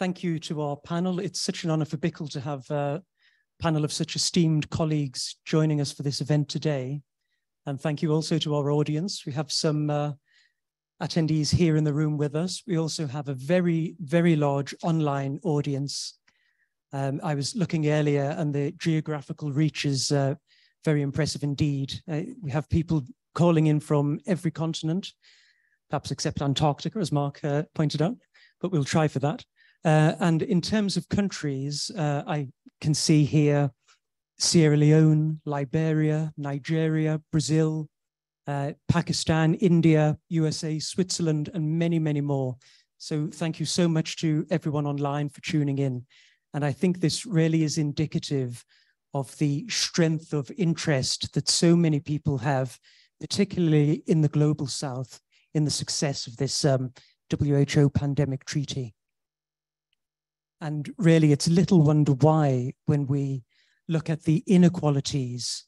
thank you to our panel. It's such an honor for BIICL to have a panel of such esteemed colleagues joining us for this event today. And thank you also to our audience. We have some uh, attendees here in the room with us. We also have a very, very large online audience. Um, I was looking earlier and the geographical reach is uh, very impressive indeed. Uh, we have people calling in from every continent, perhaps except Antarctica, as Mark uh, pointed out, but we'll try for that. Uh, and in terms of countries, uh, I can see here Sierra Leone, Liberia, Nigeria, Brazil, uh, Pakistan, India, USA, Switzerland, and many, many more. So thank you so much to everyone online for tuning in. And I think this really is indicative of the strength of interest that so many people have, particularly in the global south, in the success of this um, WHO pandemic treaty. And really, it's little wonder why, when we look at the inequalities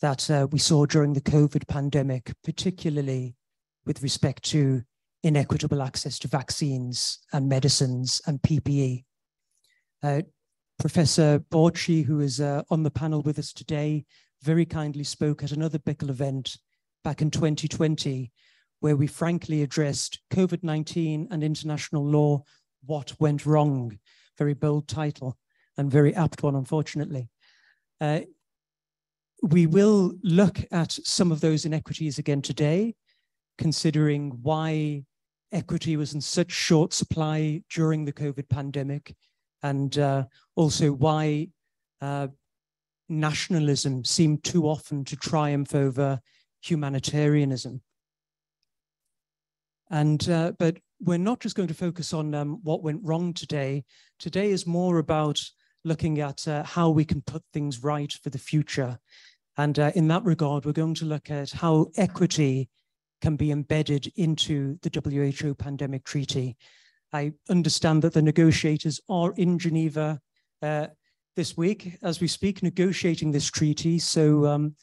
that uh, we saw during the COVID pandemic, particularly with respect to inequitable access to vaccines and medicines and PPE. Uh, Professor Burci, who is uh, on the panel with us today, very kindly spoke at another BIICL event back in 2020, where we frankly addressed COVID 19 and international law What Went Wrong? Very bold title and very apt one, unfortunately. Uh, we will look at some of those inequities again today, considering why equity was in such short supply during the COVID pandemic, and uh, also why uh, nationalism seemed too often to triumph over humanitarianism. And uh, but we're not just going to focus on um, what went wrong today. Today is more about looking at uh, how we can put things right for the future. And uh, in that regard, we're going to look at how equity can be embedded into the WHO pandemic treaty. I understand that the negotiators are in Geneva uh, this week as we speak, negotiating this treaty. So um,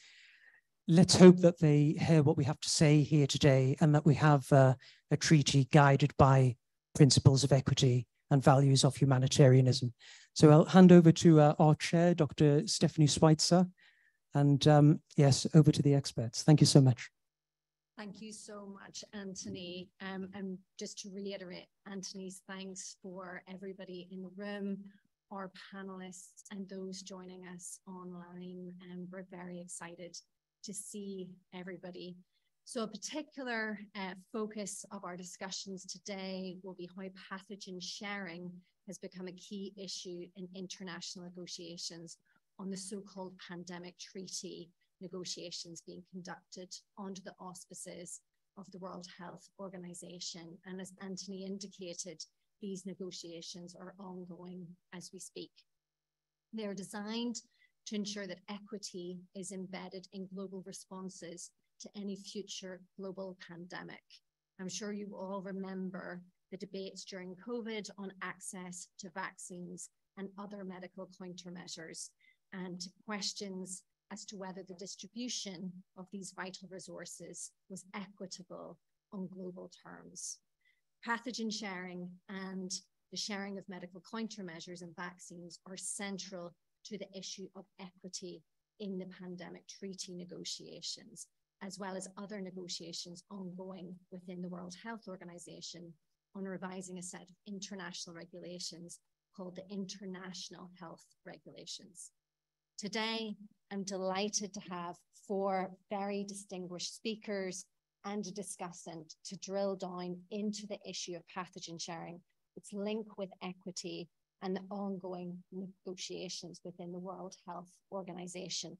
let's hope that they hear what we have to say here today and that we have uh, a treaty guided by principles of equity and values of humanitarianism. So I'll hand over to uh, our chair, Dr. Stephanie Switzer. And um, yes, over to the experts. Thank you so much. Thank you so much, Anthony. Um, and just to reiterate Anthony's thanks for everybody in the room, our panelists, and those joining us online. And um, we're very excited to see everybody. So a particular uh, focus of our discussions today will be how pathogen sharing has become a key issue in international negotiations on the so-called pandemic treaty negotiations being conducted under the auspices of the World Health Organization. And as Anthony indicated, these negotiations are ongoing as we speak. They're designed to ensure that equity is embedded in global responses to any future global pandemic. I'm sure you all remember the debates during COVID on access to vaccines and other medical countermeasures and questions as to whether the distribution of these vital resources was equitable on global terms. Pathogen sharing and the sharing of medical countermeasures and vaccines are central to the issue of equity in the pandemic treaty negotiations, as well as other negotiations ongoing within the World Health Organization on revising a set of international regulations called the International Health Regulations. Today, I'm delighted to have four very distinguished speakers and a discussant to drill down into the issue of pathogen sharing, its link with equity, and the ongoing negotiations within the World Health Organization.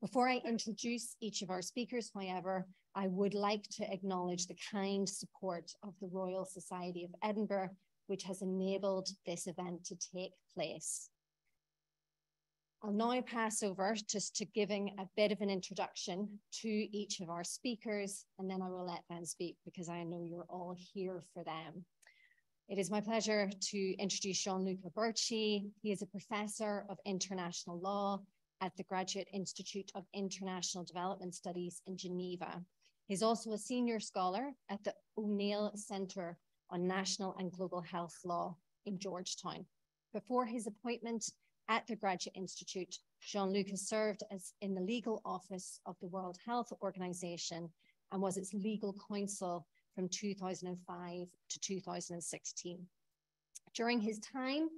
Before I introduce each of our speakers, however, I would like to acknowledge the kind support of the Royal Society of Edinburgh, which has enabled this event to take place. I'll now pass over just to giving a bit of an introduction to each of our speakers, and then I will let them speak because I know you're all here for them. It is my pleasure to introduce Jean-Luc Burci. He is a professor of international law at the Graduate Institute of International Development Studies in Geneva. He's also a senior scholar at the O'Neill Center on National and Global Health Law in Georgetown. Before his appointment at the Graduate Institute, Jean-Luc has served as in the legal office of the World Health Organization and was its legal counsel from 2005 to 2016. During his time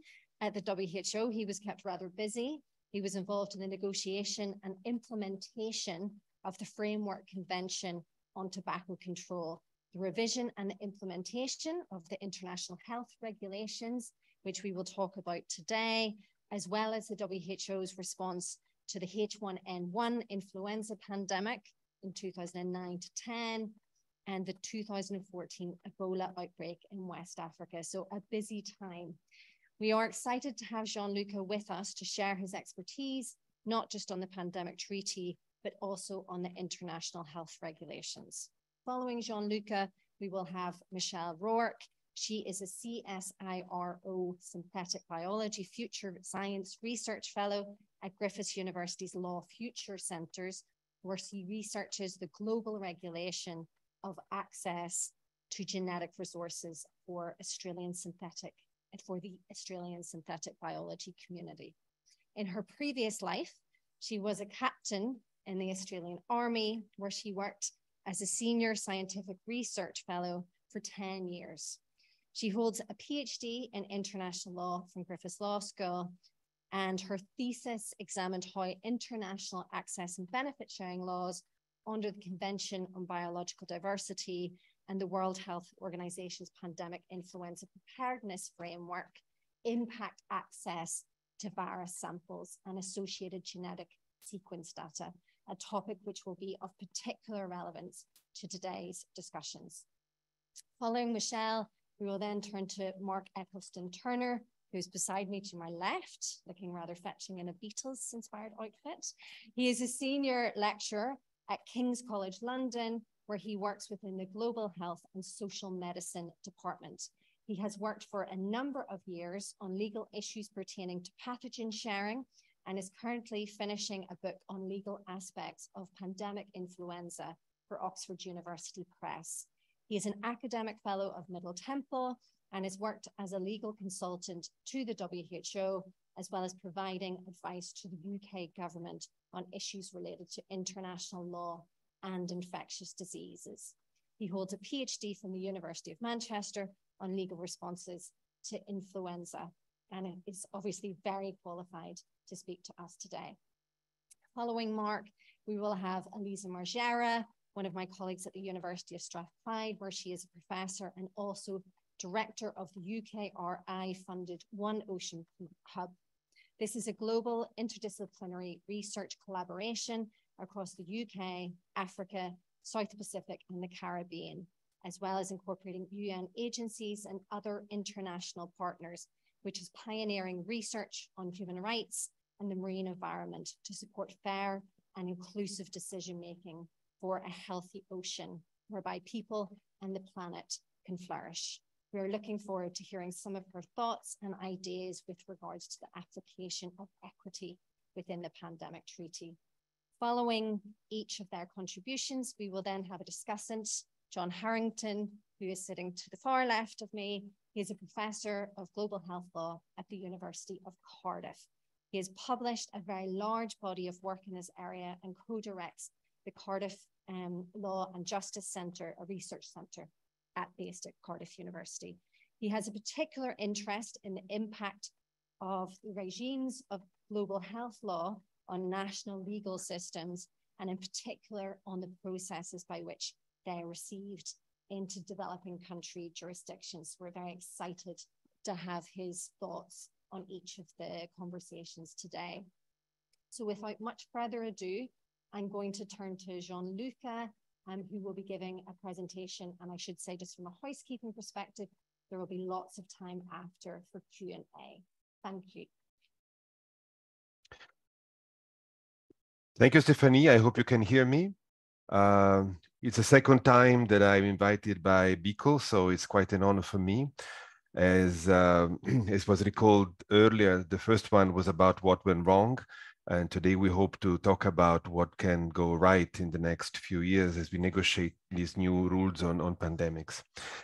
at the WHO, he was kept rather busy. He was involved in the negotiation and implementation of the Framework Convention on Tobacco Control, the revision and implementation of the international health regulations, which we will talk about today, as well as the WHO's response to the H1N1 influenza pandemic in 2009 to 10, and the 2014 Ebola outbreak in West Africa. So a busy time. We are excited to have Jean-Luc with us to share his expertise, not just on the pandemic treaty, but also on the international health regulations. Following Jean-Luc, we will have Michelle Rourke. She is a CSIRO Synthetic Biology Future Science Research Fellow at Griffith University's Law Future Centres, where she researches the global regulation of access to genetic resources for Australian synthetic and for the Australian synthetic biology community. In her previous life, she was a captain in the Australian Army, where she worked as a senior scientific research fellow for 10 years. She holds a PhD in international law from Griffiths Law School, and her thesis examined how international access and benefit sharing laws under the Convention on Biological Diversity and the World Health Organization's pandemic influenza preparedness framework impact access to virus samples and associated genetic sequence data, a topic which will be of particular relevance to today's discussions. Following Michelle, we will then turn to Mark Eccleston Turner, who's beside me to my left, looking rather fetching in a Beatles inspired outfit. He is a senior lecturer at King's College London, where he works within the Global Health and Social Medicine Department. He has worked for a number of years on legal issues pertaining to pathogen sharing and is currently finishing a book on legal aspects of pandemic influenza for Oxford University Press. He is an academic fellow of Middle Temple and has worked as a legal consultant to the WHO as well as providing advice to the UK government on issues related to international law and infectious diseases. He holds a PhD from the University of Manchester on legal responses to influenza and is obviously very qualified to speak to us today. Following Mark, we will have Elisa Morgera, one of my colleagues at the University of Strathclyde, where she is a professor and also director of the UKRI funded One Ocean Hub this is a global interdisciplinary research collaboration across the UK, Africa, South Pacific, and the Caribbean, as well as incorporating UN agencies and other international partners, which is pioneering research on human rights and the marine environment to support fair and inclusive decision making for a healthy ocean, whereby people and the planet can flourish. We're looking forward to hearing some of her thoughts and ideas with regards to the application of equity within the pandemic treaty. Following each of their contributions, we will then have a discussant, John Harrington, who is sitting to the far left of me. He is a professor of global health law at the University of Cardiff. He has published a very large body of work in this area and co-directs the Cardiff um, Law and Justice Centre, a research centre at based at Cardiff University. He has a particular interest in the impact of the regimes of global health law on national legal systems, and in particular on the processes by which they are received into developing country jurisdictions. We're very excited to have his thoughts on each of the conversations today. So without much further ado, I'm going to turn to Jean-Luc um, who will be giving a presentation. And I should say, just from a housekeeping perspective, there will be lots of time after for Q&A. Thank you. Thank you, Stephanie. I hope you can hear me. Uh, it's the second time that I'm invited by BICO, so it's quite an honor for me. As, uh, as was recalled earlier, the first one was about what went wrong. And today we hope to talk about what can go right in the next few years as we negotiate these new rules on, on pandemics.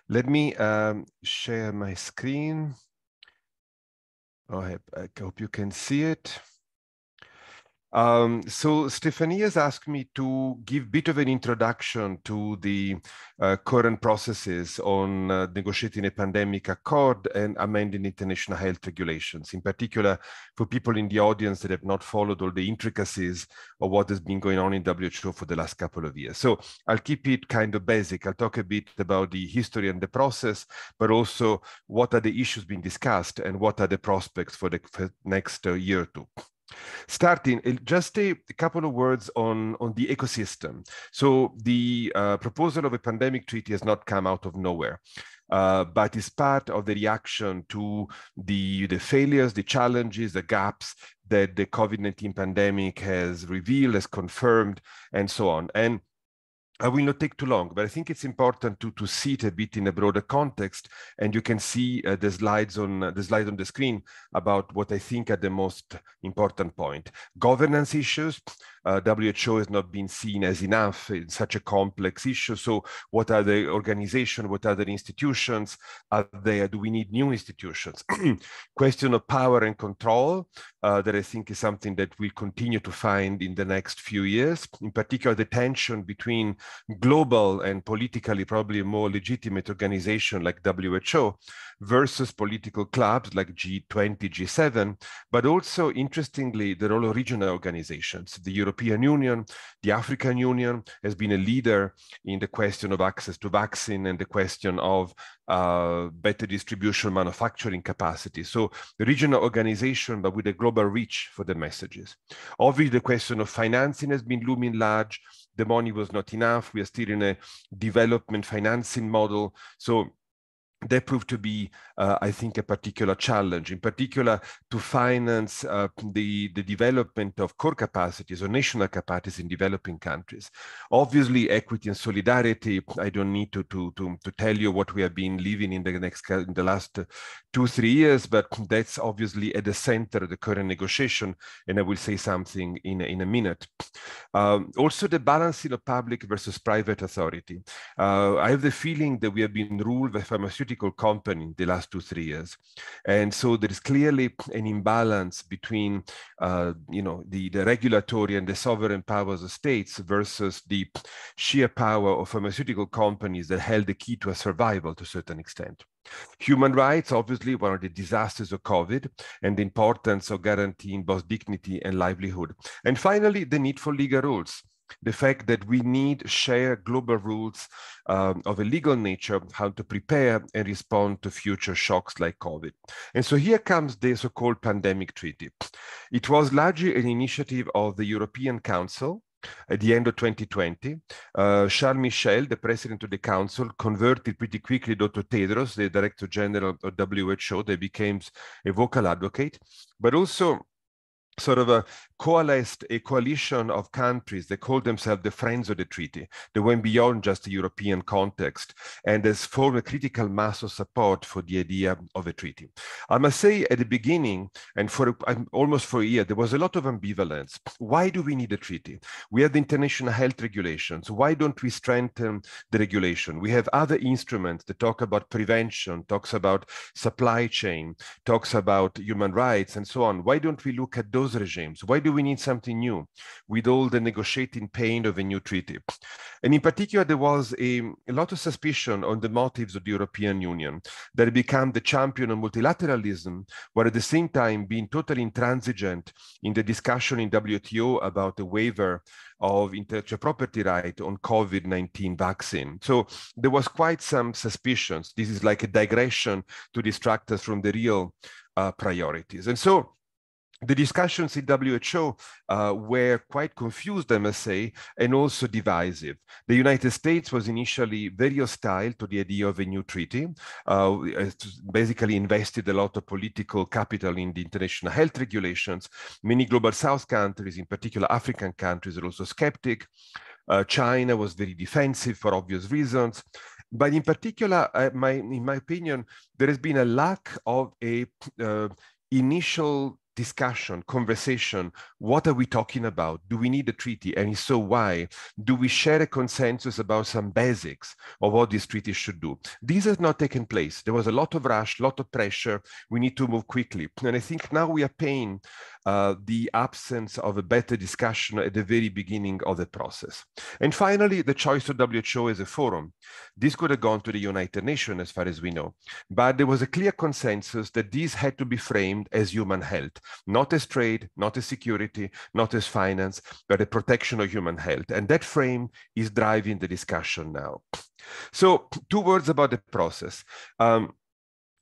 Let me um, share my screen. Oh, I hope you can see it. Um, so Stephanie has asked me to give a bit of an introduction to the uh, current processes on uh, negotiating a pandemic accord and amending international health regulations, in particular for people in the audience that have not followed all the intricacies of what has been going on in WHO for the last couple of years. So I'll keep it kind of basic. I'll talk a bit about the history and the process, but also what are the issues being discussed and what are the prospects for the for next uh, year or two. Starting, just a, couple of words on, on the ecosystem. So the uh, proposal of a pandemic treaty has not come out of nowhere. Uh, but is part of the reaction to the, the failures, the challenges, the gaps that the COVID-19 pandemic has revealed, has confirmed, and so on. And I will not take too long, but I think it's important to, to see it a bit in a broader context. And you can see uh, the slides on uh, the slide on the screen about what I think are the most important point. Governance issues, uh, WHO has not been seen as enough in such a complex issue. So what are the organization? What are the institutions? Are there, do we need new institutions? Question of power and control uh, that I think is something that we'll continue to find in the next few years. In particular, the tension between global and politically probably more legitimate organization like WHO versus political clubs like G20, G7, but also interestingly, the role of regional organizations. The European Union, the African Union has been a leader in the question of access to vaccine and the question of uh, better distribution manufacturing capacity. So the regional organization, but with a global reach for the messages. Obviously, the question of financing has been looming large. The money was not enough. We are still in a development financing model. So that proved to be, uh, I think, a particular challenge, in particular to finance uh, the, the development of core capacities or national capacities in developing countries. Obviously, equity and solidarity, I don't need to, to, to, to tell you what we have been living in the next in the last two, three years, but that's obviously at the center of the current negotiation, and I will say something in, in a minute. Um, also, the balancing of public versus private authority. Uh, I have the feeling that we have been ruled by pharmaceutical pharmaceutical company in the last two, three years. And so there is clearly an imbalance between, uh, you know, the, the regulatory and the sovereign powers of states versus the sheer power of pharmaceutical companies that held the key to a survival to a certain extent. Human rights, obviously, one of the disasters of COVID and the importance of guaranteeing both dignity and livelihood. And finally, the need for legal rules the fact that we need shared global rules um, of a legal nature, how to prepare and respond to future shocks like COVID. And so here comes the so-called pandemic treaty. It was largely an initiative of the European Council, at the end of 2020, uh, Charles Michel, the president of the council, converted pretty quickly Dr. Tedros, the director general of WHO, that became a vocal advocate, but also sort of a coalesced a coalition of countries that called themselves the friends of the treaty they went beyond just the european context and has formed a critical mass of support for the idea of a treaty. I must say at the beginning and for almost for a year there was a lot of ambivalence. Why do we need a treaty? We have the international health regulations. Why don't we strengthen the regulation? We have other instruments that talk about prevention talks about supply chain talks about human rights and so on. Why don't we look at those those regimes? Why do we need something new with all the negotiating pain of a new treaty? And in particular, there was a, a lot of suspicion on the motives of the European Union that it became the champion of multilateralism, while at the same time being totally intransigent in the discussion in WTO about the waiver of intellectual property right on COVID-19 vaccine. So there was quite some suspicions. This is like a digression to distract us from the real uh, priorities. And so the discussions in WHO uh, were quite confused, I must say, and also divisive. The United States was initially very hostile to the idea of a new treaty, uh, basically invested a lot of political capital in the international health regulations. Many global south countries, in particular African countries, are also skeptic. Uh, China was very defensive for obvious reasons. But in particular, uh, my, in my opinion, there has been a lack of a uh, initial discussion, conversation. What are we talking about? Do we need a treaty? And if so, why? Do we share a consensus about some basics of what this treaty should do? This has not taken place. There was a lot of rush, a lot of pressure. We need to move quickly. And I think now we are paying uh, the absence of a better discussion at the very beginning of the process. And finally, the choice of WHO as a forum. This could have gone to the United Nations as far as we know, but there was a clear consensus that these had to be framed as human health, not as trade, not as security, not as finance, but the protection of human health. And that frame is driving the discussion now. So two words about the process. Um,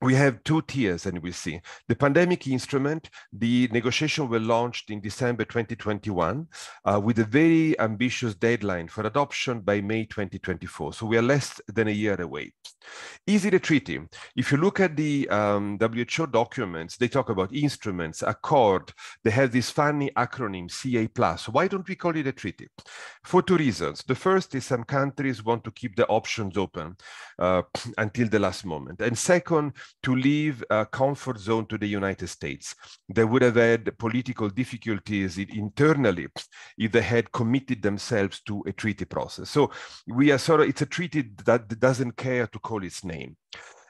we have two tiers and we see. The pandemic instrument the negotiation were launched in december 2021 uh, with a very ambitious deadline for adoption by may 2024 so we are less than a year away easy the treaty if you look at the um, who documents they talk about instruments accord they have this funny acronym ca plus. Why don't we call it a treaty? For two reasons. The first is some countries want to keep the options open uh, until the last moment. And second to leave a comfort zone to the United States. They would have had political difficulties internally if they had committed themselves to a treaty process. So we are sort of, it's a treaty that doesn't care to call its name.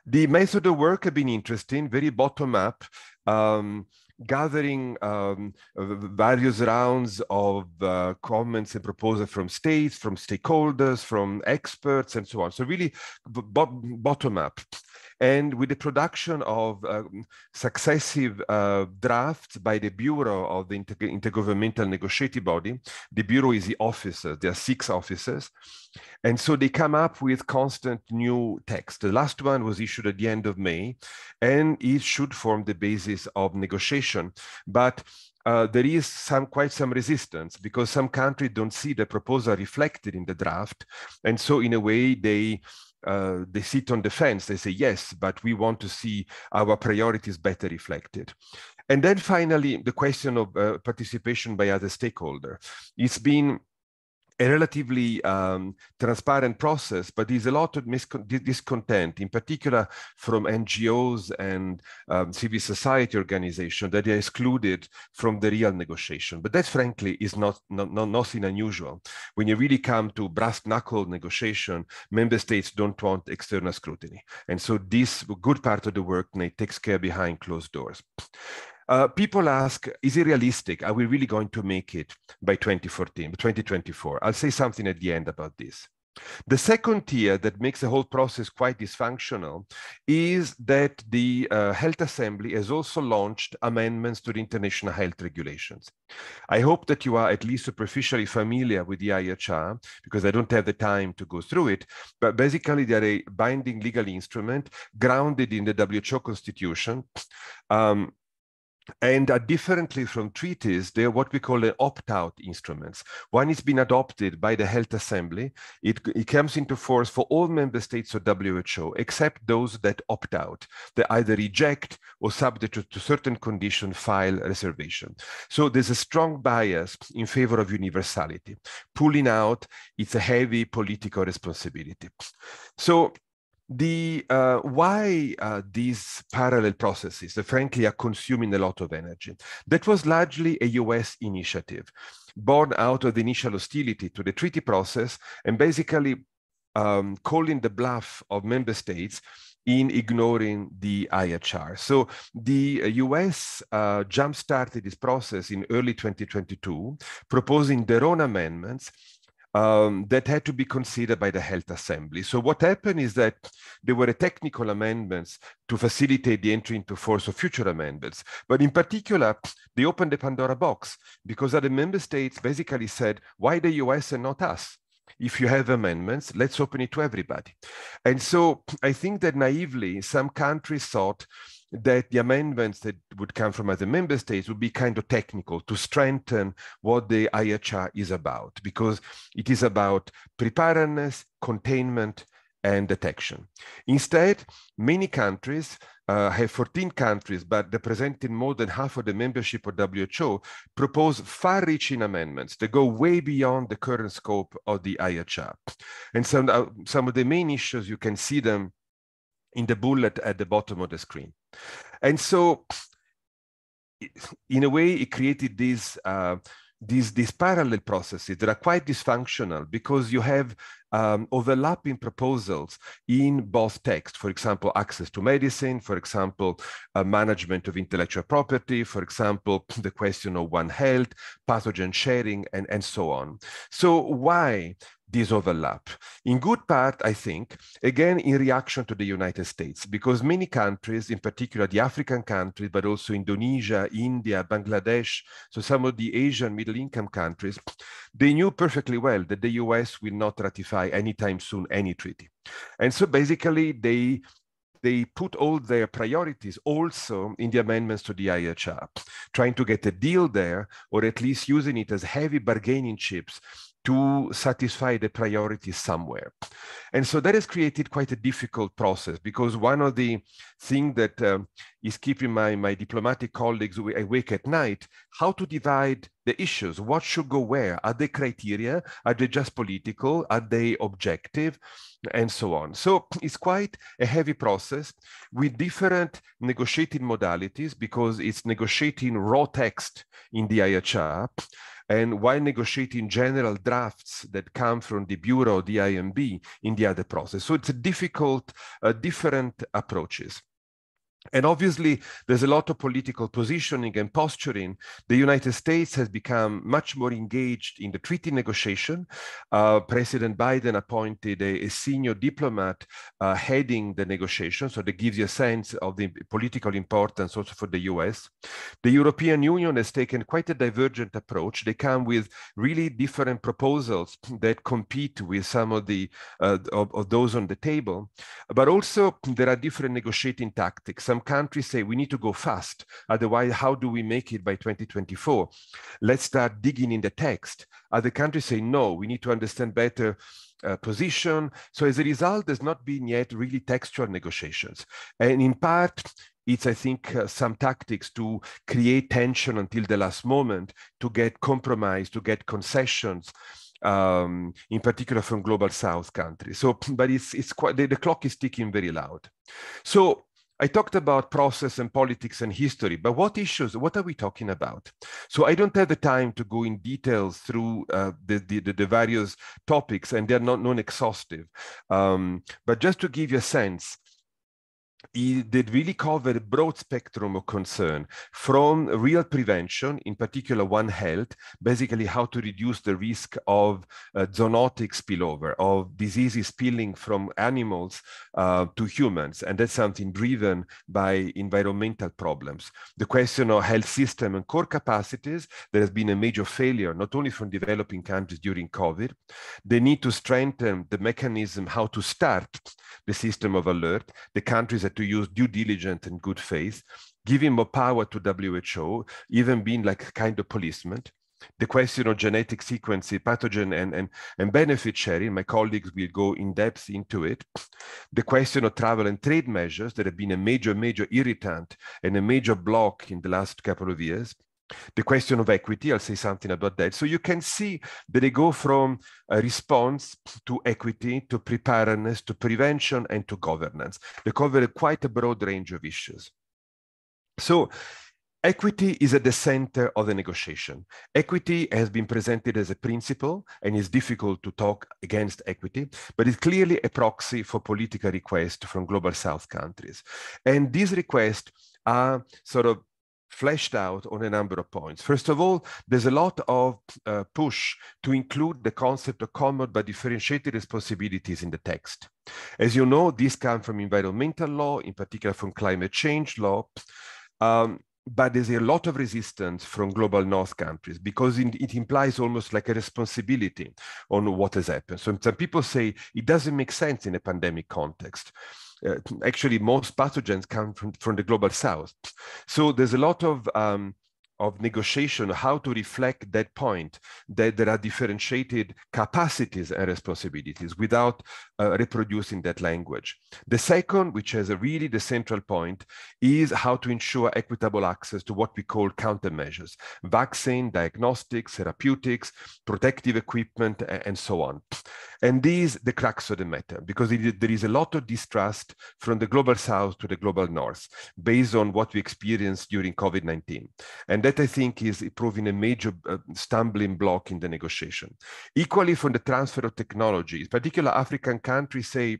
The method of work have been interesting, very bottom up. Um, gathering um, various rounds of uh, comments and proposals from states, from stakeholders, from experts, and so on. So really bottom up. And with the production of um, successive uh, drafts by the Bureau of the Inter Intergovernmental Negotiating Body, the Bureau is the officers, there are six officers. And so they come up with constant new text. The last one was issued at the end of May, and it should form the basis of negotiation. But uh, there is some quite some resistance because some countries don't see the proposal reflected in the draft, and so in a way they uh, they sit on the fence. They say, yes, but we want to see our priorities better reflected. And then finally, the question of uh, participation by other stakeholders. It's been a relatively um, transparent process, but there's a lot of discontent, in particular from NGOs and um, civil society organizations that are excluded from the real negotiation. But that, frankly, is not, not, not nothing unusual. When you really come to brass knuckle negotiation, member states don't want external scrutiny. And so this good part of the work takes care behind closed doors. Uh, people ask, is it realistic? Are we really going to make it by 2014, 2024? I'll say something at the end about this. The second tier that makes the whole process quite dysfunctional is that the uh, Health Assembly has also launched amendments to the international health regulations. I hope that you are at least superficially familiar with the IHR because I don't have the time to go through it, but basically they're a binding legal instrument grounded in the WHO constitution um, and differently from treaties, they're what we call the opt-out instruments. One is been adopted by the Health Assembly. It, it comes into force for all member states of WHO, except those that opt out. They either reject or subject to, to certain conditions file reservation. So there's a strong bias in favor of universality. Pulling out, it's a heavy political responsibility. So the uh, why uh, these parallel processes uh, frankly are consuming a lot of energy that was largely a us initiative born out of the initial hostility to the treaty process and basically um, calling the bluff of member states in ignoring the IHR. So the US uh, jump-started this process in early 2022, proposing their own amendments um, that had to be considered by the Health Assembly. So what happened is that there were technical amendments to facilitate the entry into force of future amendments. But in particular, they opened the Pandora box because other member states basically said, why the US and not us? If you have amendments, let's open it to everybody. And so I think that naively, some countries thought that the amendments that would come from other member states would be kind of technical to strengthen what the IHR is about, because it is about preparedness, containment, and detection. Instead, many countries, uh, have 14 countries, but representing more than half of the membership of WHO, propose far-reaching amendments that go way beyond the current scope of the IHR. And uh, some of the main issues, you can see them in the bullet at the bottom of the screen. And so in a way, it created this uh, these, these parallel processes that are quite dysfunctional because you have um, overlapping proposals in both texts. For example, access to medicine, for example, uh, management of intellectual property, for example, the question of One Health, pathogen sharing, and, and so on. So why this overlap. In good part, I think, again, in reaction to the United States, because many countries, in particular the African countries, but also Indonesia, India, Bangladesh, so some of the Asian middle income countries, they knew perfectly well that the US will not ratify anytime soon any treaty. And so basically they they put all their priorities also in the amendments to the IHR, trying to get a deal there, or at least using it as heavy bargaining chips to satisfy the priorities somewhere. And so that has created quite a difficult process because one of the things that um, is keeping my, my diplomatic colleagues awake at night, how to divide the issues, what should go where, are they criteria, are they just political, are they objective, and so on. So it's quite a heavy process with different negotiating modalities because it's negotiating raw text in the IHR, and while negotiating general drafts that come from the Bureau, the INB, in the other process. So it's a difficult, uh, different approaches. And obviously, there's a lot of political positioning and posturing. The United States has become much more engaged in the treaty negotiation. Uh, President Biden appointed a, a senior diplomat uh, heading the negotiation, so that gives you a sense of the political importance also for the US. The European Union has taken quite a divergent approach. They come with really different proposals that compete with some of the uh, of, of those on the table. But also, there are different negotiating tactics. Some some countries say we need to go fast. Otherwise, how do we make it by 2024? Let's start digging in the text. Other countries say, no, we need to understand better uh, position. So as a result, there's not been yet really textual negotiations. And in part, it's, I think, uh, some tactics to create tension until the last moment, to get compromise, to get concessions, um, in particular from global South countries. So, but it's it's quite the, the clock is ticking very loud. So I talked about process and politics and history, but what issues, what are we talking about? So I don't have the time to go in details through uh, the, the, the, various topics and they're not non-exhaustive. Um, but just to give you a sense, he did really cover a broad spectrum of concern from real prevention, in particular One Health, basically how to reduce the risk of uh, zoonotic spillover, of diseases spilling from animals uh, to humans. And that's something driven by environmental problems. The question of health system and core capacities, there has been a major failure, not only from developing countries during COVID. They need to strengthen the mechanism how to start the system of alert. The countries to use due diligence and good faith, giving more power to WHO, even being like kind of policeman. The question of genetic sequencing, pathogen and, and, and benefit sharing, my colleagues will go in depth into it. The question of travel and trade measures that have been a major, major irritant and a major block in the last couple of years. The question of equity, I'll say something about that. So you can see that they go from a response to equity, to preparedness, to prevention, and to governance. They cover quite a broad range of issues. So Equity is at the center of the negotiation. Equity has been presented as a principle and it's difficult to talk against equity, but it's clearly a proxy for political requests from global south countries. And these requests are sort of fleshed out on a number of points. First of all, there's a lot of uh, push to include the concept of common but differentiated responsibilities in the text. As you know, these come from environmental law, in particular from climate change law. Um, but there's a lot of resistance from global north countries because it implies almost like a responsibility on what has happened. So some people say it doesn't make sense in a pandemic context actually most pathogens come from, from the global south. So there's a lot of um, of negotiation, how to reflect that point, that there are differentiated capacities and responsibilities without uh, reproducing that language. The second, which is really the central point, is how to ensure equitable access to what we call countermeasures, vaccine, diagnostics, therapeutics, protective equipment, and so on. And these, the crux of the matter, because it, there is a lot of distrust from the global south to the global north, based on what we experienced during COVID-19. And that I think is proving a major uh, stumbling block in the negotiation. Equally from the transfer of technologies, particular African countries say,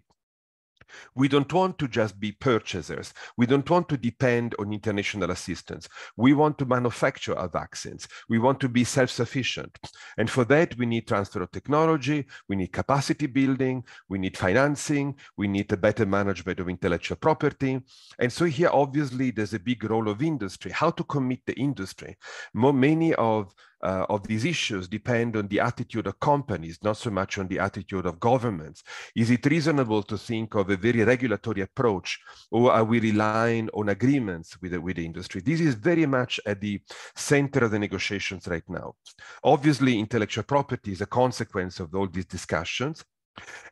we don't want to just be purchasers. We don't want to depend on international assistance. We want to manufacture our vaccines. We want to be self-sufficient. And for that, we need transfer of technology. We need capacity building. We need financing. We need a better management of intellectual property. And so here, obviously, there's a big role of industry, how to commit the industry. More, many of uh, of these issues depend on the attitude of companies, not so much on the attitude of governments. Is it reasonable to think of a very regulatory approach, or are we relying on agreements with the, with the industry? This is very much at the center of the negotiations right now. Obviously, intellectual property is a consequence of all these discussions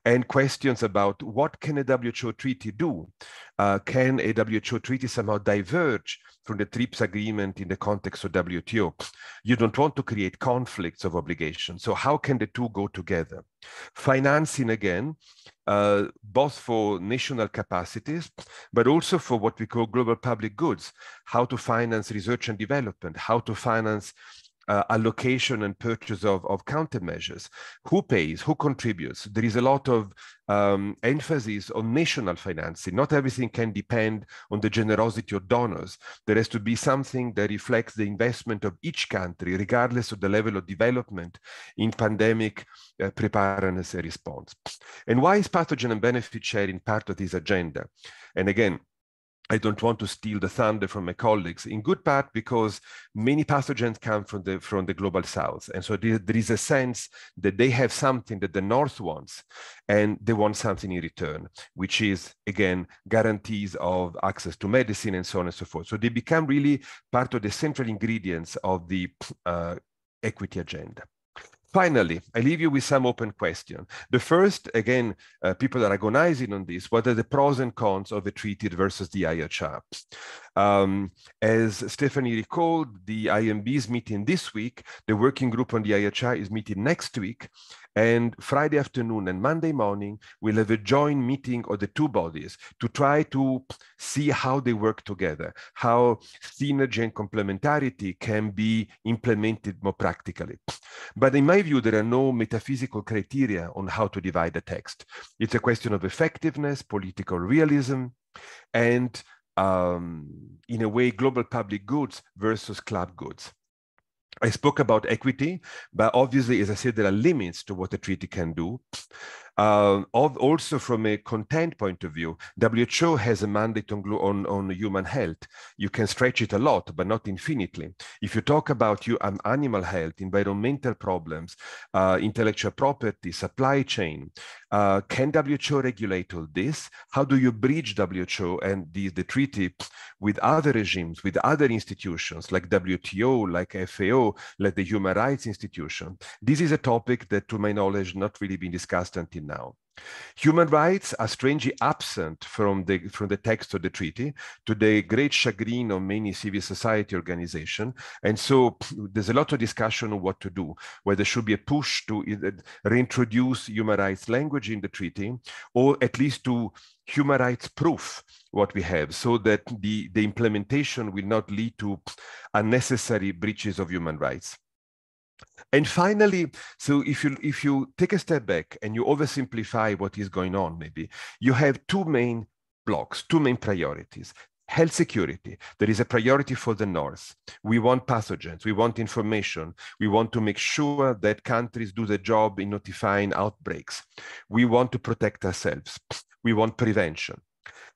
and questions about what can a WHO treaty do? Uh, can a WHO treaty somehow diverge from the TRIPS agreement in the context of WTO. You don't want to create conflicts of obligation. So how can the two go together? Financing again, uh, both for national capacities, but also for what we call global public goods, how to finance research and development, how to finance uh, allocation and purchase of, of countermeasures. Who pays? Who contributes? There is a lot of um, emphasis on national financing. Not everything can depend on the generosity of donors. There has to be something that reflects the investment of each country, regardless of the level of development in pandemic uh, preparedness and response. And why is pathogen and benefit sharing part of this agenda? And again, I don't want to steal the thunder from my colleagues, in good part because many pathogens come from the, from the global south. And so there, is a sense that they have something that the north wants, and they want something in return, which is, again, guarantees of access to medicine and so on and so forth. So they become really part of the central ingredients of the uh, equity agenda. Finally, I leave you with some open questions. The first, again, uh, people are agonizing on this. What are the pros and cons of the treaty versus the IHR? Um, as Stephanie recalled, the INB is meeting this week. The working group on the IHR is meeting next week. And Friday afternoon and Monday morning, we'll have a joint meeting of the two bodies to try to see how they work together, how synergy and complementarity can be implemented more practically. But in my view, there are no metaphysical criteria on how to divide the text. It's a question of effectiveness, political realism, and um, in a way, global public goods versus club goods. I spoke about equity, but obviously, as I said, there are limits to what a treaty can do. Uh, also, from a content point of view, WHO has a mandate on, on, on, human health. You can stretch it a lot, but not infinitely. If you talk about you, um, animal health, environmental problems, uh, intellectual property, supply chain, uh, can WHO regulate all this? How do you bridge WHO and the, the treaty with other regimes, with other institutions like WTO, like FAO, like the Human Rights Institution? This is a topic that, to my knowledge, not really been discussed until now. Human rights are strangely absent from the, from the text of the treaty, to the great chagrin of many civil society organizations. And so there's a lot of discussion on what to do, whether there should be a push to uh, reintroduce human rights language in the treaty, or at least to human rights proof what we have so that the, the implementation will not lead to unnecessary breaches of human rights. And finally, so if you if you take a step back and you oversimplify what is going on, maybe you have two main blocks, two main priorities. Health security, there is a priority for the North. We want pathogens, we want information, we want to make sure that countries do the job in notifying outbreaks. We want to protect ourselves, we want prevention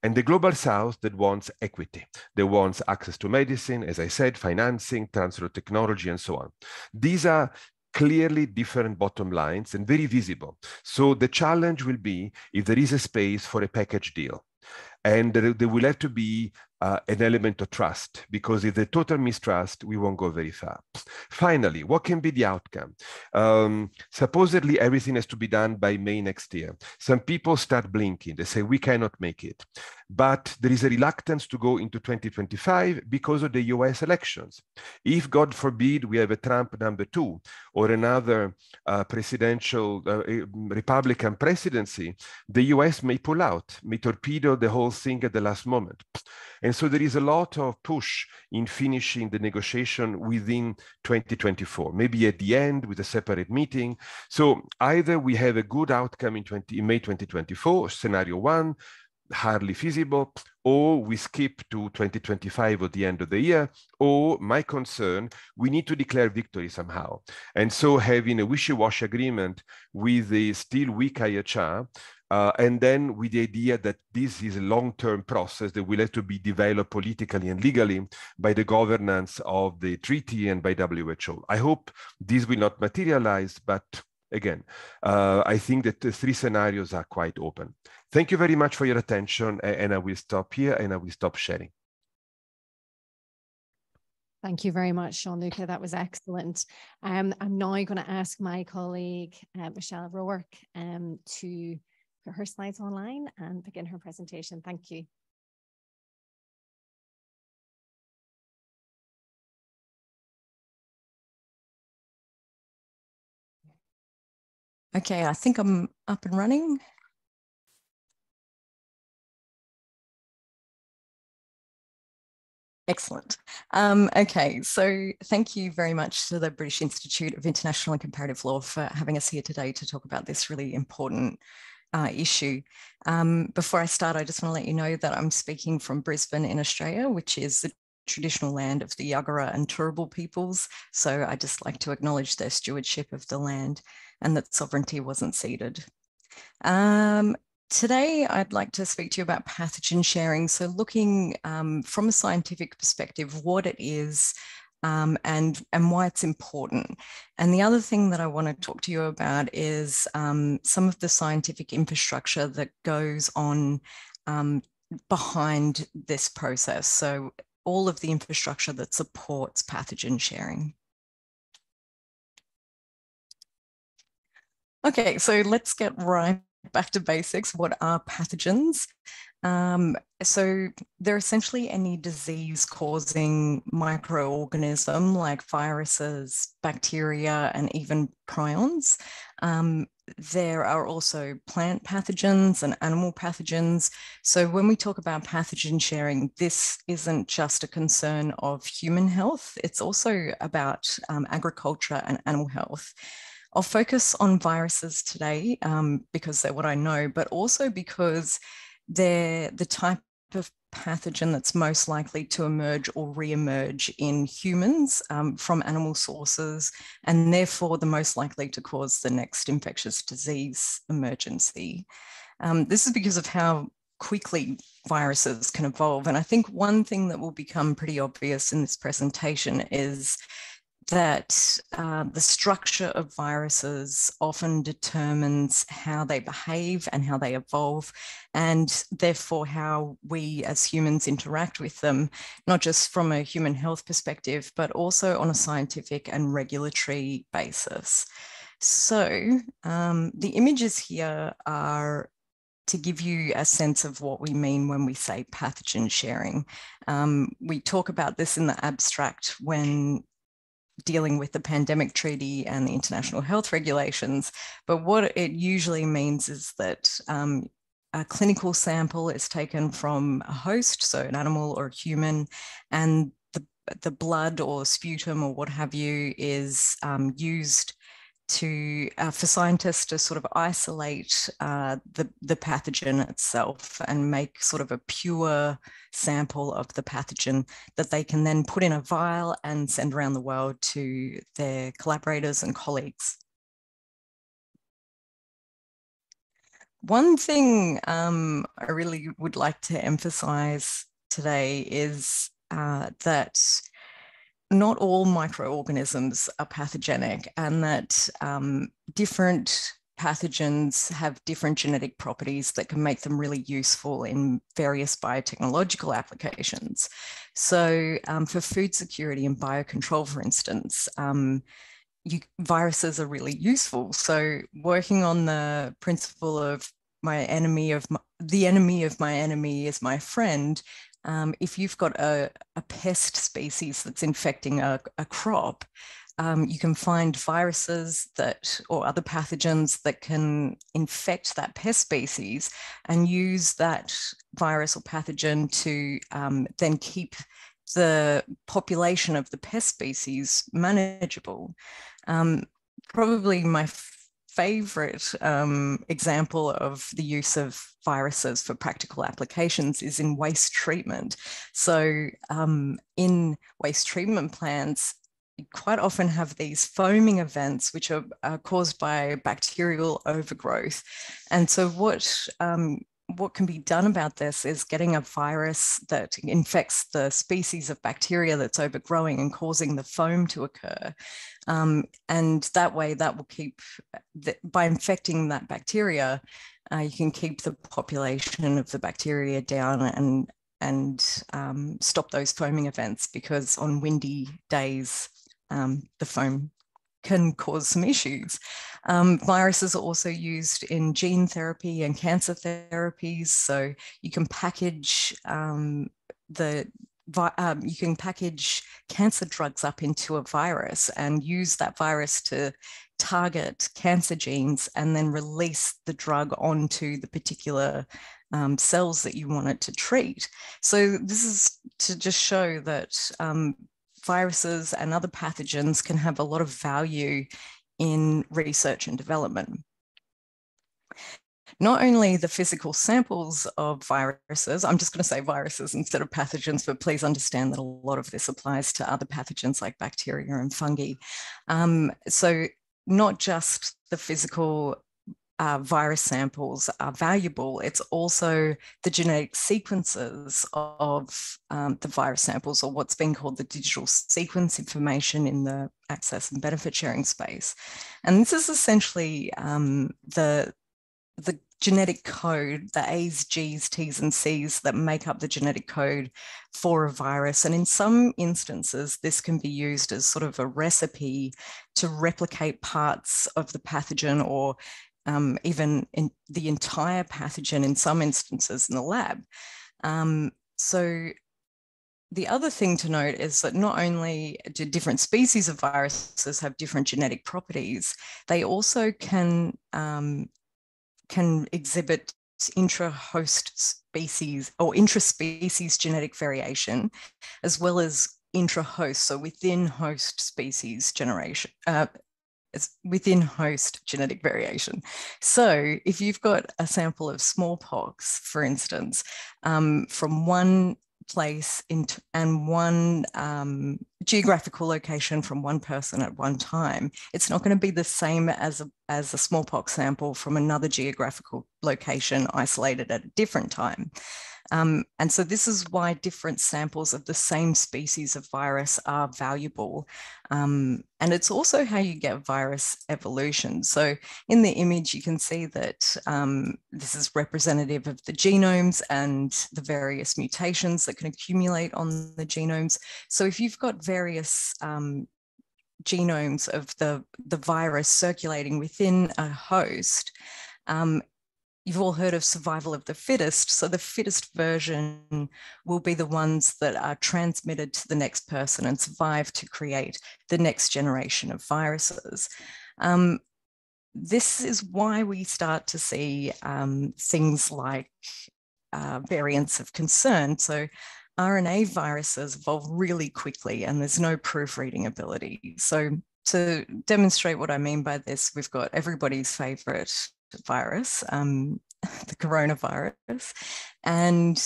and the global south that wants equity, that wants access to medicine, as I said, financing, transfer of technology, and so on. These are clearly different bottom lines and very visible. So the challenge will be if there is a space for a package deal. And there, there will have to be uh, an element of trust because if the total mistrust, we won't go very far. Finally, what can be the outcome? Um, supposedly everything has to be done by May next year. Some people start blinking. They say, we cannot make it. But there is a reluctance to go into 2025 because of the US elections. If, God forbid, we have a Trump number two or another uh, presidential uh, Republican presidency, the US may pull out, may torpedo the whole thing at the last moment. And so there is a lot of push in finishing the negotiation within 2024, maybe at the end with a separate meeting. So either we have a good outcome in, 20, in May 2024, scenario one, hardly feasible, or we skip to 2025 or the end of the year, or my concern, we need to declare victory somehow. And so having a wishy-washy agreement with the still weak IHR uh, and then with the idea that this is a long-term process that will have to be developed politically and legally by the governance of the treaty and by WHO. I hope this will not materialize, but again, uh, I think that the three scenarios are quite open. Thank you very much for your attention, and I will stop here and I will stop sharing. Thank you very much, Gianluca. That was excellent. Um, I'm now going to ask my colleague, uh, Michelle Rourke, um, to her slides online and begin her presentation. Thank you. Okay, I think I'm up and running. Excellent. Um, okay, so thank you very much to the British Institute of International and Comparative Law for having us here today to talk about this really important uh, issue. Um, before I start, I just want to let you know that I'm speaking from Brisbane in Australia, which is the traditional land of the Yagara and Turrbal peoples. So I just like to acknowledge their stewardship of the land and that sovereignty wasn't ceded. Um, today, I'd like to speak to you about pathogen sharing. So looking um, from a scientific perspective, what it is, um, and, and why it's important. And the other thing that I want to talk to you about is um, some of the scientific infrastructure that goes on um, behind this process. So all of the infrastructure that supports pathogen sharing. Okay, so let's get right back to basics. What are pathogens? Um, so they're essentially any disease causing microorganism like viruses, bacteria, and even prions. Um, there are also plant pathogens and animal pathogens. So when we talk about pathogen sharing, this isn't just a concern of human health, it's also about um, agriculture and animal health. I'll focus on viruses today um, because they're what I know, but also because they're the type of pathogen that's most likely to emerge or re-emerge in humans um, from animal sources, and therefore the most likely to cause the next infectious disease emergency. Um, this is because of how quickly viruses can evolve. And I think one thing that will become pretty obvious in this presentation is that uh, the structure of viruses often determines how they behave and how they evolve, and therefore how we as humans interact with them, not just from a human health perspective, but also on a scientific and regulatory basis. So um, the images here are to give you a sense of what we mean when we say pathogen sharing. Um, we talk about this in the abstract when dealing with the pandemic treaty and the international health regulations. But what it usually means is that um, a clinical sample is taken from a host, so an animal or a human, and the, the blood or sputum or what have you is um, used to uh, for scientists to sort of isolate uh, the, the pathogen itself and make sort of a pure sample of the pathogen that they can then put in a vial and send around the world to their collaborators and colleagues. One thing um, I really would like to emphasize today is uh, that not all microorganisms are pathogenic and that um, different pathogens have different genetic properties that can make them really useful in various biotechnological applications. So um, for food security and biocontrol, for instance, um, you, viruses are really useful. So working on the principle of my enemy of my, the enemy of my enemy is my friend. Um, if you've got a, a, pest species that's infecting a, a crop, um, you can find viruses that or other pathogens that can infect that pest species and use that virus or pathogen to um, then keep the population of the pest species manageable. Um, probably my favorite um, example of the use of viruses for practical applications is in waste treatment. So um, in waste treatment plants, quite often have these foaming events which are, are caused by bacterial overgrowth. And so what um, what can be done about this is getting a virus that infects the species of bacteria that's overgrowing and causing the foam to occur. Um, and that way, that will keep, the, by infecting that bacteria, uh, you can keep the population of the bacteria down and, and um, stop those foaming events because on windy days, um, the foam can cause some issues. Um, viruses are also used in gene therapy and cancer therapies. So you can package um, the um, you can package cancer drugs up into a virus and use that virus to target cancer genes and then release the drug onto the particular um, cells that you want it to treat. So this is to just show that um, viruses and other pathogens can have a lot of value in research and development. Not only the physical samples of viruses, I'm just going to say viruses instead of pathogens, but please understand that a lot of this applies to other pathogens like bacteria and fungi. Um, so not just the physical uh, virus samples are valuable, it's also the genetic sequences of um, the virus samples, or what's been called the digital sequence information in the access and benefit sharing space. And this is essentially um, the, the genetic code, the A's, G's, T's, and C's that make up the genetic code for a virus. And in some instances, this can be used as sort of a recipe to replicate parts of the pathogen or um, even in the entire pathogen in some instances in the lab. Um, so the other thing to note is that not only do different species of viruses have different genetic properties, they also can, um, can exhibit intra-host species or intra-species genetic variation, as well as intra-host, so within host species generation, uh, within host genetic variation. So if you've got a sample of smallpox, for instance, um, from one place in and one um, geographical location from one person at one time, it's not going to be the same as a, as a smallpox sample from another geographical location isolated at a different time. Um, and so this is why different samples of the same species of virus are valuable. Um, and it's also how you get virus evolution. So in the image, you can see that um, this is representative of the genomes and the various mutations that can accumulate on the genomes. So if you've got various um, genomes of the, the virus circulating within a host, um, you've all heard of survival of the fittest. So the fittest version will be the ones that are transmitted to the next person and survive to create the next generation of viruses. Um, this is why we start to see um, things like uh, variants of concern. So RNA viruses evolve really quickly and there's no proofreading ability. So to demonstrate what I mean by this, we've got everybody's favorite virus, um, the coronavirus. And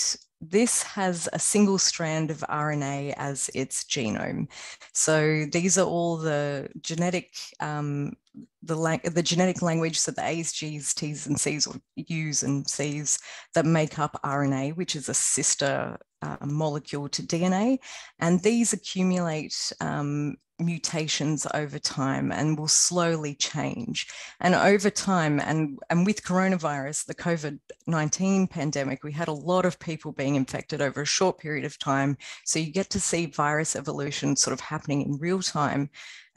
this has a single strand of RNA as its genome. So these are all the genetic, um, the, the genetic language, so the A's, G's, T's, and C's, or U's and C's that make up RNA, which is a sister uh, molecule to DNA. And these accumulate um, mutations over time and will slowly change. And over time, and, and with coronavirus, the COVID 19 pandemic, we had a lot of people being infected over a short period of time. So you get to see virus evolution sort of happening in real time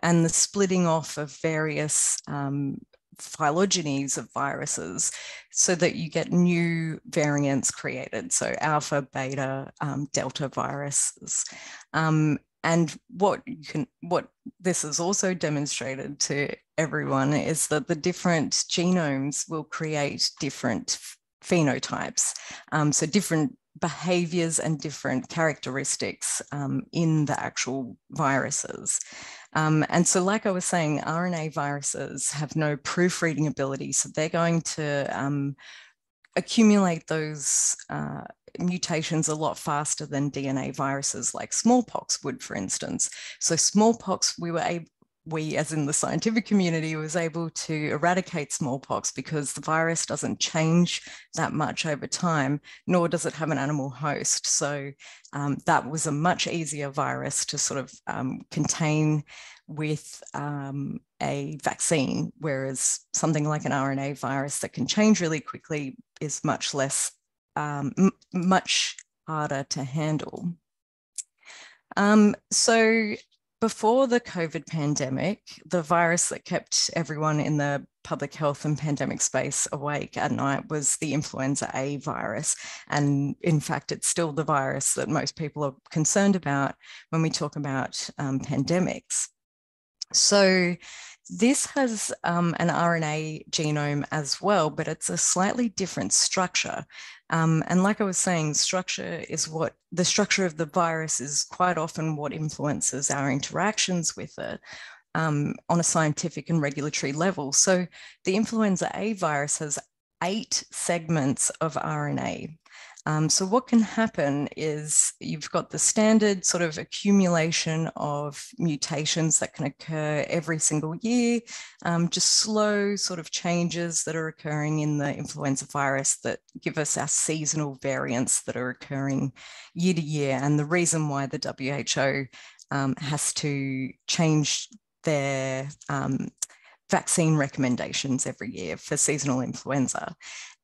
and the splitting off of various um, phylogenies of viruses so that you get new variants created. So alpha, beta, um, delta viruses. Um, and what you can, what this has also demonstrated to everyone is that the different genomes will create different phenotypes. Um, so different behaviors and different characteristics um, in the actual viruses. Um, and so, like I was saying, RNA viruses have no proofreading ability. So they're going to um, accumulate those uh, mutations a lot faster than DNA viruses like smallpox would, for instance. So smallpox, we were able, we as in the scientific community was able to eradicate smallpox because the virus doesn't change that much over time nor does it have an animal host so um, that was a much easier virus to sort of um, contain with um, a vaccine whereas something like an rna virus that can change really quickly is much less um, much harder to handle um, so before the COVID pandemic, the virus that kept everyone in the public health and pandemic space awake at night was the influenza A virus. And in fact, it's still the virus that most people are concerned about when we talk about um, pandemics. So this has um, an RNA genome as well, but it's a slightly different structure. Um, and like I was saying, structure is what the structure of the virus is quite often what influences our interactions with it. Um, on a scientific and regulatory level. So the influenza A virus has eight segments of RNA. Um, so what can happen is you've got the standard sort of accumulation of mutations that can occur every single year, um, just slow sort of changes that are occurring in the influenza virus that give us our seasonal variants that are occurring year to year. And the reason why the WHO um, has to change their um, vaccine recommendations every year for seasonal influenza.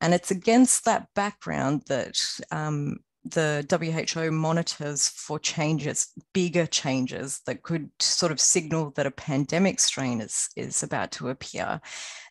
And it's against that background that um, the WHO monitors for changes, bigger changes that could sort of signal that a pandemic strain is, is about to appear.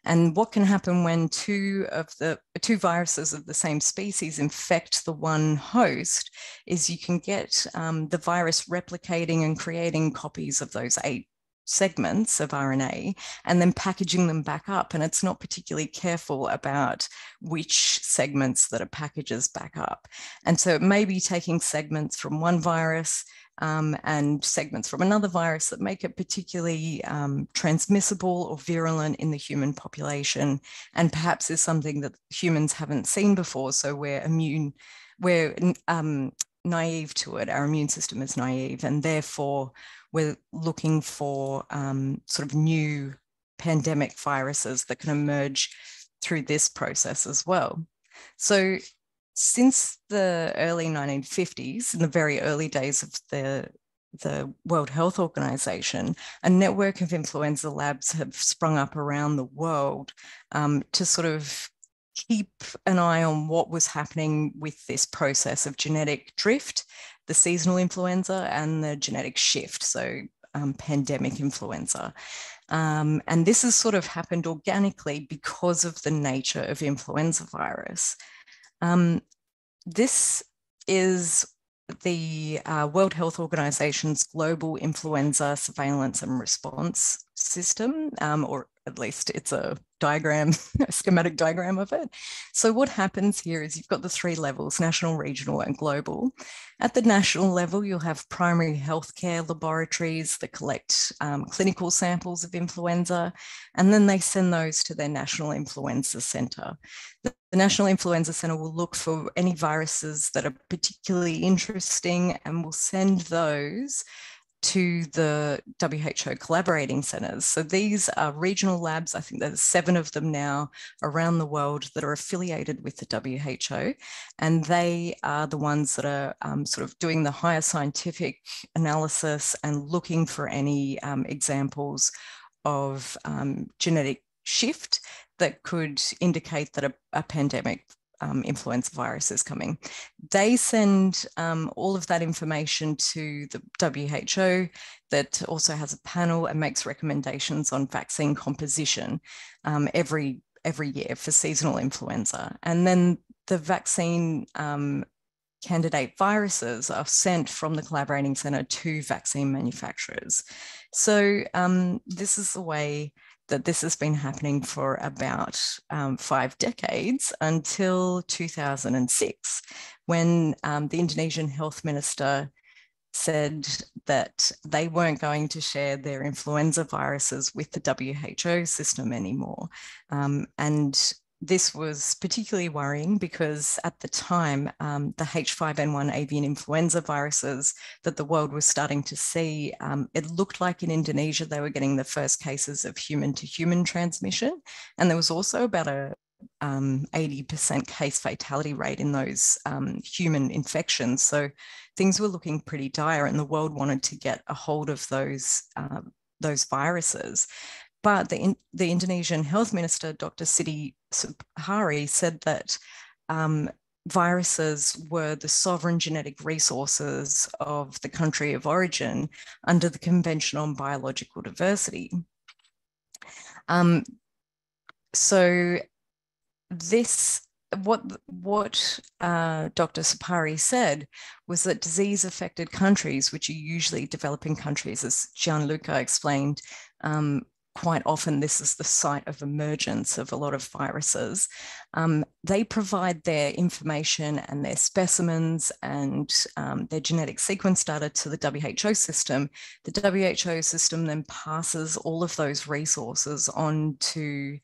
And what can happen when two of the two viruses of the same species infect the one host is you can get um, the virus replicating and creating copies of those eight segments of RNA and then packaging them back up. And it's not particularly careful about which segments that it packages back up. And so it may be taking segments from one virus um, and segments from another virus that make it particularly um, transmissible or virulent in the human population. And perhaps is something that humans haven't seen before. So we're immune, we're um, naive to it. Our immune system is naive, and therefore we're looking for um, sort of new pandemic viruses that can emerge through this process as well. So since the early 1950s, in the very early days of the the World Health Organization, a network of influenza labs have sprung up around the world um, to sort of keep an eye on what was happening with this process of genetic drift, the seasonal influenza, and the genetic shift, so um, pandemic influenza. Um, and this has sort of happened organically because of the nature of influenza virus. Um, this is the uh, World Health Organization's Global Influenza Surveillance and Response System, um, or at least it's a diagram, a schematic diagram of it. So what happens here is you've got the three levels, national, regional, and global. At the national level, you'll have primary healthcare laboratories that collect um, clinical samples of influenza, and then they send those to their National Influenza Centre. The, National Influenza Centre will look for any viruses that are particularly interesting and will send those to the WHO collaborating centres. So these are regional labs. I think there's seven of them now around the world that are affiliated with the WHO. And they are the ones that are um, sort of doing the higher scientific analysis and looking for any um, examples of um, genetic shift that could indicate that a, a pandemic um, influenza virus is coming. They send um, all of that information to the WHO that also has a panel and makes recommendations on vaccine composition um, every every year for seasonal influenza. And then the vaccine um, candidate viruses are sent from the collaborating center to vaccine manufacturers. So um, this is the way that this has been happening for about um, five decades until 2006, when um, the Indonesian health minister said that they weren't going to share their influenza viruses with the WHO system anymore. Um, and this was particularly worrying because at the time, um, the H5N1 avian influenza viruses that the world was starting to see, um, it looked like in Indonesia they were getting the first cases of human to human transmission. And there was also about a um, 80% case fatality rate in those um, human infections. So things were looking pretty dire, and the world wanted to get a hold of those. Uh, those viruses. But the, the Indonesian health minister, Dr. Siti Supari, said that um, viruses were the sovereign genetic resources of the country of origin under the Convention on Biological Diversity. Um, so this what what uh, Dr. Supari said was that disease affected countries, which are usually developing countries, as Gianluca explained, um, quite often this is the site of emergence of a lot of viruses. Um, they provide their information and their specimens and um, their genetic sequence data to the WHO system. The WHO system then passes all of those resources on to,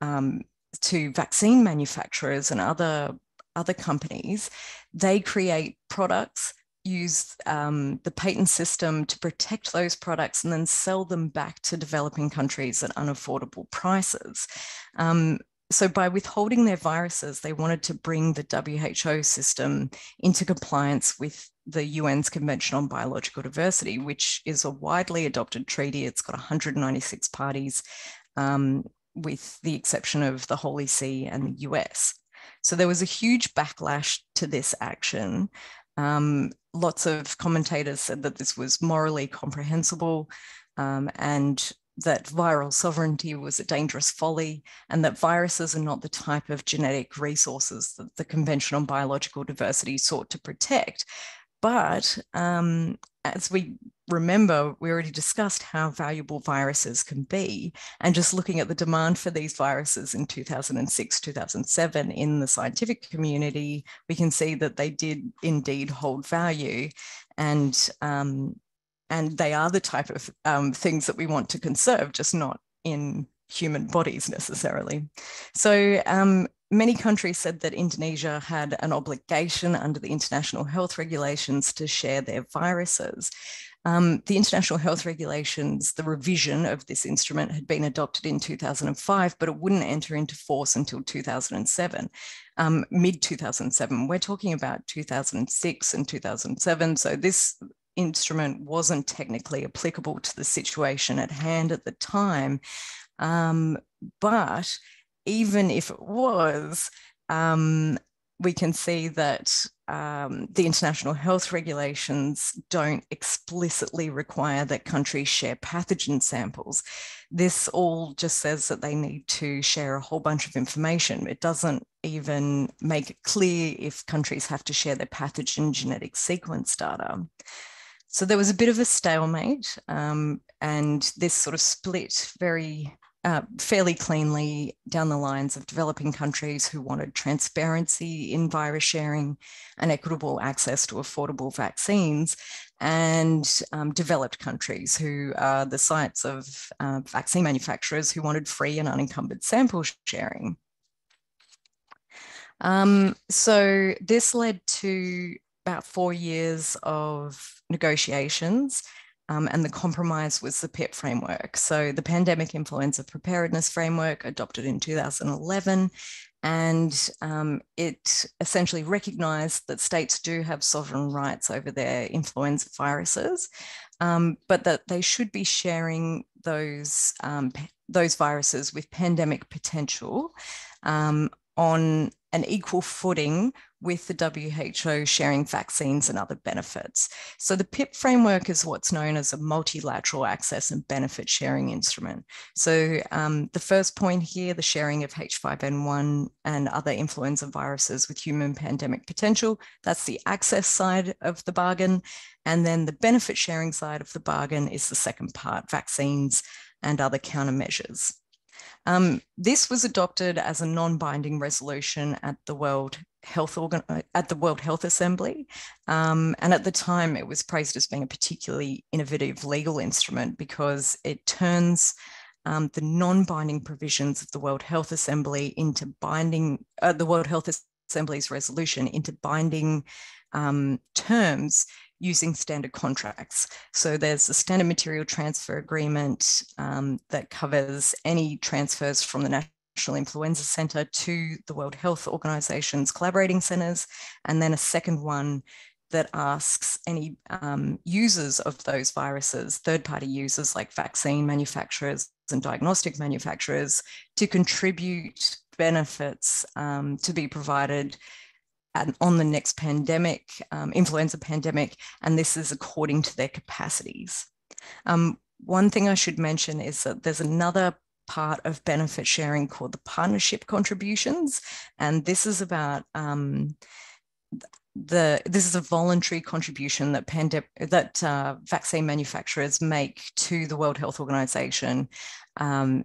um, to vaccine manufacturers and other, other companies. They create products use um, the patent system to protect those products and then sell them back to developing countries at unaffordable prices. Um, so by withholding their viruses, they wanted to bring the WHO system into compliance with the UN's Convention on Biological Diversity, which is a widely adopted treaty. It's got 196 parties, um, with the exception of the Holy See and the US. So there was a huge backlash to this action. Um, lots of commentators said that this was morally comprehensible um, and that viral sovereignty was a dangerous folly and that viruses are not the type of genetic resources that the Convention on Biological Diversity sought to protect. But um, as we remember, we already discussed how valuable viruses can be. And just looking at the demand for these viruses in 2006, 2007 in the scientific community, we can see that they did indeed hold value. And, um, and they are the type of um, things that we want to conserve, just not in human bodies necessarily. So um, many countries said that Indonesia had an obligation under the international health regulations to share their viruses. Um, the international health regulations, the revision of this instrument had been adopted in 2005, but it wouldn't enter into force until 2007, um, mid 2007. We're talking about 2006 and 2007. So this instrument wasn't technically applicable to the situation at hand at the time. Um, but even if it was, um, we can see that um, the international health regulations don't explicitly require that countries share pathogen samples. This all just says that they need to share a whole bunch of information. It doesn't even make it clear if countries have to share their pathogen genetic sequence data. So there was a bit of a stalemate, um, and this sort of split very uh, fairly cleanly down the lines of developing countries who wanted transparency in virus sharing and equitable access to affordable vaccines, and um, developed countries who are the sites of uh, vaccine manufacturers who wanted free and unencumbered sample sharing. Um, so this led to about four years of negotiations Um, and the compromise was the PIP framework. So the Pandemic Influenza Preparedness Framework, adopted in 2011, and um, it essentially recognized that states do have sovereign rights over their influenza viruses, um, but that they should be sharing those, um, those viruses with pandemic potential um, on an equal footing with the WHO sharing vaccines and other benefits. So the PIP framework is what's known as a multilateral access and benefit sharing instrument. So um, the first point here, the sharing of H5N1 and other influenza viruses with human pandemic potential, that's the access side of the bargain. And then the benefit sharing side of the bargain is the second part, vaccines and other countermeasures. Um, this was adopted as a non-binding resolution at the World Health Organ uh, at the World Health Assembly, um, and at the time it was praised as being a particularly innovative legal instrument because it turns um, the non-binding provisions of the World Health Assembly into binding uh, the World Health Assembly's resolution into binding um, terms using standard contracts. So there's a standard material transfer agreement um, that covers any transfers from the National Influenza Centre to the World Health Organization's collaborating centres, and then a second one that asks any um, users of those viruses, third party users like vaccine manufacturers and diagnostic manufacturers, to contribute benefits um, to be provided on the next pandemic, um, influenza pandemic, and this is according to their capacities. Um, one thing I should mention is that there's another part of benefit sharing called the partnership contributions, and this is about um, the this is a voluntary contribution that pandemic that uh, vaccine manufacturers make to the World Health Organization um,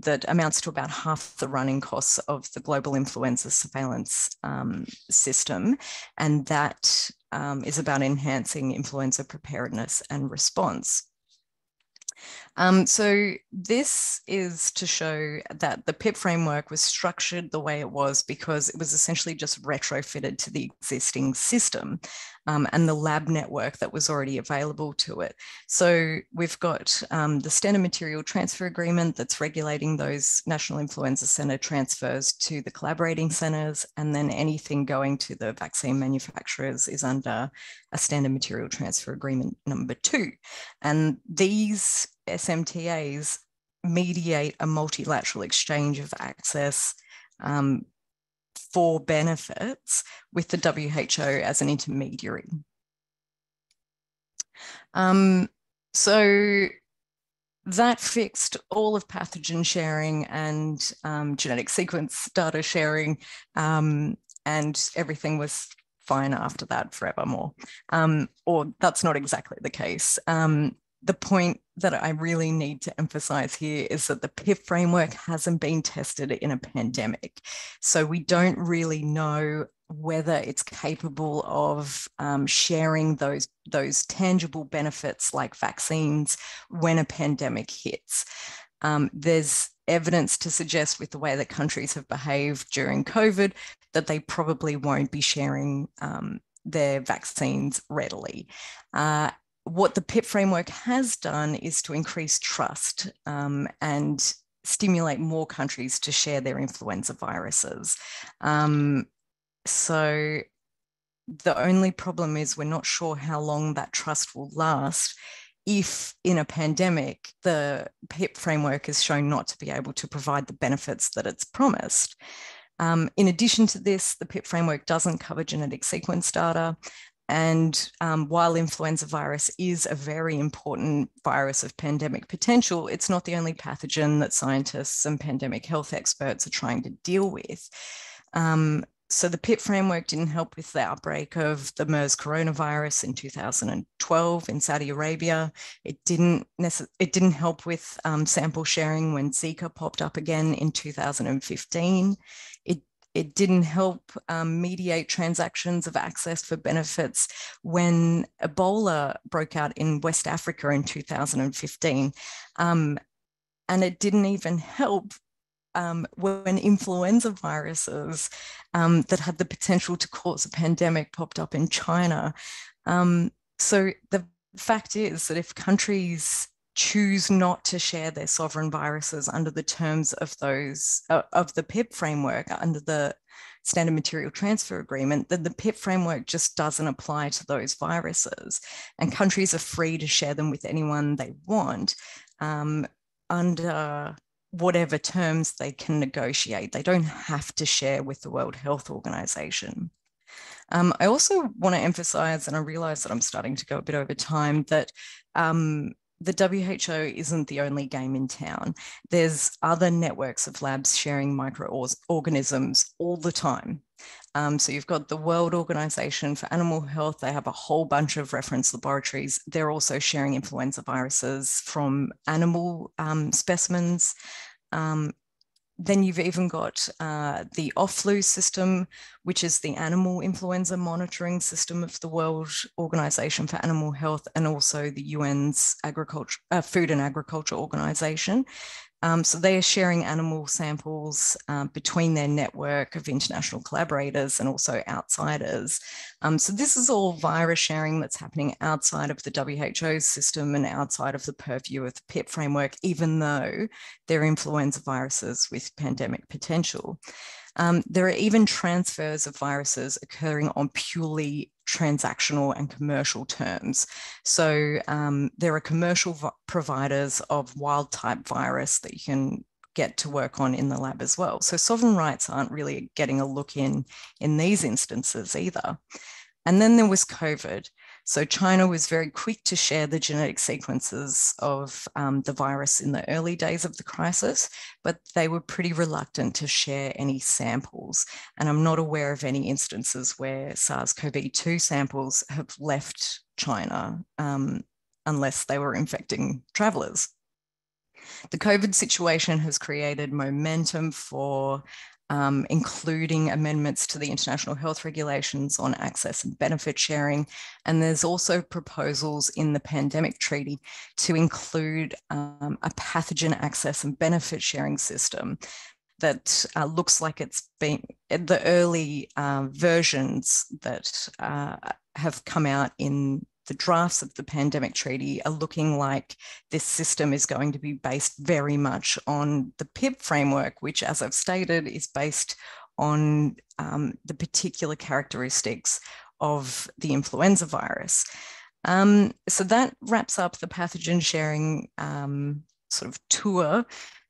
that amounts to about half the running costs of the global influenza surveillance um, system. And that um, is about enhancing influenza preparedness and response. Um, so this is to show that the PIP framework was structured the way it was because it was essentially just retrofitted to the existing system um, and the lab network that was already available to it. So we've got um, the standard material transfer agreement that's regulating those National Influenza Centre transfers to the collaborating centres, and then anything going to the vaccine manufacturers is under a standard material transfer agreement number two. And these SMTAs mediate a multilateral exchange of access um, for benefits with the WHO as an intermediary. Um, so that fixed all of pathogen sharing and um, genetic sequence data sharing, um, and everything was fine after that forevermore. Um, or that's not exactly the case. The point that I really need to emphasize here is that the PIP framework hasn't been tested in a pandemic. So we don't really know whether it's capable of um, sharing those, those tangible benefits like vaccines when a pandemic hits. Um, there's evidence to suggest with the way that countries have behaved during COVID that they probably won't be sharing um, their vaccines readily. Uh, what the PIP framework has done is to increase trust um, and stimulate more countries to share their influenza viruses. Um, so the only problem is we're not sure how long that trust will last if in a pandemic the PIP framework is shown not to be able to provide the benefits that it's promised. Um, in addition to this, the PIP framework doesn't cover genetic sequence data, and um, while influenza virus is a very important virus of pandemic potential, it's not the only pathogen that scientists and pandemic health experts are trying to deal with. Um, so the PIP framework didn't help with the outbreak of the MERS coronavirus in 2012 in Saudi Arabia. It didn't it didn't help with um, sample sharing when Zika popped up again in 2015. It it didn't help um, mediate transactions of access for benefits when Ebola broke out in West Africa in 2015. Um, and it didn't even help um, when influenza viruses um, that had the potential to cause a pandemic popped up in China. Um, so the fact is that if countries choose not to share their sovereign viruses under the terms of those uh, of the PIP framework under the standard material transfer agreement, then the PIP framework just doesn't apply to those viruses. And countries are free to share them with anyone they want um, under whatever terms they can negotiate. They don't have to share with the World Health Organization. Um, I also want to emphasize, and I realize that I'm starting to go a bit over time, that um, the WHO isn't the only game in town. There's other networks of labs sharing microorganisms all the time. Um, so you've got the World Organization for Animal Health. They have a whole bunch of reference laboratories. They're also sharing influenza viruses from animal um, specimens. Um, then you've even got uh, the OFFLU system, which is the animal influenza monitoring system of the World Organization for Animal Health and also the UN's agriculture, uh, Food and Agriculture Organization. Um, so they are sharing animal samples um, between their network of international collaborators and also outsiders. Um, so this is all virus sharing that's happening outside of the WHO system and outside of the purview of the PIP framework, even though they're influenza viruses with pandemic potential. Um, there are even transfers of viruses occurring on purely transactional and commercial terms. So um, there are commercial providers of wild type virus that you can get to work on in the lab as well. So sovereign rights aren't really getting a look in in these instances either. And then there was COVID. So China was very quick to share the genetic sequences of um, the virus in the early days of the crisis, but they were pretty reluctant to share any samples. And I'm not aware of any instances where SARS-CoV-2 samples have left China um, unless they were infecting travelers. The COVID situation has created momentum for um, including amendments to the international health regulations on access and benefit sharing. And there's also proposals in the pandemic treaty to include um, a pathogen access and benefit sharing system that uh, looks like it's been the early uh, versions that uh, have come out in the drafts of the pandemic treaty are looking like this system is going to be based very much on the PIP framework, which, as I've stated, is based on um, the particular characteristics of the influenza virus. Um, so that wraps up the pathogen sharing um, sort of tour.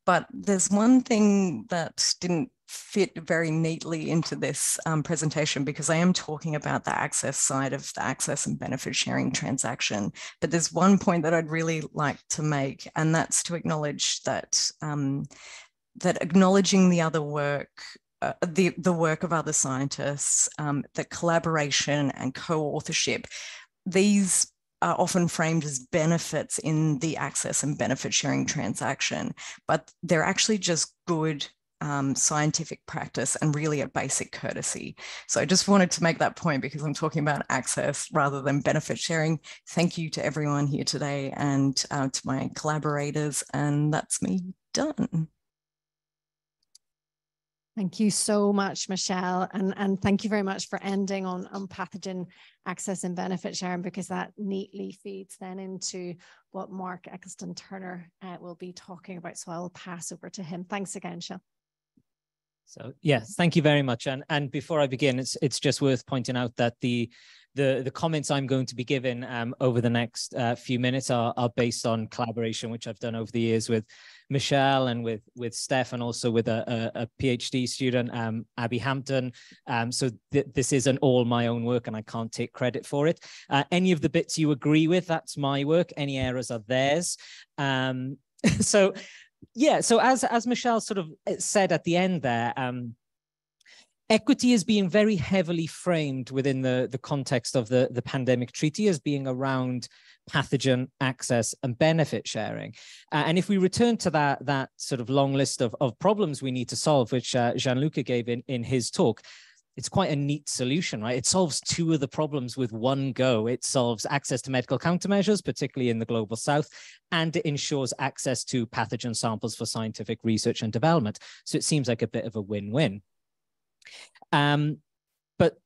But there's one thing that didn't fit very neatly into this um, presentation because I am talking about the access side of the access and benefit sharing transaction. But there's one point that I'd really like to make, and that's to acknowledge that um, that acknowledging the other work uh, the, the work of other scientists, um, the collaboration and co-authorship, these are often framed as benefits in the access and benefit sharing transaction, but they're actually just good um, scientific practice and really a basic courtesy. So I just wanted to make that point because I'm talking about access rather than benefit sharing. Thank you to everyone here today and uh, to my collaborators. And that's me done. Thank you so much, Michelle. And, and thank you very much for ending on, on pathogen access and benefit sharing, because that neatly feeds then into what Mark Eccleston Turner uh, will be talking about. So I'll pass over to him. Thanks again, Shell. So yes, thank you very much. And and before I begin, it's it's just worth pointing out that the the the comments I'm going to be giving um, over the next uh, few minutes are are based on collaboration, which I've done over the years with Michelle and with with Steph, and also with a, a, a PhD student, um, Abby Hampton. Um, so th this isn't all my own work, and I can't take credit for it. Uh, any of the bits you agree with, that's my work. Any errors are theirs. Um, so yeah so as as michelle sort of uh, said at the end there um equity is being very heavily framed within the the context of the the pandemic treaty as being around pathogen access and benefit sharing. Uh, and if we return to that that sort of long list of, of problems we need to solve which uh, gianluca gave in in his talk it's quite a neat solution, right? It solves two of the problems with one go. It solves access to medical countermeasures, particularly in the global south, and it ensures access to pathogen samples for scientific research and development. So it seems like a bit of a win-win. Um, but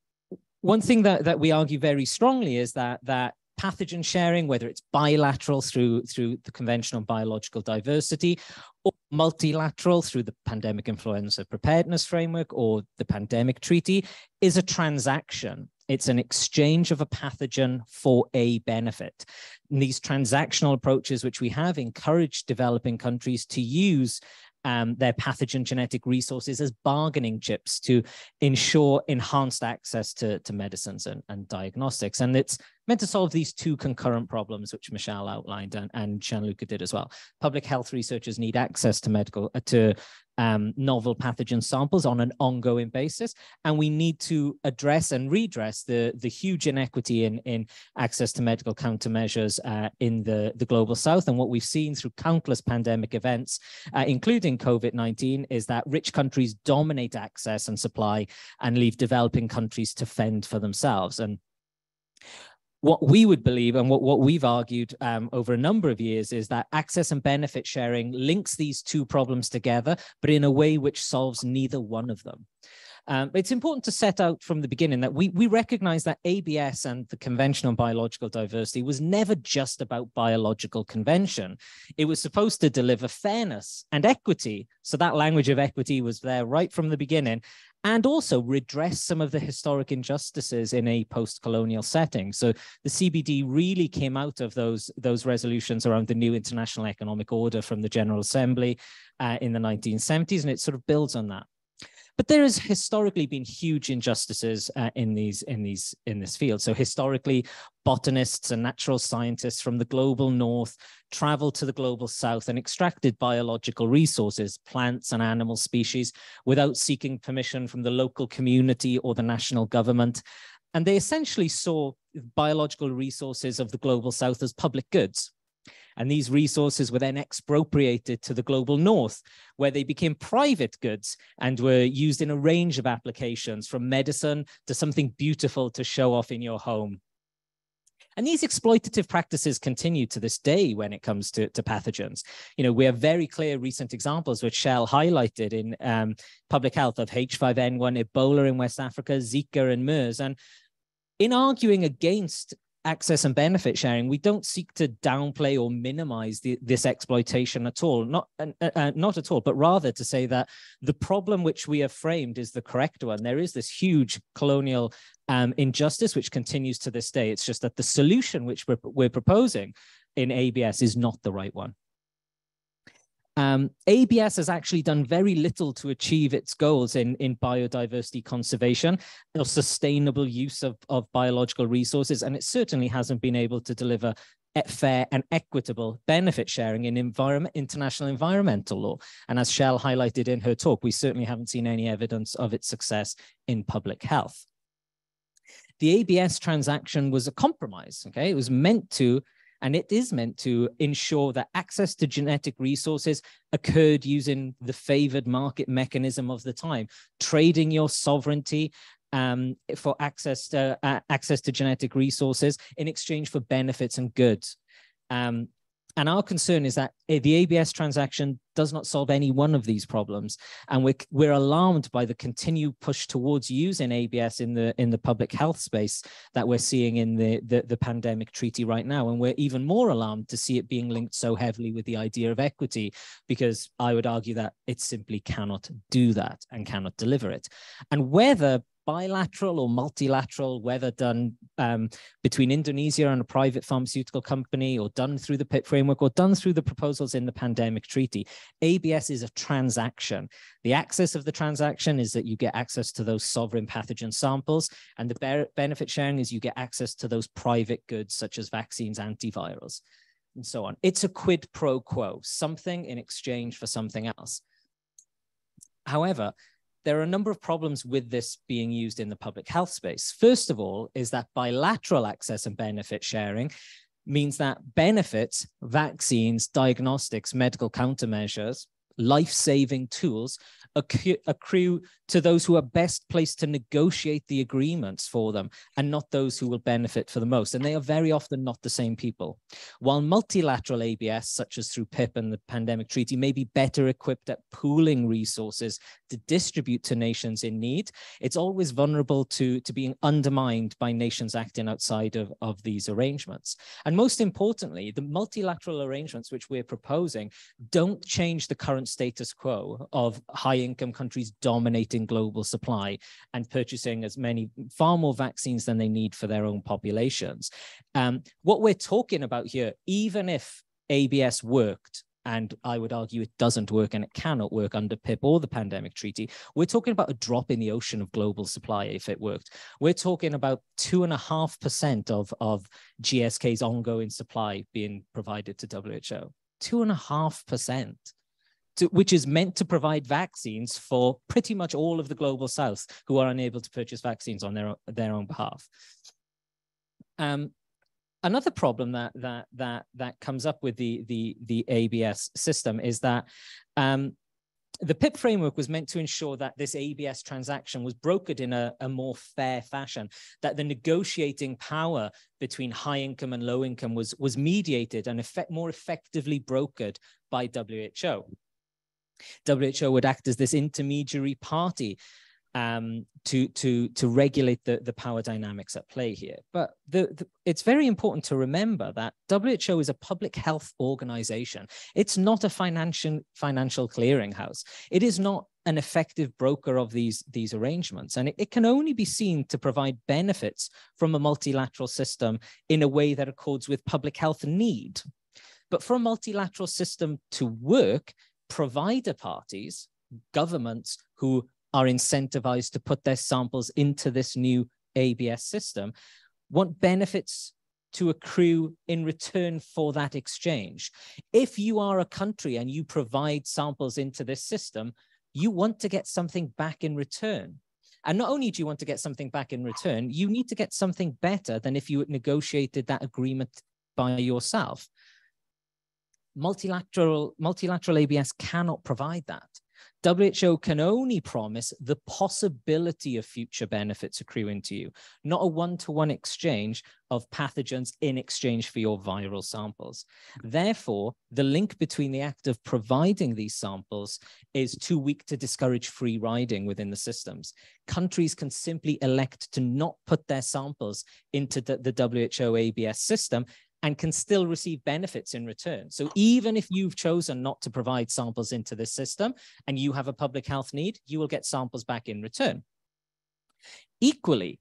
one thing that, that we argue very strongly is that that pathogen sharing, whether it's bilateral through, through the Convention on Biological Diversity or multilateral through the Pandemic Influenza Preparedness Framework or the Pandemic Treaty, is a transaction. It's an exchange of a pathogen for a benefit. And these transactional approaches, which we have, encouraged developing countries to use um, their pathogen genetic resources as bargaining chips to ensure enhanced access to, to medicines and, and diagnostics. And it's meant to solve these two concurrent problems, which Michelle outlined and, and Gianluca did as well. Public health researchers need access to medical, uh, to um, novel pathogen samples on an ongoing basis. And we need to address and redress the, the huge inequity in, in access to medical countermeasures uh, in the, the global south. And what we've seen through countless pandemic events, uh, including COVID-19, is that rich countries dominate access and supply and leave developing countries to fend for themselves. And what we would believe and what, what we've argued um, over a number of years is that access and benefit sharing links these two problems together, but in a way which solves neither one of them. Um, it's important to set out from the beginning that we, we recognize that ABS and the Convention on Biological Diversity was never just about biological convention. It was supposed to deliver fairness and equity. So that language of equity was there right from the beginning and also redress some of the historic injustices in a post-colonial setting. So the CBD really came out of those, those resolutions around the new international economic order from the General Assembly uh, in the 1970s, and it sort of builds on that. But there has historically been huge injustices uh, in these in these in this field. So historically, botanists and natural scientists from the global north traveled to the global south and extracted biological resources, plants and animal species, without seeking permission from the local community or the national government. And they essentially saw biological resources of the global south as public goods. And these resources were then expropriated to the global north, where they became private goods and were used in a range of applications from medicine to something beautiful to show off in your home. And these exploitative practices continue to this day when it comes to, to pathogens. You know, we have very clear recent examples which Shell highlighted in um, public health of H5N1, Ebola in West Africa, Zika and MERS. And in arguing against access and benefit sharing, we don't seek to downplay or minimize the, this exploitation at all, not uh, uh, not at all, but rather to say that the problem which we have framed is the correct one. There is this huge colonial um, injustice which continues to this day. It's just that the solution which we're, we're proposing in ABS is not the right one. Um, ABS has actually done very little to achieve its goals in, in biodiversity conservation or sustainable use of, of biological resources, and it certainly hasn't been able to deliver fair and equitable benefit sharing in environment, international environmental law. And as Shell highlighted in her talk, we certainly haven't seen any evidence of its success in public health. The ABS transaction was a compromise, okay? It was meant to and it is meant to ensure that access to genetic resources occurred using the favored market mechanism of the time, trading your sovereignty um, for access to uh, access to genetic resources in exchange for benefits and goods. Um, and our concern is that eh, the ABS transaction does not solve any one of these problems. And we're, we're alarmed by the continued push towards using ABS in the in the public health space that we're seeing in the, the, the pandemic treaty right now. And we're even more alarmed to see it being linked so heavily with the idea of equity, because I would argue that it simply cannot do that and cannot deliver it. And whether bilateral or multilateral, whether done um, between Indonesia and a private pharmaceutical company or done through the PIP framework or done through the proposals in the pandemic treaty. ABS is a transaction. The access of the transaction is that you get access to those sovereign pathogen samples, and the benefit sharing is you get access to those private goods such as vaccines, antivirals, and so on. It's a quid pro quo, something in exchange for something else. However, there are a number of problems with this being used in the public health space. First of all, is that bilateral access and benefit sharing means that benefits, vaccines, diagnostics, medical countermeasures, life saving tools accrue to those who are best placed to negotiate the agreements for them and not those who will benefit for the most. And they are very often not the same people. While multilateral ABS, such as through PIP and the pandemic treaty, may be better equipped at pooling resources to distribute to nations in need, it's always vulnerable to, to being undermined by nations acting outside of, of these arrangements. And most importantly, the multilateral arrangements which we're proposing don't change the current status quo of high income countries dominating global supply and purchasing as many, far more vaccines than they need for their own populations. Um, what we're talking about here, even if ABS worked, and I would argue it doesn't work and it cannot work under PIP or the pandemic treaty. We're talking about a drop in the ocean of global supply if it worked. We're talking about two and a half percent of, of GSK's ongoing supply being provided to WHO. Two and a half percent to, which is meant to provide vaccines for pretty much all of the global south who are unable to purchase vaccines on their, their own behalf. Um, another problem that that that that comes up with the the the ABS system is that um, the PIP framework was meant to ensure that this ABS transaction was brokered in a, a, more fair fashion, that the negotiating power between high income and low income was, was mediated and effect, more effectively brokered by WHO. WHO would act as this intermediary party um, to to to regulate the the power dynamics at play here. But the, the, it's very important to remember that WHO is a public health organization. It's not a financial financial clearinghouse. It is not an effective broker of these these arrangements, and it, it can only be seen to provide benefits from a multilateral system in a way that accords with public health need. But for a multilateral system to work, provider parties, governments who are incentivized to put their samples into this new ABS system, want benefits to accrue in return for that exchange. If you are a country and you provide samples into this system, you want to get something back in return. And not only do you want to get something back in return, you need to get something better than if you had negotiated that agreement by yourself multilateral, multilateral ABS cannot provide that. WHO can only promise the possibility of future benefits accruing to you, not a one-to-one exchange of pathogens in exchange for your viral samples. Therefore, the link between the act of providing these samples is too weak to discourage free riding within the systems. Countries can simply elect to not put their samples into the, the WHO ABS system and can still receive benefits in return. So even if you've chosen not to provide samples into this system and you have a public health need, you will get samples back in return. Equally,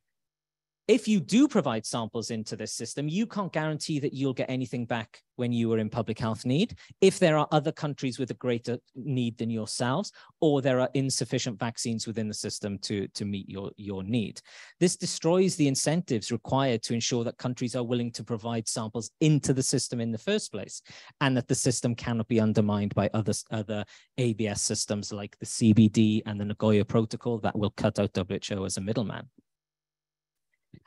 if you do provide samples into this system, you can't guarantee that you'll get anything back when you are in public health need. If there are other countries with a greater need than yourselves, or there are insufficient vaccines within the system to, to meet your, your need. This destroys the incentives required to ensure that countries are willing to provide samples into the system in the first place, and that the system cannot be undermined by other, other ABS systems like the CBD and the Nagoya Protocol that will cut out WHO as a middleman.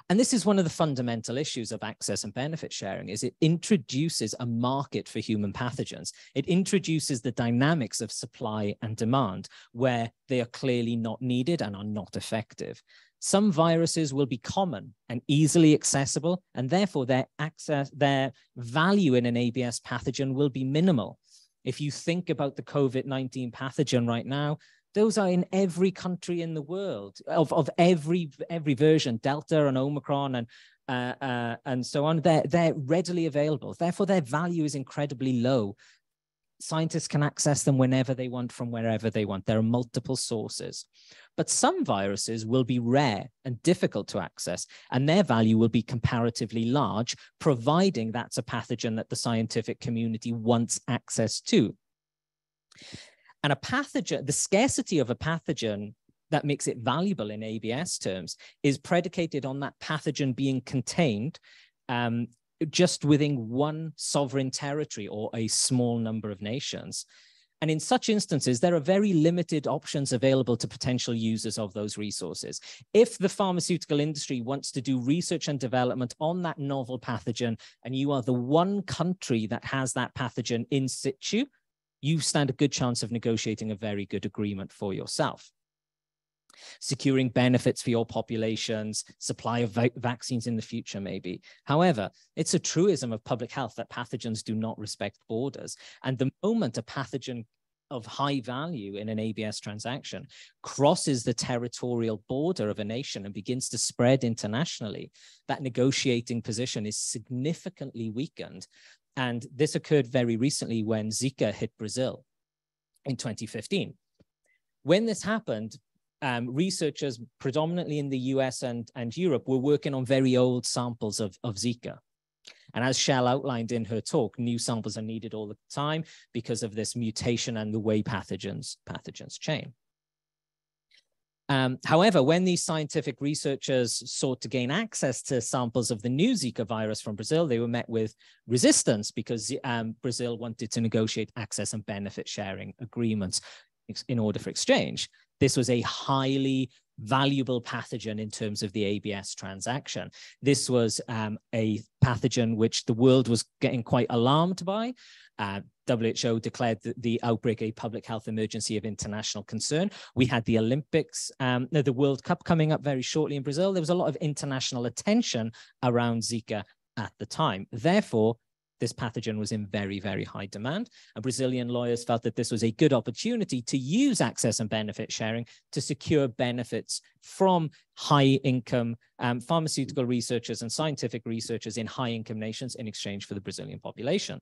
And this is one of the fundamental issues of access and benefit sharing is it introduces a market for human pathogens. It introduces the dynamics of supply and demand where they are clearly not needed and are not effective. Some viruses will be common and easily accessible, and therefore their access, their value in an ABS pathogen will be minimal. If you think about the COVID-19 pathogen right now, those are in every country in the world of, of every every version, Delta and Omicron and uh, uh, and so on. They're they're readily available. Therefore, their value is incredibly low. Scientists can access them whenever they want from wherever they want. There are multiple sources. But some viruses will be rare and difficult to access, and their value will be comparatively large, providing that's a pathogen that the scientific community wants access to. And a pathogen, the scarcity of a pathogen that makes it valuable in ABS terms is predicated on that pathogen being contained um, just within one sovereign territory or a small number of nations. And in such instances, there are very limited options available to potential users of those resources. If the pharmaceutical industry wants to do research and development on that novel pathogen, and you are the one country that has that pathogen in situ, you stand a good chance of negotiating a very good agreement for yourself. Securing benefits for your populations, supply of va vaccines in the future, maybe. However, it's a truism of public health that pathogens do not respect borders. And the moment a pathogen of high value in an ABS transaction crosses the territorial border of a nation and begins to spread internationally, that negotiating position is significantly weakened. And this occurred very recently when Zika hit Brazil in 2015. When this happened, um, researchers predominantly in the US and, and Europe were working on very old samples of, of Zika. And as Shell outlined in her talk, new samples are needed all the time because of this mutation and the way pathogens, pathogens change. Um, however, when these scientific researchers sought to gain access to samples of the new Zika virus from Brazil, they were met with resistance because um, Brazil wanted to negotiate access and benefit sharing agreements in order for exchange. This was a highly valuable pathogen in terms of the ABS transaction. This was um, a pathogen which the world was getting quite alarmed by. Uh, WHO declared the, outbreak a public health emergency of international concern. We had the Olympics, um, the World Cup coming up very shortly in Brazil. There was a lot of international attention around Zika at the time. Therefore, this pathogen was in very, very high demand. And Brazilian lawyers felt that this was a good opportunity to use access and benefit sharing to secure benefits from high income um, pharmaceutical researchers and scientific researchers in high income nations in exchange for the Brazilian population.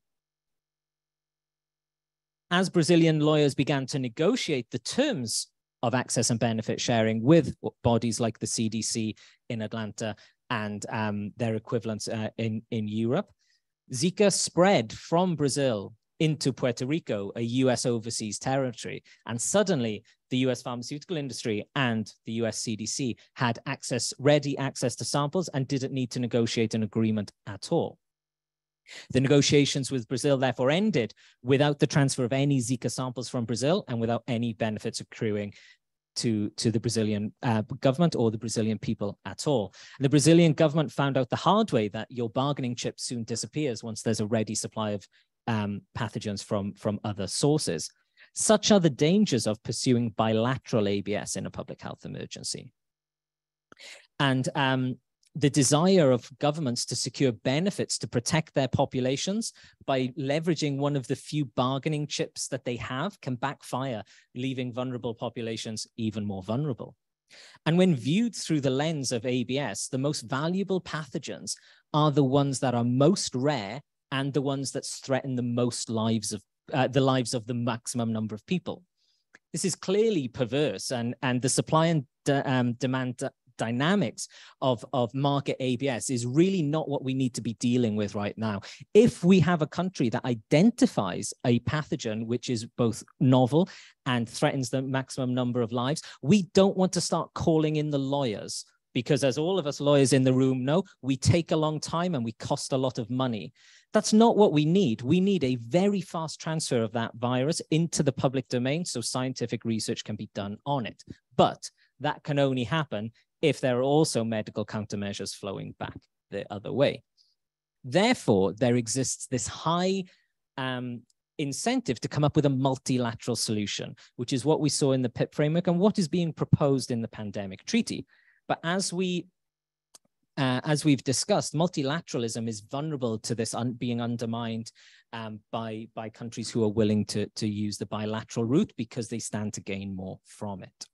As Brazilian lawyers began to negotiate the terms of access and benefit sharing with bodies like the CDC in Atlanta and um, their equivalents uh, in, in Europe, Zika spread from Brazil into Puerto Rico, a US overseas territory. And suddenly, the US pharmaceutical industry and the US CDC had access, ready access to samples and didn't need to negotiate an agreement at all. The negotiations with Brazil therefore ended without the transfer of any Zika samples from Brazil and without any benefits accruing to, to the Brazilian uh, government or the Brazilian people at all. The Brazilian government found out the hard way that your bargaining chip soon disappears once there's a ready supply of um, pathogens from, from other sources. Such are the dangers of pursuing bilateral ABS in a public health emergency. And um, the desire of governments to secure benefits to protect their populations by leveraging one of the few bargaining chips that they have can backfire, leaving vulnerable populations even more vulnerable. And when viewed through the lens of ABS, the most valuable pathogens are the ones that are most rare and the ones that threaten the most lives of uh, the lives of the maximum number of people. This is clearly perverse, and, and the supply and de, um, demand dynamics of, of market ABS is really not what we need to be dealing with right now. If we have a country that identifies a pathogen which is both novel and threatens the maximum number of lives, we don't want to start calling in the lawyers because as all of us lawyers in the room know, we take a long time and we cost a lot of money. That's not what we need. We need a very fast transfer of that virus into the public domain so scientific research can be done on it. But that can only happen if there are also medical countermeasures flowing back the other way. Therefore, there exists this high um, incentive to come up with a multilateral solution, which is what we saw in the PIP framework and what is being proposed in the pandemic treaty. But as we uh, as we've discussed, multilateralism is vulnerable to this un being undermined um, by, by countries who are willing to, to use the bilateral route because they stand to gain more from it.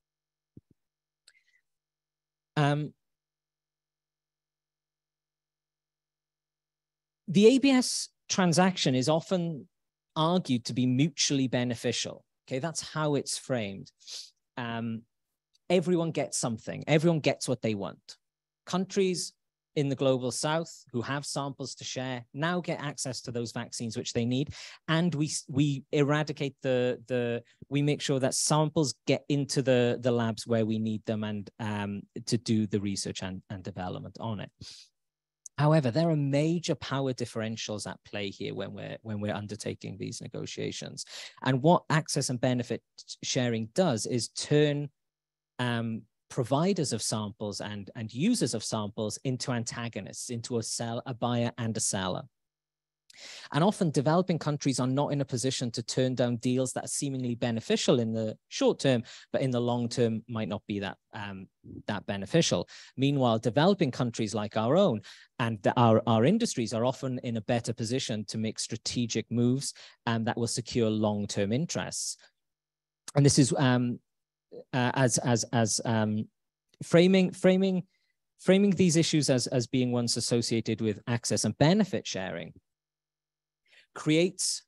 Um, the ABS transaction is often argued to be mutually beneficial. Okay, that's how it's framed. Um, everyone gets something, everyone gets what they want. Countries in the global south who have samples to share now get access to those vaccines which they need and we we eradicate the the we make sure that samples get into the the labs where we need them and um, to do the research and, and development on it However, there are major power differentials at play here when we're when we're undertaking these negotiations. And what access and benefit sharing does is turn um, providers of samples and, and users of samples into antagonists, into a sell, a buyer and a seller. And often developing countries are not in a position to turn down deals that are seemingly beneficial in the short term, but in the long term might not be that, um, that beneficial. Meanwhile, developing countries like our own and our, our industries are often in a better position to make strategic moves um, that will secure long-term interests. And this is um, uh, as, as, as um, framing, framing, framing these issues as, as being ones associated with access and benefit sharing creates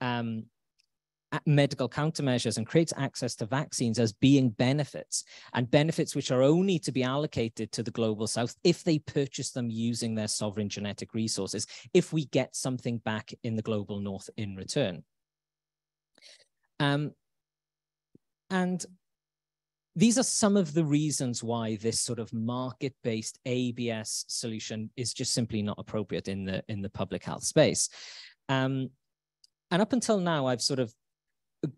um, medical countermeasures and creates access to vaccines as being benefits and benefits which are only to be allocated to the global south if they purchase them using their sovereign genetic resources if we get something back in the global north in return. Um, and these are some of the reasons why this sort of market-based ABS solution is just simply not appropriate in the in the public health space. Um, and up until now, I've sort of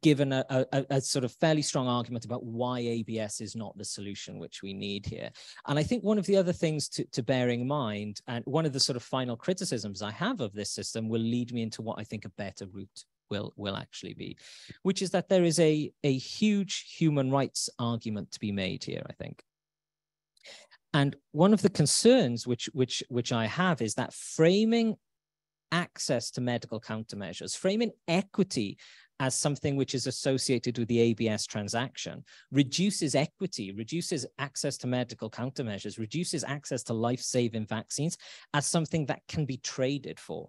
given a, a, a, sort of fairly strong argument about why ABS is not the solution which we need here. And I think one of the other things to, to bearing in mind, and one of the sort of final criticisms I have of this system will lead me into what I think a better route will, will actually be, which is that there is a, a huge human rights argument to be made here, I think. And one of the concerns which, which, which I have is that framing access to medical countermeasures, framing equity as something which is associated with the ABS transaction, reduces equity, reduces access to medical countermeasures, reduces access to life saving vaccines as something that can be traded for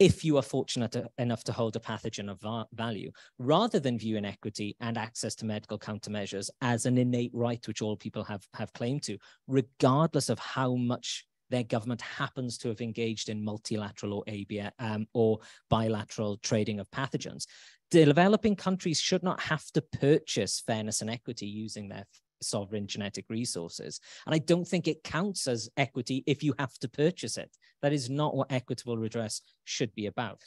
if you are fortunate enough to hold a pathogen of value, rather than view inequity and access to medical countermeasures as an innate right which all people have, have claim to, regardless of how much their government happens to have engaged in multilateral or ABA um, or bilateral trading of pathogens. Developing countries should not have to purchase fairness and equity using their sovereign genetic resources. And I don't think it counts as equity if you have to purchase it. That is not what equitable redress should be about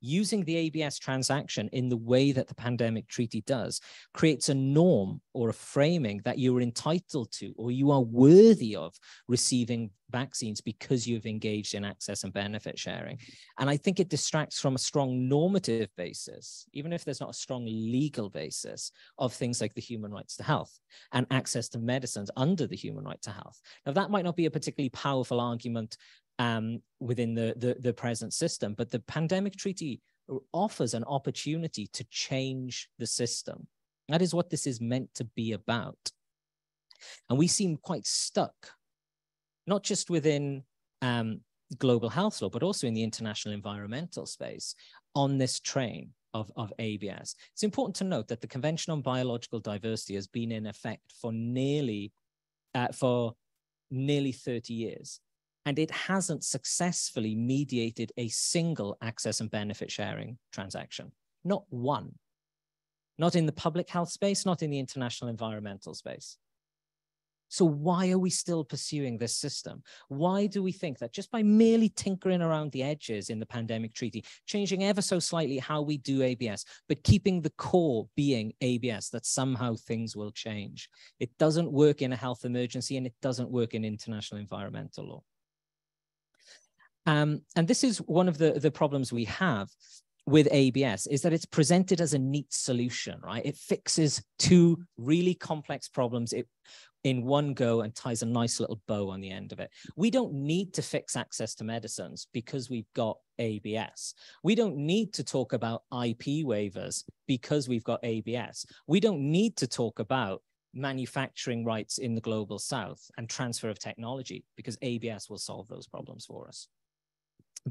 using the ABS transaction in the way that the pandemic treaty does creates a norm or a framing that you are entitled to or you are worthy of receiving vaccines because you've engaged in access and benefit sharing. And I think it distracts from a strong normative basis, even if there's not a strong legal basis of things like the human rights to health and access to medicines under the human right to health. Now, that might not be a particularly powerful argument um, within the, the, the present system. But the pandemic treaty offers an opportunity to change the system. That is what this is meant to be about. And we seem quite stuck, not just within um, global health law, but also in the international environmental space on this train of, of ABS. It's important to note that the Convention on Biological Diversity has been in effect for nearly uh, for nearly 30 years and it hasn't successfully mediated a single access and benefit sharing transaction. Not one. Not in the public health space, not in the international environmental space. So why are we still pursuing this system? Why do we think that just by merely tinkering around the edges in the pandemic treaty, changing ever so slightly how we do ABS, but keeping the core being ABS, that somehow things will change? It doesn't work in a health emergency and it doesn't work in international environmental law. Um, and this is one of the, the problems we have with ABS is that it's presented as a neat solution, right? It fixes two really complex problems it, in one go and ties a nice little bow on the end of it. We don't need to fix access to medicines because we've got ABS. We don't need to talk about IP waivers because we've got ABS. We don't need to talk about manufacturing rights in the global south and transfer of technology because ABS will solve those problems for us.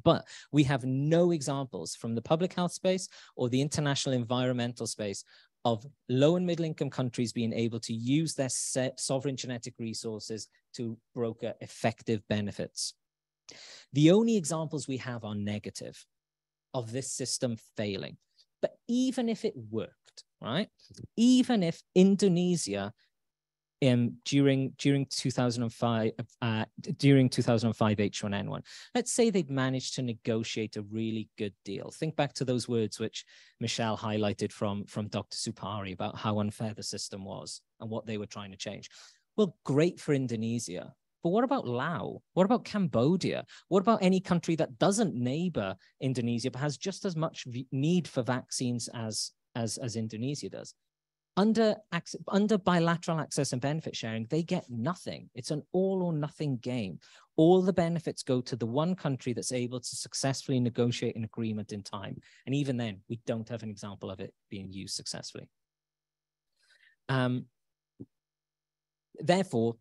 But we have no examples from the public health space or the international environmental space of low and middle income countries being able to use their sovereign genetic resources to broker effective benefits. The only examples we have are negative of this system failing. But even if it worked, right? Even if Indonesia um, during during 2005 uh, during 2005 H1N1. Let's say they'd managed to negotiate a really good deal. Think back to those words which Michelle highlighted from from Dr. Supari about how unfair the system was and what they were trying to change. Well, great for Indonesia, But what about Laos? What about Cambodia? What about any country that doesn't neighbor Indonesia but has just as much need for vaccines as, as, as Indonesia does? Under, under bilateral access and benefit sharing, they get nothing. It's an all or nothing game. All the benefits go to the one country that's able to successfully negotiate an agreement in time. And even then, we don't have an example of it being used successfully. Um, therefore,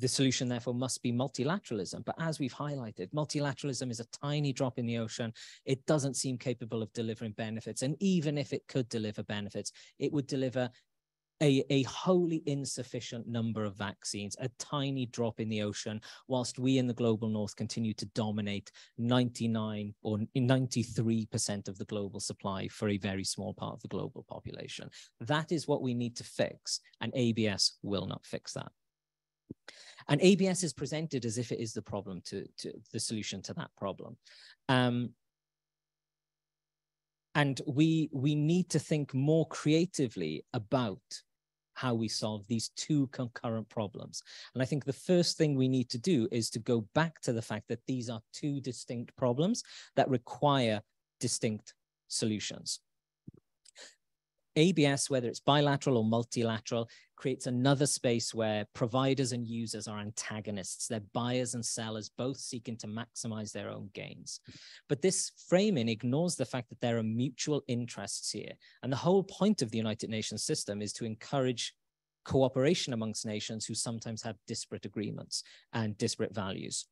the solution therefore must be multilateralism. But as we've highlighted, multilateralism is a tiny drop in the ocean. It doesn't seem capable of delivering benefits. And even if it could deliver benefits, it would deliver a, a wholly insufficient number of vaccines, a tiny drop in the ocean, whilst we in the global north continue to dominate 99 or 93% of the global supply for a very small part of the global population. That is what we need to fix, and ABS will not fix that. And ABS is presented as if it is the problem to, to the solution to that problem. Um, and we we need to think more creatively about how we solve these two concurrent problems. And I think the first thing we need to do is to go back to the fact that these are two distinct problems that require distinct solutions. ABS, whether it's bilateral or multilateral, creates another space where providers and users are antagonists. They're buyers and sellers, both seeking to maximize their own gains. But this framing ignores the fact that there are mutual interests here. And the whole point of the United Nations system is to encourage cooperation amongst nations who sometimes have disparate agreements and disparate values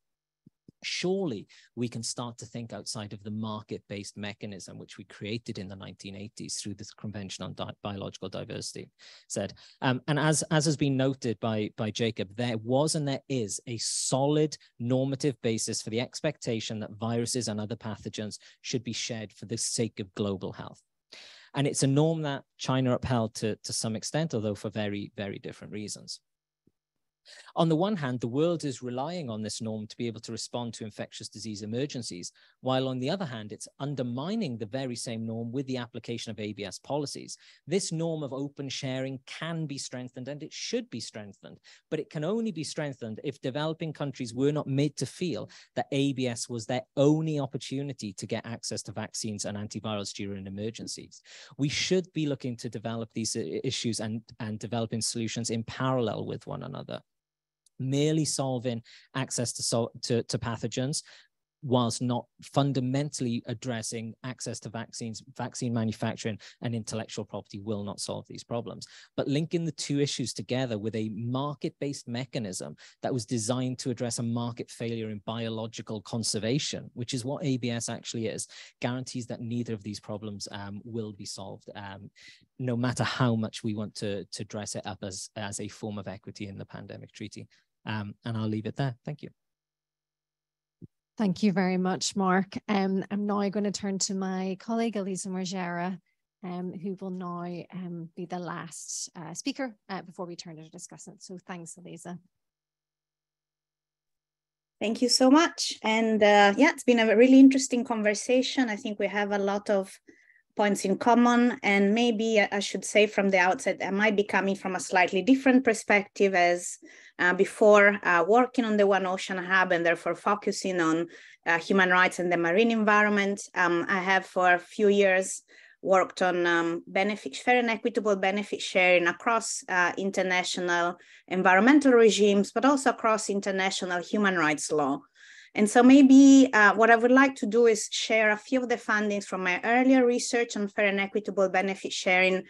surely we can start to think outside of the market-based mechanism which we created in the 1980s through this convention on Di biological diversity said. Um, and as as has been noted by by jacob there was and there is a solid normative basis for the expectation that viruses and other pathogens should be shared for the sake of global health. And it's a norm that china upheld to to some extent although for very very different reasons on the one hand, the world is relying on this norm to be able to respond to infectious disease emergencies, while on the other hand, it's undermining the very same norm with the application of ABS policies. This norm of open sharing can be strengthened and it should be strengthened, but it can only be strengthened if developing countries were not made to feel that ABS was their only opportunity to get access to vaccines and antivirals during emergencies. We should be looking to develop these uh, issues and, and developing solutions in parallel with one another merely solving access to, sol- to, to pathogens whilst not fundamentally addressing access to vaccines, vaccine manufacturing, and intellectual property will not solve these problems. But linking the two issues together with a market based mechanism that was designed to address a market failure in biological conservation, which is what ABS actually is, guarantees that neither of these problems um, will be solved, um, no matter how much we want to, to dress it up as, as a form of equity in the pandemic treaty. Um, and I'll leave it there. Thank you. Thank you very much, Mark. Um, I'm now going to turn to my colleague, Elisa Morgera, um, who will now um, be the last uh, speaker uh, before we turn to the discussant. So thanks, Elisa. Thank you so much. And uh, yeah, it's been a really interesting conversation. I think we have a lot of points in common. And maybe I should say from the outset, I might be coming from a slightly different perspective as uh, before uh, working on the One Ocean Hub and therefore focusing on uh, human rights and the marine environment. Um, I have for a few years worked on um, benefit, fair and equitable benefit sharing across uh, international environmental regimes, but also across international human rights law. And so maybe uh, what I would like to do is share a few of the findings from my earlier research on fair and equitable benefit sharing,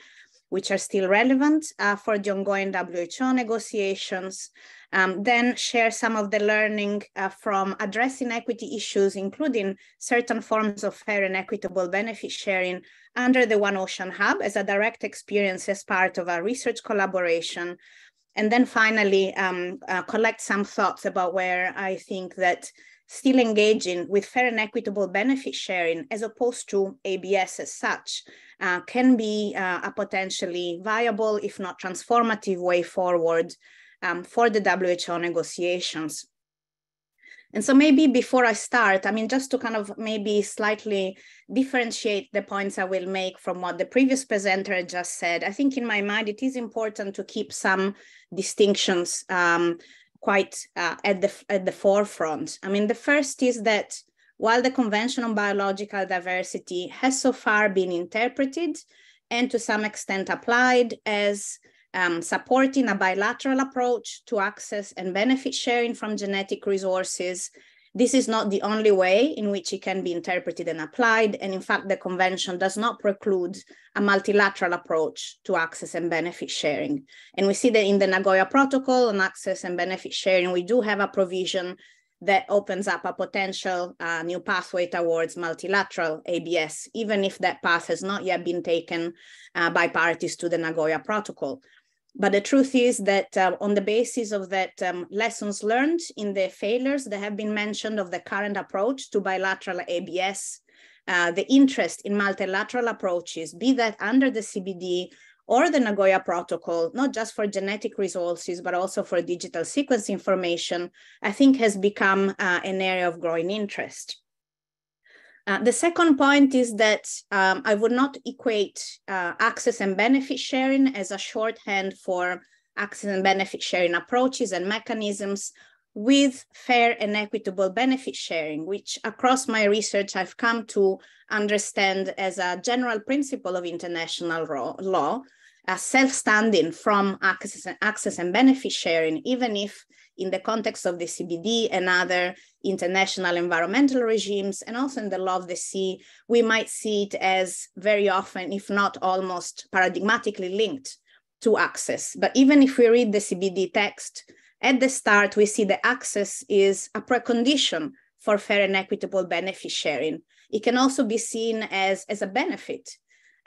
which are still relevant uh, for the ongoing WHO negotiations. Um, then share some of the learning uh, from addressing equity issues, including certain forms of fair and equitable benefit sharing under the One Ocean Hub as a direct experience as part of a research collaboration and then finally um, uh, collect some thoughts about where I think that still engaging with fair and equitable benefit sharing as opposed to ABS as such uh, can be uh, a potentially viable, if not transformative way forward um, for the WHO negotiations. And so maybe before I start, I mean, just to kind of maybe slightly differentiate the points I will make from what the previous presenter just said, I think in my mind, it is important to keep some distinctions um, quite uh, at, the, at the forefront. I mean, the first is that while the Convention on Biological Diversity has so far been interpreted and to some extent applied as um, supporting a bilateral approach to access and benefit sharing from genetic resources, this is not the only way in which it can be interpreted and applied. And in fact, the convention does not preclude a multilateral approach to access and benefit sharing. And we see that in the Nagoya Protocol on access and benefit sharing, we do have a provision that opens up a potential uh, new pathway towards multilateral ABS, even if that path has not yet been taken uh, by parties to the Nagoya Protocol. But the truth is that uh, on the basis of that um, lessons learned in the failures that have been mentioned of the current approach to bilateral ABS, uh, the interest in multilateral approaches, be that under the CBD or the Nagoya Protocol, not just for genetic resources, but also for digital sequence information, I think has become uh, an area of growing interest. Uh, the second point is that um, I would not equate uh, access and benefit sharing as a shorthand for access and benefit sharing approaches and mechanisms with fair and equitable benefit sharing, which across my research I've come to understand as a general principle of international law, as self-standing from access and, access and benefit sharing, even if in the context of the CBD and other international environmental regimes, and also in the law of the sea, we might see it as very often, if not almost paradigmatically linked to access. But even if we read the CBD text, at the start, we see that access is a precondition for fair and equitable benefit sharing. It can also be seen as, as a benefit.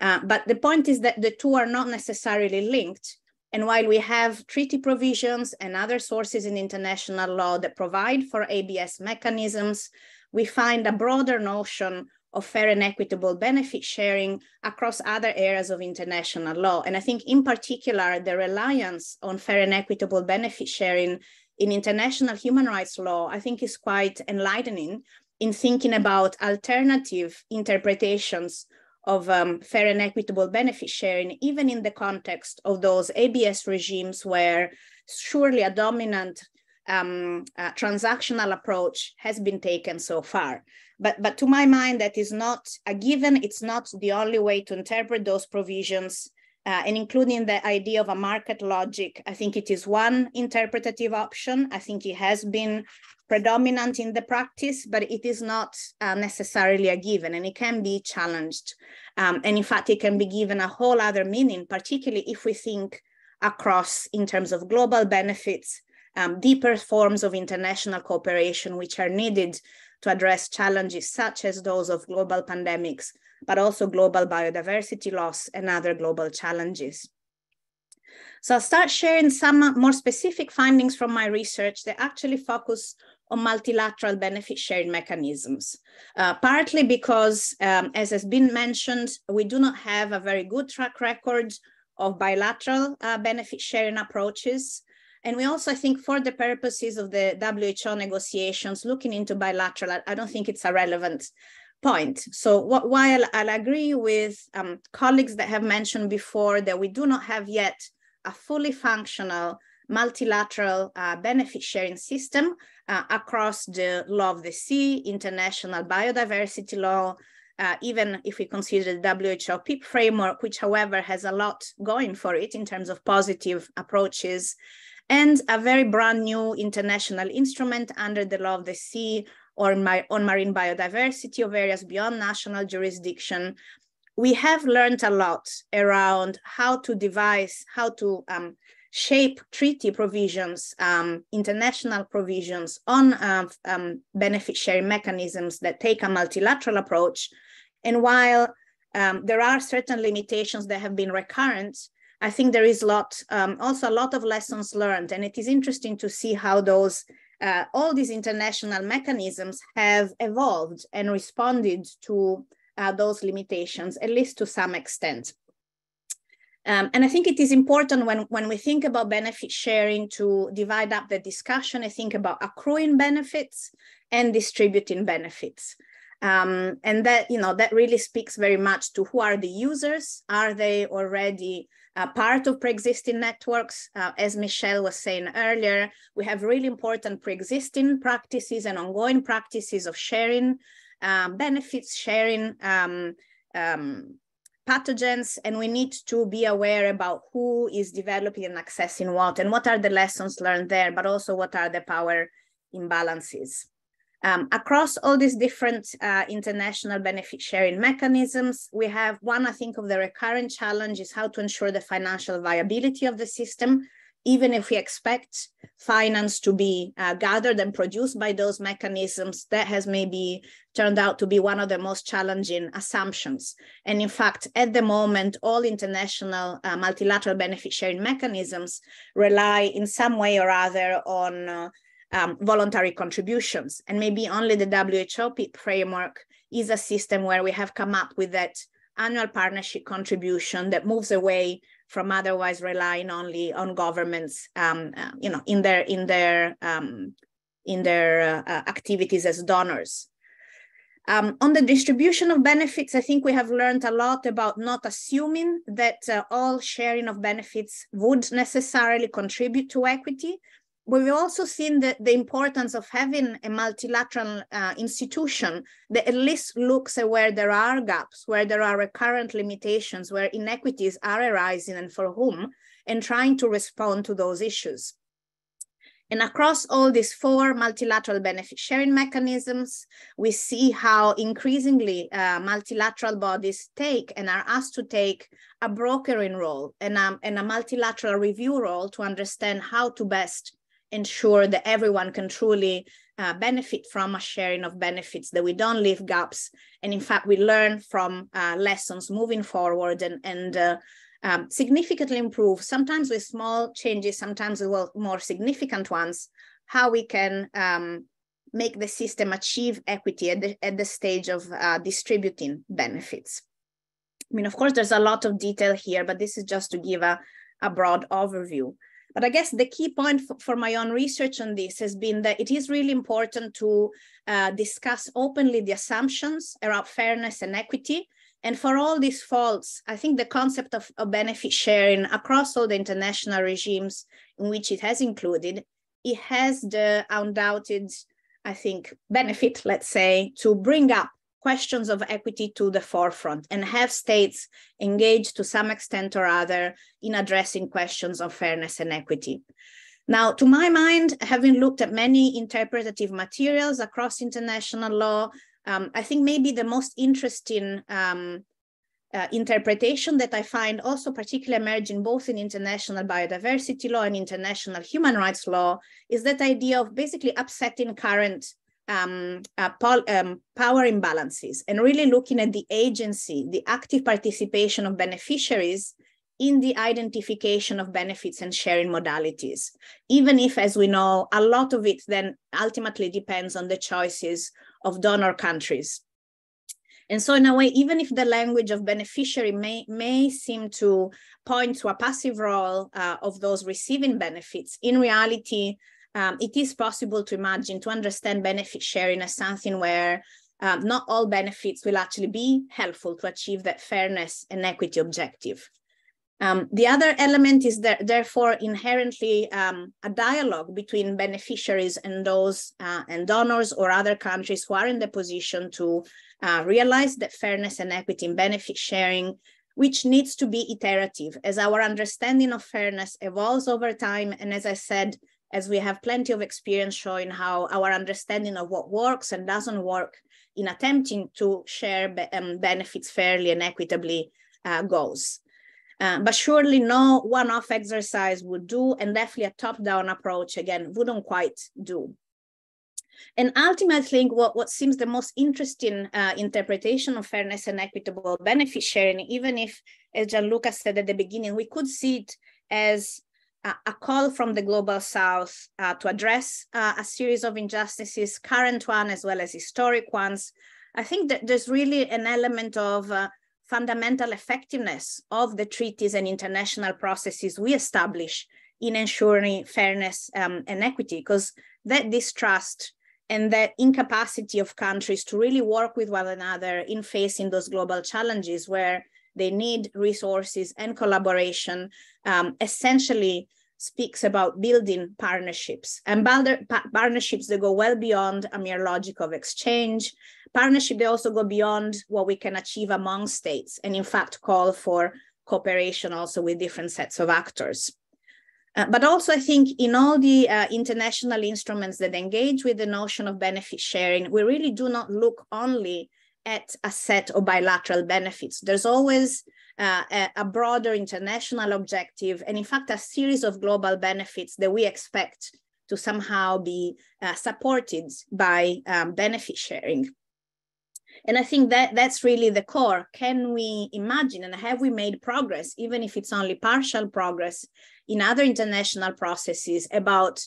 Uh, but the point is that the two are not necessarily linked. And while we have treaty provisions and other sources in international law that provide for ABS mechanisms, we find a broader notion of fair and equitable benefit sharing across other areas of international law. And I think in particular, the reliance on fair and equitable benefit sharing in international human rights law, I think is quite enlightening in thinking about alternative interpretations of um, fair and equitable benefit sharing, even in the context of those ABS regimes where surely a dominant um, uh, transactional approach has been taken so far. But, but to my mind, that is not a given. It's not the only way to interpret those provisions. Uh, and including the idea of a market logic, I think it is one interpretative option. I think it has been predominant in the practice, but it is not uh, necessarily a given and it can be challenged. Um, and in fact, it can be given a whole other meaning, particularly if we think across in terms of global benefits, um, deeper forms of international cooperation, which are needed to address challenges such as those of global pandemics, but also global biodiversity loss and other global challenges. So I'll start sharing some more specific findings from my research that actually focus on multilateral benefit sharing mechanisms, uh, partly because, um, as has been mentioned, we do not have a very good track record of bilateral uh, benefit sharing approaches. And we also I think for the purposes of the WHO negotiations, looking into bilateral, I don't think it's a relevant point. So what, while I'll agree with um, colleagues that have mentioned before that we do not have yet a fully functional multilateral uh, benefit sharing system uh, across the law of the sea, international biodiversity law, uh, even if we consider the WHO PIP framework, which however has a lot going for it in terms of positive approaches, and a very brand new international instrument under the law of the sea or my, on marine biodiversity of areas beyond national jurisdiction. We have learned a lot around how to devise, how to um, shape treaty provisions, um, international provisions on uh, um, benefit sharing mechanisms that take a multilateral approach. And while um, there are certain limitations that have been recurrent, I think there is a lot, um, also a lot of lessons learned. And it is interesting to see how those, uh, all these international mechanisms have evolved and responded to uh, those limitations, at least to some extent. Um, and I think it is important when, when we think about benefit sharing to divide up the discussion, I think about accruing benefits and distributing benefits. Um, and that, you know, that really speaks very much to who are the users? Are they already uh, part of pre-existing networks? Uh, as Michelle was saying earlier, we have really important pre-existing practices and ongoing practices of sharing um, benefits, sharing um, um, pathogens, and we need to be aware about who is developing and accessing what, and what are the lessons learned there, but also what are the power imbalances. Um, across all these different uh, international benefit sharing mechanisms, we have one, I think, of the recurrent challenge is how to ensure the financial viability of the system, even if we expect finance to be uh, gathered and produced by those mechanisms, that has maybe turned out to be one of the most challenging assumptions. And in fact, at the moment, all international uh, multilateral benefit sharing mechanisms rely in some way or other on uh, um, voluntary contributions. And maybe only the WHO framework is a system where we have come up with that annual partnership contribution that moves away from otherwise relying only on governments, um, uh, you know, in their in their um, in their uh, activities as donors. Um, on the distribution of benefits, I think we have learned a lot about not assuming that uh, all sharing of benefits would necessarily contribute to equity, we've also seen the, the importance of having a multilateral uh, institution that at least looks at where there are gaps, where there are recurrent limitations, where inequities are arising and for whom, and trying to respond to those issues. And across all these four multilateral benefit sharing mechanisms, we see how increasingly uh, multilateral bodies take and are asked to take a brokering role and, um, and a multilateral review role to understand how to best ensure that everyone can truly uh, benefit from a sharing of benefits, that we don't leave gaps. And in fact, we learn from uh, lessons moving forward and, and uh, um, significantly improve, sometimes with small changes, sometimes with more significant ones, how we can um, make the system achieve equity at the, at the stage of uh, distributing benefits. I mean, of course, there's a lot of detail here, but this is just to give a, a broad overview. But I guess the key point for my own research on this has been that it is really important to uh, discuss openly the assumptions around fairness and equity. And for all these faults, I think the concept of, of benefit sharing across all the international regimes in which it has included, it has the undoubted, I think, benefit, let's say, to bring up questions of equity to the forefront and have states engaged to some extent or other in addressing questions of fairness and equity. Now, to my mind, having looked at many interpretative materials across international law, um, I think maybe the most interesting um, uh, interpretation that I find also particularly emerging both in international biodiversity law and international human rights law is that idea of basically upsetting current um, uh, um, power imbalances and really looking at the agency, the active participation of beneficiaries in the identification of benefits and sharing modalities, even if, as we know, a lot of it then ultimately depends on the choices of donor countries. And so in a way, even if the language of beneficiary may, may seem to point to a passive role uh, of those receiving benefits, in reality, um, it is possible to imagine to understand benefit sharing as something where um, not all benefits will actually be helpful to achieve that fairness and equity objective. Um, the other element is that therefore inherently um, a dialogue between beneficiaries and those uh, and donors or other countries who are in the position to uh, realize that fairness and equity in benefit sharing, which needs to be iterative as our understanding of fairness evolves over time. And as I said, as we have plenty of experience showing how our understanding of what works and doesn't work in attempting to share be um, benefits fairly and equitably uh, goes. Uh, but surely no one-off exercise would do, and definitely a top-down approach, again, wouldn't quite do. And ultimately, what, what seems the most interesting uh, interpretation of fairness and equitable benefit sharing, even if, as Gianluca said at the beginning, we could see it as a call from the global south uh, to address uh, a series of injustices, current one as well as historic ones. I think that there's really an element of uh, fundamental effectiveness of the treaties and international processes we establish in ensuring fairness um, and equity, because that distrust and that incapacity of countries to really work with one another in facing those global challenges where they need resources and collaboration um, essentially speaks about building partnerships and partnerships that go well beyond a mere logic of exchange. Partnership, they also go beyond what we can achieve among states and in fact call for cooperation also with different sets of actors. Uh, but also I think in all the uh, international instruments that engage with the notion of benefit sharing, we really do not look only at a set of bilateral benefits. There's always uh, a, broader international objective, and in fact, a series of global benefits that we expect to somehow be uh, supported by um, benefit sharing. And I think that that's really the core. Can we imagine and have we made progress, even if it's only partial progress, in other international processes about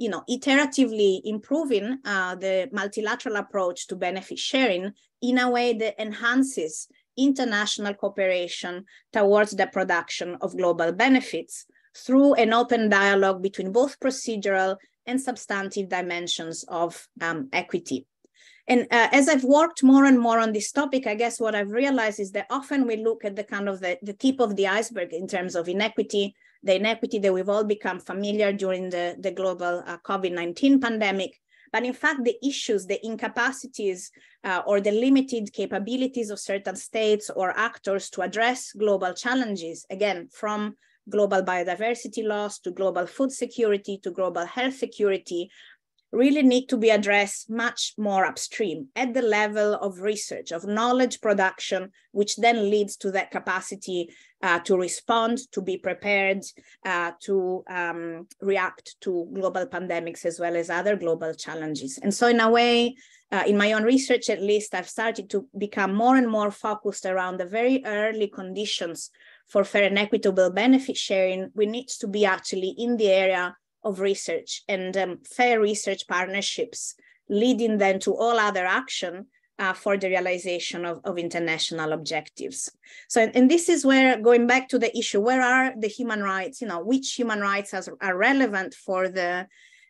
you know, iteratively improving uh, the multilateral approach to benefit sharing in a way that enhances international cooperation towards the production of global benefits through an open dialogue between both procedural and substantive dimensions of um, equity. And uh, as I've worked more and more on this topic, I guess what I've realized is that often we look at the kind of the, the tip of the iceberg in terms of inequity, the inequity that we've all become familiar during the, the global uh, COVID-19 pandemic. But in fact, the issues, the incapacities, uh, or the limited capabilities of certain states or actors to address global challenges, again, from global biodiversity loss to global food security to global health security, really need to be addressed much more upstream at the level of research, of knowledge production, which then leads to that capacity uh, to respond, to be prepared, uh, to um, react to global pandemics as well as other global challenges. And so in a way, uh, in my own research at least, I've started to become more and more focused around the very early conditions for fair and equitable benefit sharing, we need to be actually in the area of research and um, fair research partnerships, leading then to all other action uh, for the realization of, of international objectives. So, and this is where, going back to the issue, where are the human rights, you know, which human rights are, relevant for the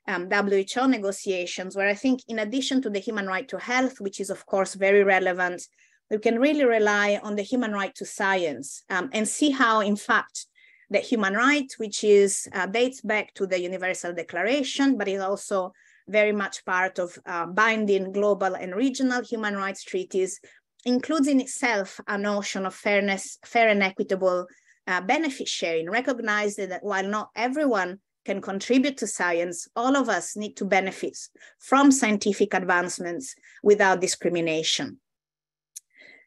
um, WHO negotiations, where I think in addition to the human right to health, which is of course very relevant, we can really rely on the human right to science um, and see how, in fact, the human right, which is uh, dates back to the Universal Declaration, but is also very much part of uh, binding global and regional human rights treaties, includes in itself a notion of fairness, fair and equitable uh, benefit sharing, recognizing that while not everyone can contribute to science, all of us need to benefit from scientific advancements without discrimination.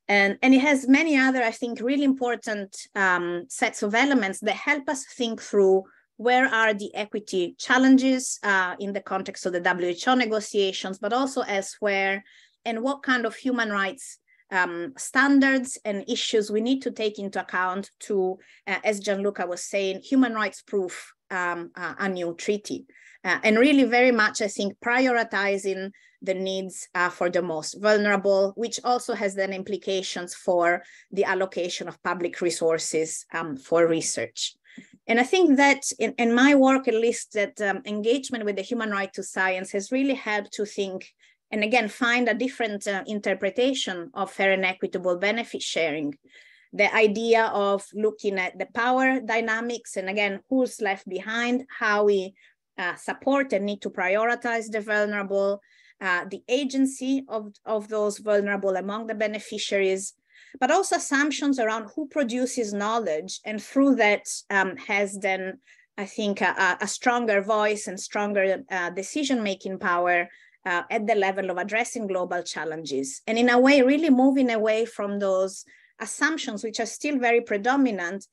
And, and it has many other, I think, really important um, sets of elements that help us think through where are the equity challenges uh, in the context of the WHO negotiations, but also elsewhere, and what kind of human rights um, standards and issues we need to take into account to, uh, as Gianluca was saying, human rights proof um, uh, a new treaty. Uh, and really very much, I think, prioritizing the needs uh, for the most vulnerable, which also has then implications for the allocation of public resources um, for research. And I think that in, in my work, at least, that um, engagement with the human right to science has really helped to think and again, find a different uh, interpretation of fair and equitable benefit sharing. The idea of looking at the power dynamics and again, who's left behind, how we uh, support and need to prioritize the vulnerable, uh, the agency of, of those vulnerable among the beneficiaries, but also assumptions around who produces knowledge and through that um, has then, I think, a, a stronger voice and stronger uh, decision-making power uh, at the level of addressing global challenges. And in a way, really moving away from those assumptions, which are still very predominant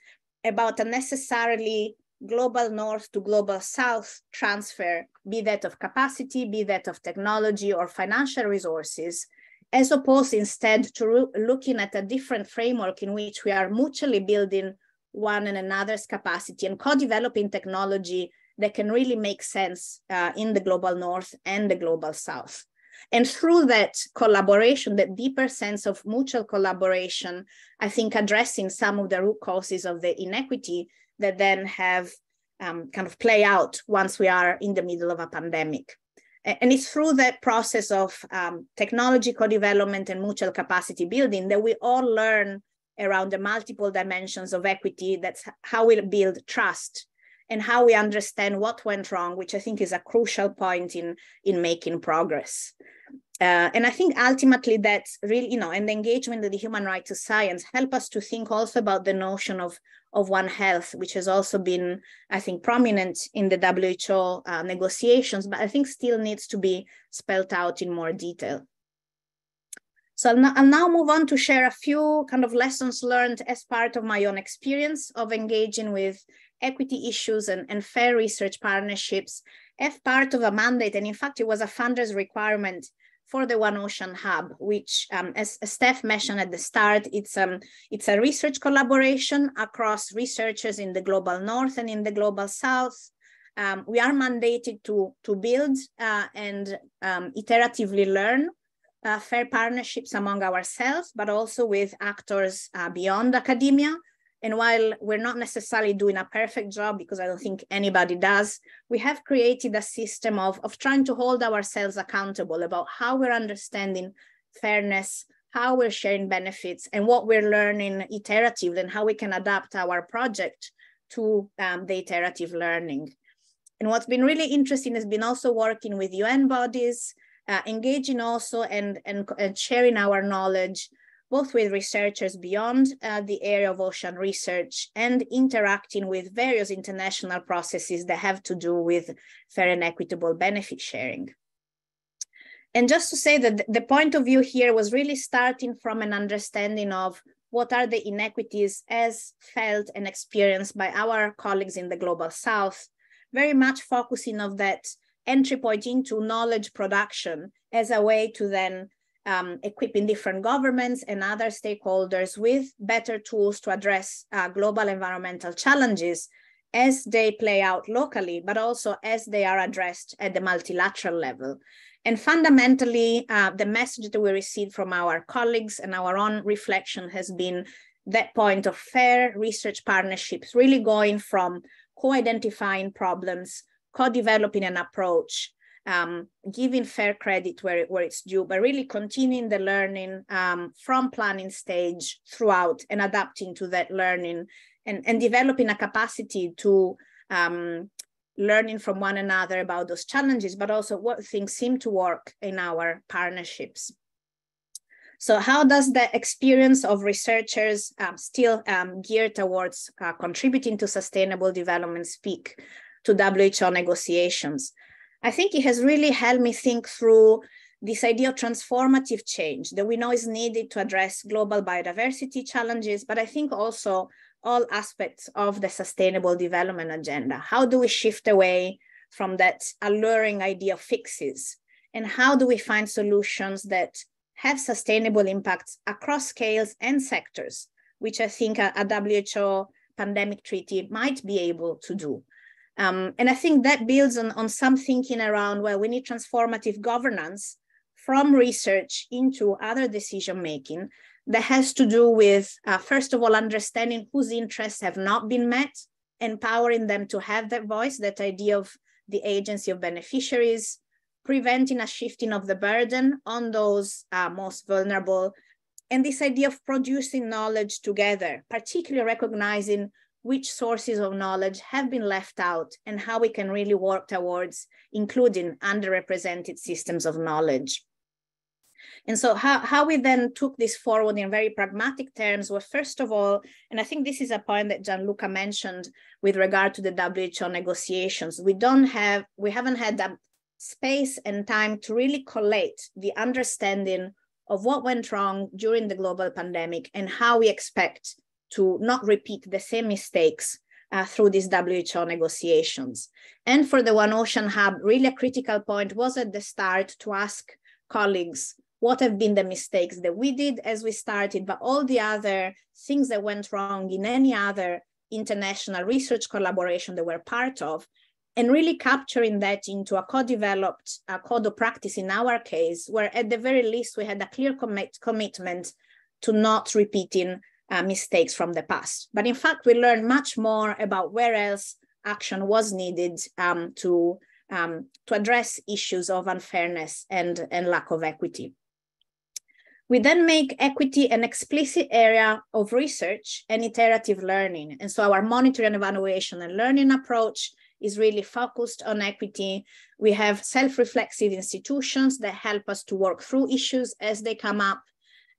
about a necessarily global north to global south transfer, be that of capacity, be that of technology or financial resources, as opposed instead to looking at a different framework in which we are mutually building one and another's capacity and co-developing technology that can really make sense uh, in the global north and the global south. And through that collaboration, that deeper sense of mutual collaboration, I think addressing some of the root causes of the inequity that then have um, kind of play out once we are in the middle of a pandemic. And it's through that process of um, technology co-development and mutual capacity building that we all learn around the multiple dimensions of equity. That's how we build trust and how we understand what went wrong, which I think is a crucial point in, in making progress. Uh, and I think ultimately that's really, you know, and the engagement of the human right to science help us to think also about the notion of, of One Health, which has also been, I think, prominent in the WHO uh, negotiations, but I think still needs to be spelled out in more detail. So I'll, now move on to share a few kind of lessons learned as part of my own experience of engaging with equity issues and, and fair research partnerships as part of a mandate. And in fact, it was a funder's requirement for the One Ocean Hub, which, um, as, Steph mentioned at the start, it's, um, it's a research collaboration across researchers in the global north and in the global south. Um, we are mandated to, to build uh, and um, iteratively learn uh, fair partnerships among ourselves, but also with actors uh, beyond academia and while we're not necessarily doing a perfect job, because I don't think anybody does, we have created a system of, of trying to hold ourselves accountable about how we're understanding fairness, how we're sharing benefits, and what we're learning iteratively, and how we can adapt our project to um, the iterative learning. And what's been really interesting has been also working with UN bodies, uh, engaging also and, and, and sharing our knowledge both with researchers beyond uh, the area of ocean research and interacting with various international processes that have to do with fair and equitable benefit sharing. And just to say that the point of view here was really starting from an understanding of what are the inequities as felt and experienced by our colleagues in the global south, very much focusing of that entry point into knowledge production as a way to then um, equipping different governments and other stakeholders with better tools to address uh, global environmental challenges as they play out locally, but also as they are addressed at the multilateral level. And fundamentally, uh, the message that we received from our colleagues and our own reflection has been that point of fair research partnerships, really going from co-identifying problems, co-developing an approach, um, giving fair credit where, where it's due, but really continuing the learning um, from planning stage throughout and adapting to that learning and, and developing a capacity to um, learning from one another about those challenges, but also what things seem to work in our partnerships. So how does the experience of researchers um, still um, geared towards uh, contributing to sustainable development speak to WHO negotiations? I think it has really helped me think through this idea of transformative change that we know is needed to address global biodiversity challenges, but I think also all aspects of the sustainable development agenda. How do we shift away from that alluring idea of fixes? And how do we find solutions that have sustainable impacts across scales and sectors, which I think a, a WHO pandemic treaty might be able to do. Um, and I think that builds on, on some thinking around, well, we need transformative governance from research into other decision making that has to do with, uh, first of all, understanding whose interests have not been met, empowering them to have that voice, that idea of the agency of beneficiaries, preventing a shifting of the burden on those uh, most vulnerable, and this idea of producing knowledge together, particularly recognizing which sources of knowledge have been left out and how we can really work towards including underrepresented systems of knowledge. And so how, how we then took this forward in very pragmatic terms was first of all, and I think this is a point that Gianluca mentioned with regard to the WHO negotiations, we don't have, we haven't had that space and time to really collate the understanding of what went wrong during the global pandemic and how we expect to not repeat the same mistakes uh, through these WHO negotiations. And for the One Ocean Hub, really a critical point was at the start to ask colleagues what have been the mistakes that we did as we started, but all the other things that went wrong in any other international research collaboration that we're part of, and really capturing that into a co-developed a code of practice in our case, where at the very least we had a clear commit commitment to not repeating uh, mistakes from the past. But in fact, we learned much more about where else action was needed um, to um, to address issues of unfairness and, and lack of equity. We then make equity an explicit area of research and iterative learning. And so our monitoring, evaluation, and learning approach is really focused on equity. We have self-reflexive institutions that help us to work through issues as they come up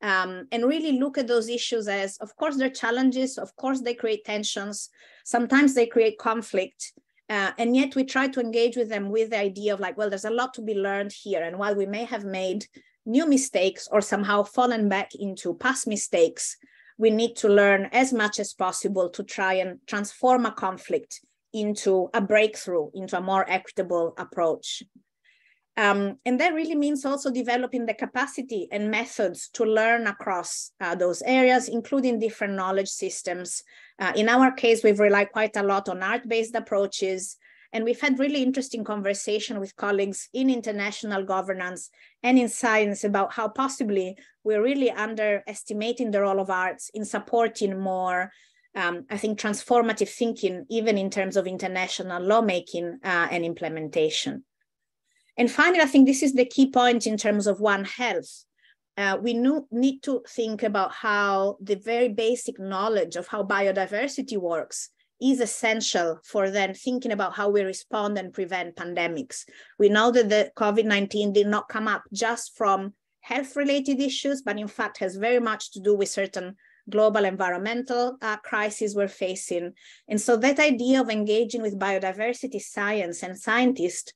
um, and really look at those issues as, of course, they're challenges, of course, they create tensions, sometimes they create conflict, uh, and yet we try to engage with them with the idea of like, well, there's a lot to be learned here. And while we may have made new mistakes or somehow fallen back into past mistakes, we need to learn as much as possible to try and transform a conflict into a breakthrough, into a more equitable approach. Um, and that really means also developing the capacity and methods to learn across uh, those areas, including different knowledge systems. Uh, in our case, we've relied quite a lot on art-based approaches, and we've had really interesting conversation with colleagues in international governance and in science about how possibly we're really underestimating the role of arts in supporting more um, I think, transformative thinking, even in terms of international lawmaking uh, and implementation. And finally, I think this is the key point in terms of One Health. Uh, we need to think about how the very basic knowledge of how biodiversity works is essential for then thinking about how we respond and prevent pandemics. We know that the COVID-19 did not come up just from health-related issues, but in fact has very much to do with certain global environmental uh, crises we're facing. And so that idea of engaging with biodiversity science and scientists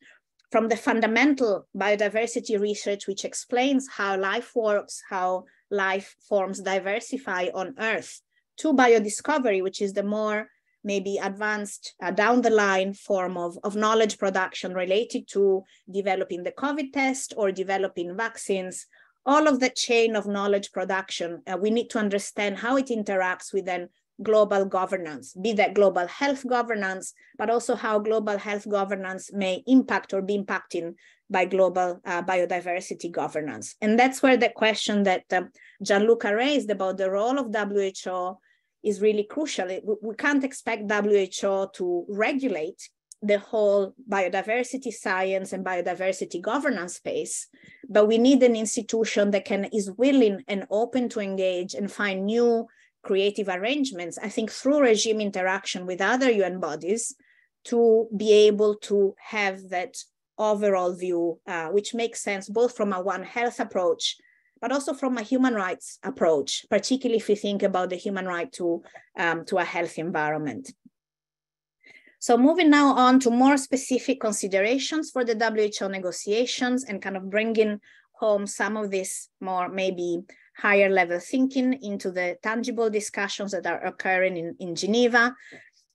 from the fundamental biodiversity research, which explains how life works, how life forms diversify on Earth, to biodiscovery, which is the more maybe advanced uh, down the line form of, of knowledge production related to developing the COVID test or developing vaccines, all of the chain of knowledge production, uh, we need to understand how it interacts with then global governance, be that global health governance, but also how global health governance may impact or be impacting by global uh, biodiversity governance. And that's where the question that um, Gianluca raised about the role of WHO is really crucial. It, we can't expect WHO to regulate the whole biodiversity science and biodiversity governance space, but we need an institution that can is willing and open to engage and find new creative arrangements, I think through regime interaction with other UN bodies to be able to have that overall view, uh, which makes sense both from a One Health approach, but also from a human rights approach, particularly if we think about the human right to, um, to a healthy environment. So moving now on to more specific considerations for the WHO negotiations and kind of bringing home some of this more maybe higher level thinking into the tangible discussions that are occurring in, in Geneva.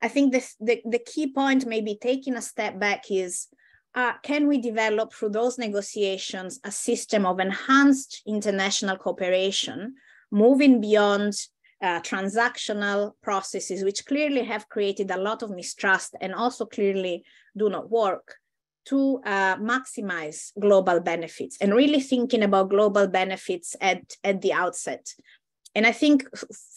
I think this, the, the key point maybe taking a step back is, uh, can we develop through those negotiations a system of enhanced international cooperation, moving beyond uh, transactional processes, which clearly have created a lot of mistrust and also clearly do not work, to uh, maximize global benefits and really thinking about global benefits at, at the outset. And I think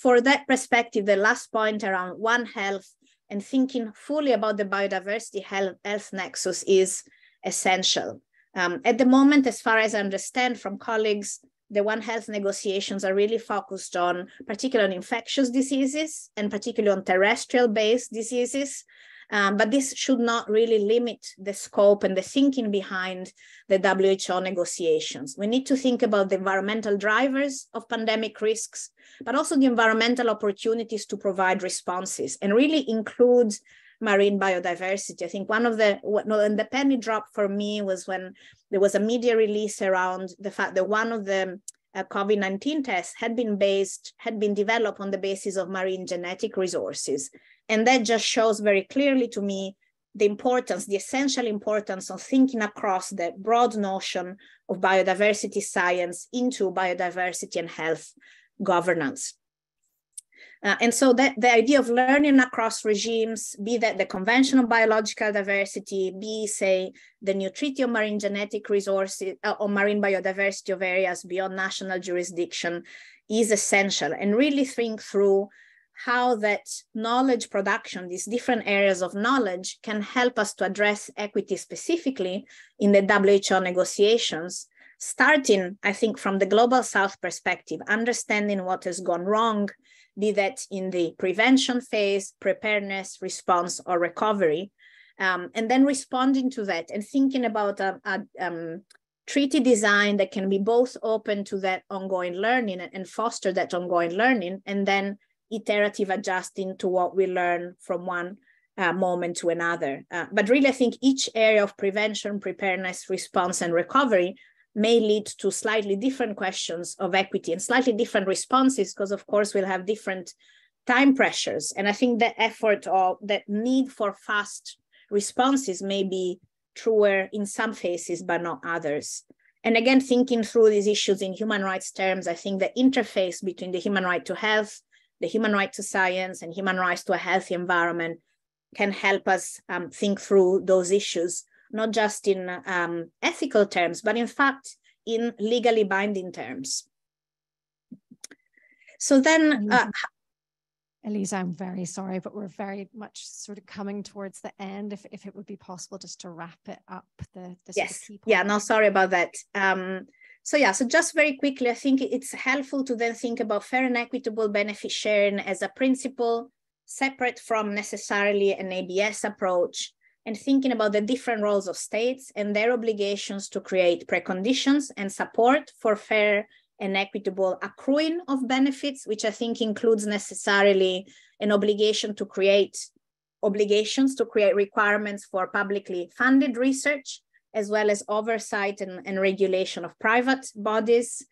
for that perspective, the last point around One Health and thinking fully about the biodiversity health, health nexus is essential. Um, at the moment, as far as I understand from colleagues, the One Health negotiations are really focused on particularly on infectious diseases and particularly on terrestrial based diseases. Um, but this should not really limit the scope and the thinking behind the WHO negotiations. We need to think about the environmental drivers of pandemic risks, but also the environmental opportunities to provide responses and really include marine biodiversity. I think one of the, when the penny dropped for me was when there was a media release around the fact that one of the uh, COVID-19 tests had been based, had been developed on the basis of marine genetic resources. And that just shows very clearly to me the importance, the essential importance of thinking across the broad notion of biodiversity science into biodiversity and health governance. Uh, and so that the idea of learning across regimes, be that the conventional biological diversity, be say the new treaty on marine genetic resources uh, or marine biodiversity of areas beyond national jurisdiction is essential and really think through how that knowledge production, these different areas of knowledge can help us to address equity specifically in the WHO negotiations, starting, I think, from the global South perspective, understanding what has gone wrong, be that in the prevention phase, preparedness, response, or recovery, um, and then responding to that and thinking about a, a um, treaty design that can be both open to that ongoing learning and foster that ongoing learning, and then iterative adjusting to what we learn from one uh, moment to another. Uh, but really, I think each area of prevention, preparedness, response, and recovery may lead to slightly different questions of equity and slightly different responses, because of course we'll have different time pressures. And I think the effort or that need for fast responses may be truer in some phases, but not others. And again, thinking through these issues in human rights terms, I think the interface between the human right to health the human right to science and human rights to a healthy environment can help us um, think through those issues, not just in um, ethical terms, but in fact, in legally binding terms. So then, uh, Elisa, I'm very sorry, but we're very much sort of coming towards the end. If, if it would be possible just to wrap it up, the, the yes, yeah, no, sorry about that. Um, so yeah, so just very quickly, I think it's helpful to then think about fair and equitable benefit sharing as a principle separate from necessarily an ABS approach and thinking about the different roles of states and their obligations to create preconditions and support for fair and equitable accruing of benefits, which I think includes necessarily an obligation to create obligations to create requirements for publicly funded research as well as oversight and, and regulation of private bodies.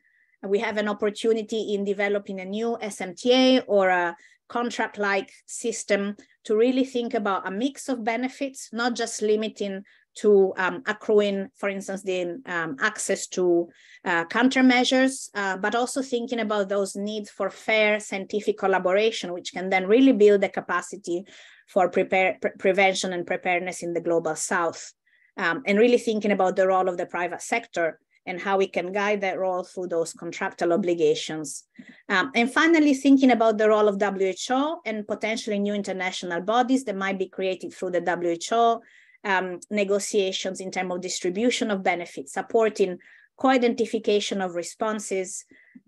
We have an opportunity in developing a new SMTA or a contract-like system to really think about a mix of benefits, not just limiting to um, accruing, for instance, the um, access to uh, countermeasures, uh, but also thinking about those needs for fair scientific collaboration, which can then really build the capacity for prepare, pre prevention and preparedness in the global south um, and really thinking about the role of the private sector and how we can guide that role through those contractual obligations. Um, and finally, thinking about the role of WHO and potentially new international bodies that might be created through the WHO um, negotiations in terms of distribution of benefits, supporting co-identification of responses,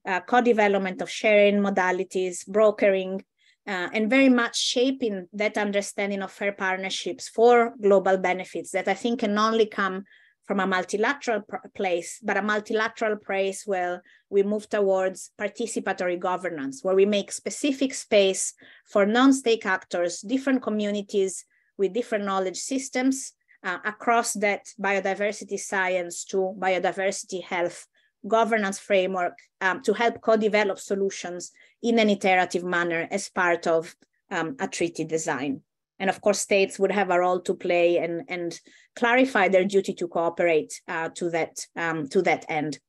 uh, co-development of sharing modalities, brokering, uh, and very much shaping that understanding of fair partnerships for global benefits that I think can only come from a multilateral place, but a multilateral place where we move towards participatory governance, where we make specific space for non-state actors, different communities with different knowledge systems uh, across that biodiversity science to biodiversity health governance framework um, to help co-develop solutions in an iterative manner as part of um, a treaty design. And of course, states would have a role to play and, and clarify their duty to cooperate uh, to, that, um, to that end.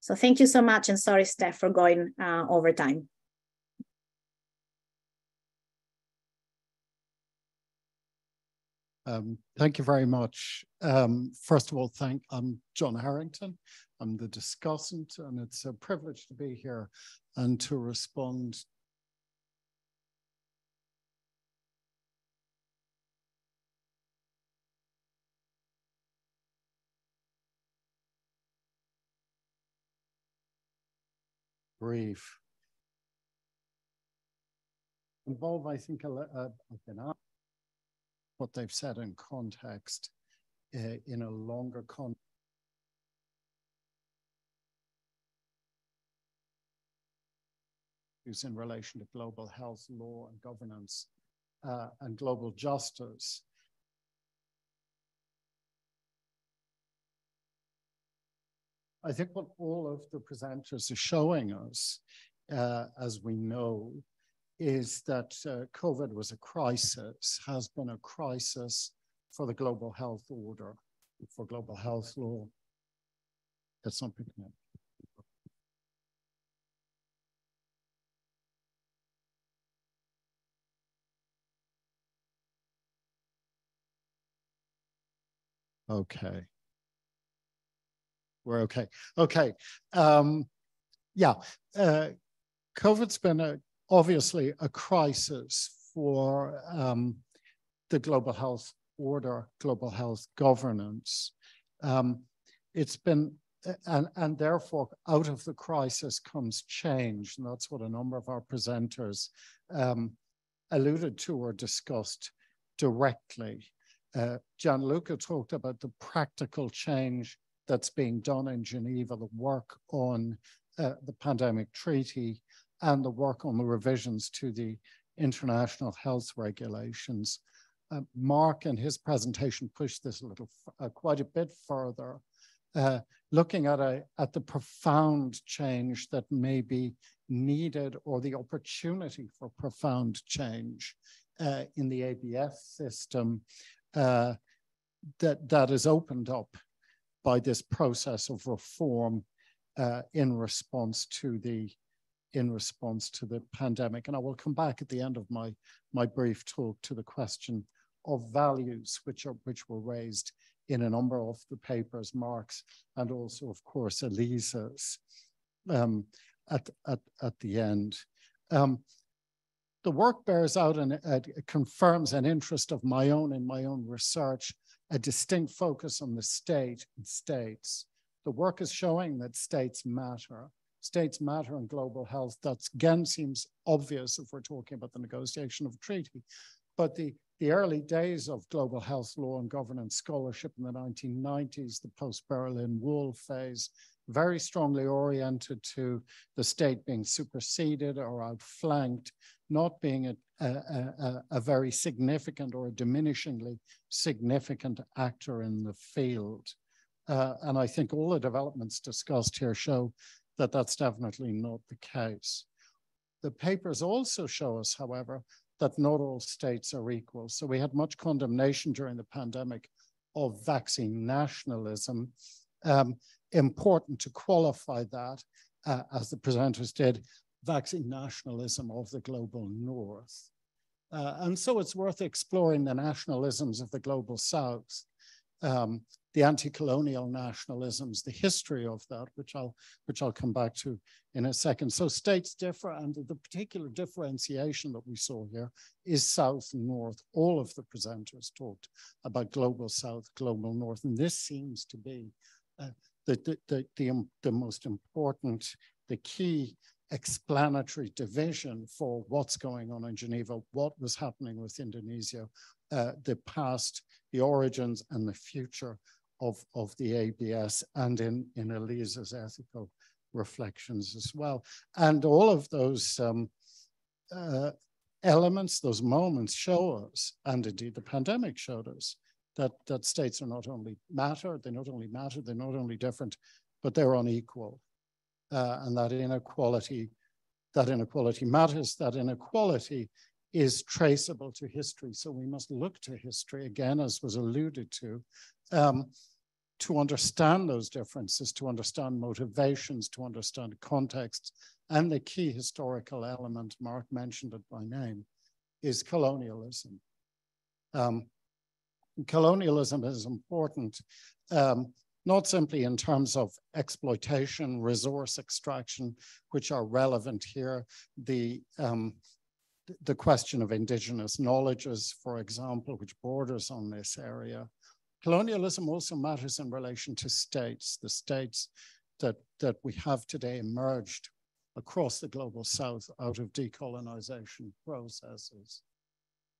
So thank you so much and sorry, Steph, for going uh, over time. Um, thank you very much. Um, first of all, thank I'm John Harrington. I'm the discussant, and it's a privilege to be here and to respond brief. Involve, I think, a, a, what they've said in context uh, in a longer context. In relation to global health law and governance uh, and global justice. I think what all of the presenters are showing us, uh, as we know, is that uh, COVID was a crisis, has been a crisis for the global health order, for global health law. That's something. Okay. We're okay. Okay. Um, yeah. Uh, COVID's been a obviously a crisis for um, the global health order, global health governance. Um, it's been, and, and therefore out of the crisis comes change. And that's what a number of our presenters um, alluded to or discussed directly. Uh, Gianluca talked about the practical change that's being done in Geneva, the work on uh, the pandemic treaty and the work on the revisions to the international health regulations. Uh, Mark in his presentation pushed this a little, uh, quite a bit further, uh, looking at, a, at the profound change that may be needed or the opportunity for profound change uh, in the ABS system uh, that, that is opened up by this process of reform uh, in response to the in response to the pandemic. And I will come back at the end of my, my brief talk to the question of values, which, are, which were raised in a number of the papers, Mark's, and also, of course, Elisa's um, at, at, at the end. Um, the work bears out and it confirms an interest of my own in my own research, a distinct focus on the state and states. The work is showing that states matter states matter in global health. That again seems obvious if we're talking about the negotiation of a treaty. But the, the early days of global health law and governance scholarship in the 1990s, the post-Berlin Wall phase, very strongly oriented to the state being superseded or outflanked, not being a, a, a, a very significant or a diminishingly significant actor in the field. Uh, and I think all the developments discussed here show that that's definitely not the case. The papers also show us, however, that not all states are equal. So we had much condemnation during the pandemic of vaccine nationalism. Um, important to qualify that, uh, as the presenters did, vaccine nationalism of the global north. Uh, and so it's worth exploring the nationalisms of the global south. Um, the anti-colonial nationalisms, the history of that, which I'll which I'll come back to in a second. So states differ, and the particular differentiation that we saw here is South and North. All of the presenters talked about global South, global North, and this seems to be uh, the, the, the, the, most important, the key explanatory division for what's going on in Geneva, what was happening with Indonesia, uh, the past, the origins, and the future of, of the ABS and in, in Elisa's ethical reflections as well. And all of those um, uh, elements, those moments show us, and indeed the pandemic showed us, that, that states are not only matter, they not only matter, they're not only different, but they're unequal. Uh, and that inequality, that inequality matters, that inequality is traceable to history. So we must look to history again, as was alluded to, um, to understand those differences, to understand motivations, to understand context. And the key historical element, Mark mentioned it by name, is colonialism. Um, colonialism is important, um, not simply in terms of exploitation, resource extraction, which are relevant here, the, um, the question of indigenous knowledges, for example, which borders on this area, Colonialism also matters in relation to states. The states that, that we have today emerged across the global south out of decolonization processes.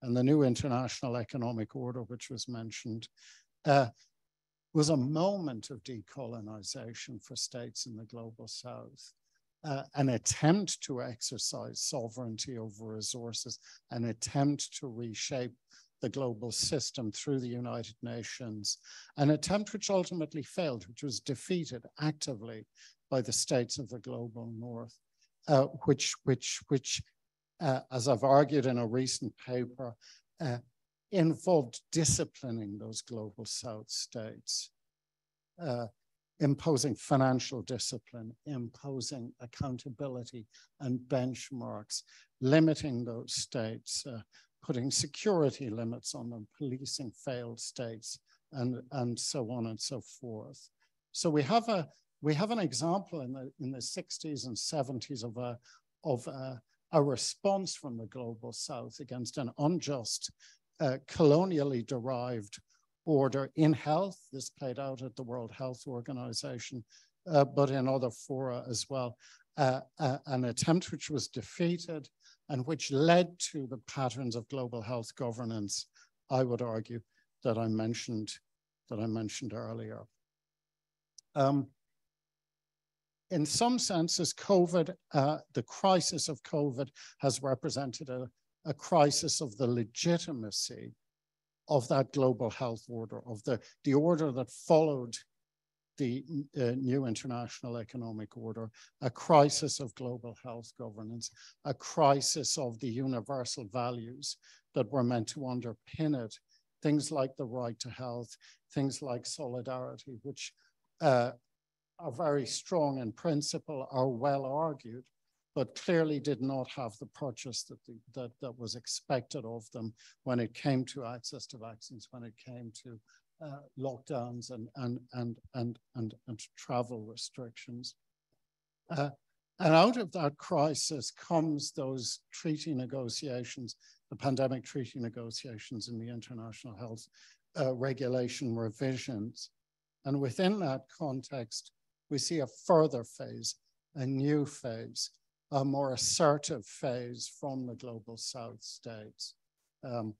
And the new international economic order, which was mentioned, uh, was a moment of decolonization for states in the global south. Uh, an attempt to exercise sovereignty over resources, an attempt to reshape the global system through the United Nations, an attempt which ultimately failed, which was defeated actively by the states of the global north, uh, which, which, which uh, as I've argued in a recent paper, uh, involved disciplining those global south states, uh, imposing financial discipline, imposing accountability and benchmarks, limiting those states, uh, putting security limits on them, policing failed states, and, and so on and so forth. So we have a we have an example in the in the 60s and 70s of a of a, a response from the global south against an unjust, uh, colonially derived order in health. This played out at the World Health Organization, uh, but in other fora as well. Uh, uh, an attempt which was defeated and which led to the patterns of global health governance, I would argue, that I mentioned, that I mentioned earlier. Um, in some senses, COVID, uh, the crisis of COVID has represented a, a crisis of the legitimacy of that global health order, of the, the order that followed the uh, new international economic order, a crisis of global health governance, a crisis of the universal values that were meant to underpin it, things like the right to health, things like solidarity, which uh, are very strong in principle, are well argued, but clearly did not have the purchase that, the, that, that was expected of them when it came to access to vaccines, when it came to uh, lockdowns and, and, and, and, and, and travel restrictions. Uh, and out of that crisis comes those treaty negotiations, the pandemic treaty negotiations and the international health uh, regulation revisions. And within that context, we see a further phase, a new phase, a more assertive phase from the global South states. Um,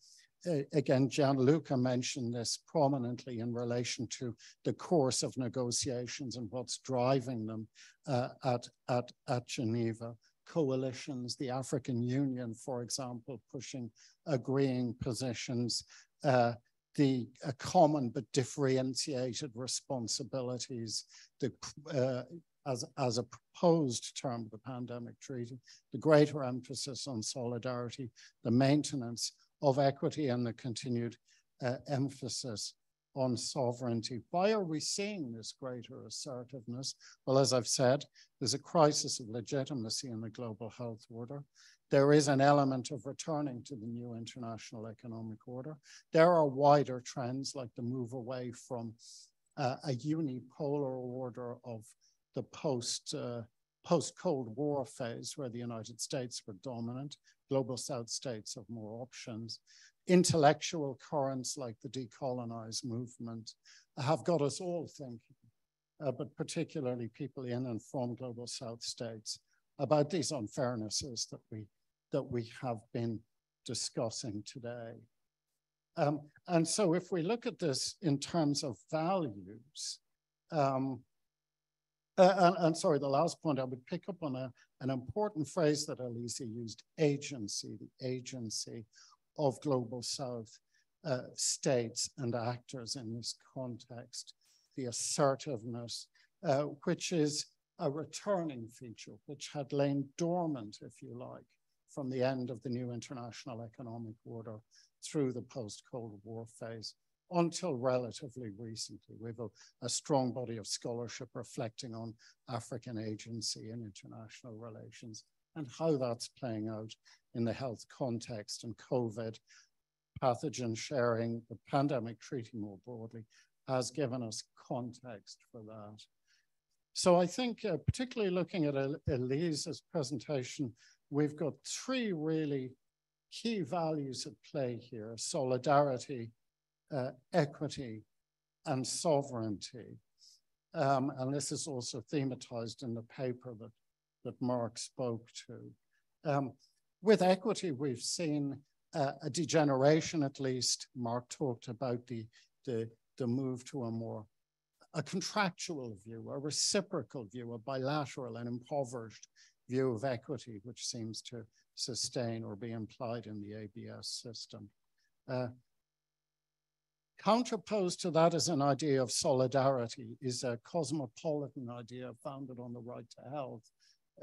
again, Gianluca mentioned this prominently in relation to the course of negotiations and what's driving them uh, at, at, at Geneva. Coalitions, the African Union, for example, pushing agreeing positions, uh, the uh, common but differentiated responsibilities, the, uh, as, as a proposed term of the pandemic treaty, the greater emphasis on solidarity, the maintenance of equity and the continued uh, emphasis on sovereignty. Why are we seeing this greater assertiveness? Well, as I've said, there's a crisis of legitimacy in the global health order. There is an element of returning to the new international economic order. There are wider trends like the move away from uh, a unipolar order of the post uh, post Cold War phase, where the United States were dominant, global South states have more options. Intellectual currents like the decolonize movement have got us all thinking, uh, but particularly people in and from global South states about these unfairnesses that we that we have been discussing today. Um, and so if we look at this in terms of values, um, uh, and, and, sorry, the last point I would pick up on a, an important phrase that Elisa used, agency, the agency of Global South uh, states and actors in this context, the assertiveness, uh, which is a returning feature, which had lain dormant, if you like, from the end of the new international economic order through the post-Cold War phase until relatively recently. We have a, a, strong body of scholarship reflecting on African agency and international relations and how that's playing out in the health context and COVID, pathogen sharing, the pandemic treaty more broadly, has given us context for that. So I think, uh, particularly looking at Elisa's presentation, we've got three really key values at play here, solidarity, uh, equity, and sovereignty. Um, and this is also thematized in the paper that, that Mark spoke to. Um, with equity, we've seen uh, a degeneration, at least. Mark talked about the, the, the move to a more a contractual view, a reciprocal view, a bilateral and impoverished view of equity, which seems to sustain or be implied in the ABS system. Uh, counterposed to that is an idea of solidarity, is a cosmopolitan idea founded on the right to health,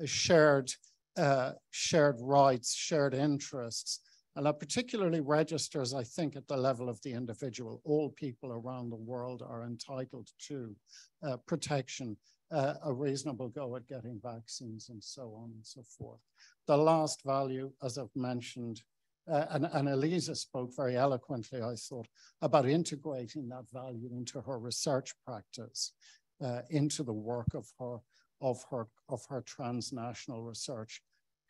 shared, uh, shared rights, shared interests, and that particularly registers, I think, at the level of the individual. All people around the world are entitled to uh, protection uh, a reasonable go at getting vaccines and so on and so forth. The last value, as I've mentioned, uh, and, and Elisa spoke very eloquently, I thought, about integrating that value into her research practice, uh, into the work of her, of her, of her transnational research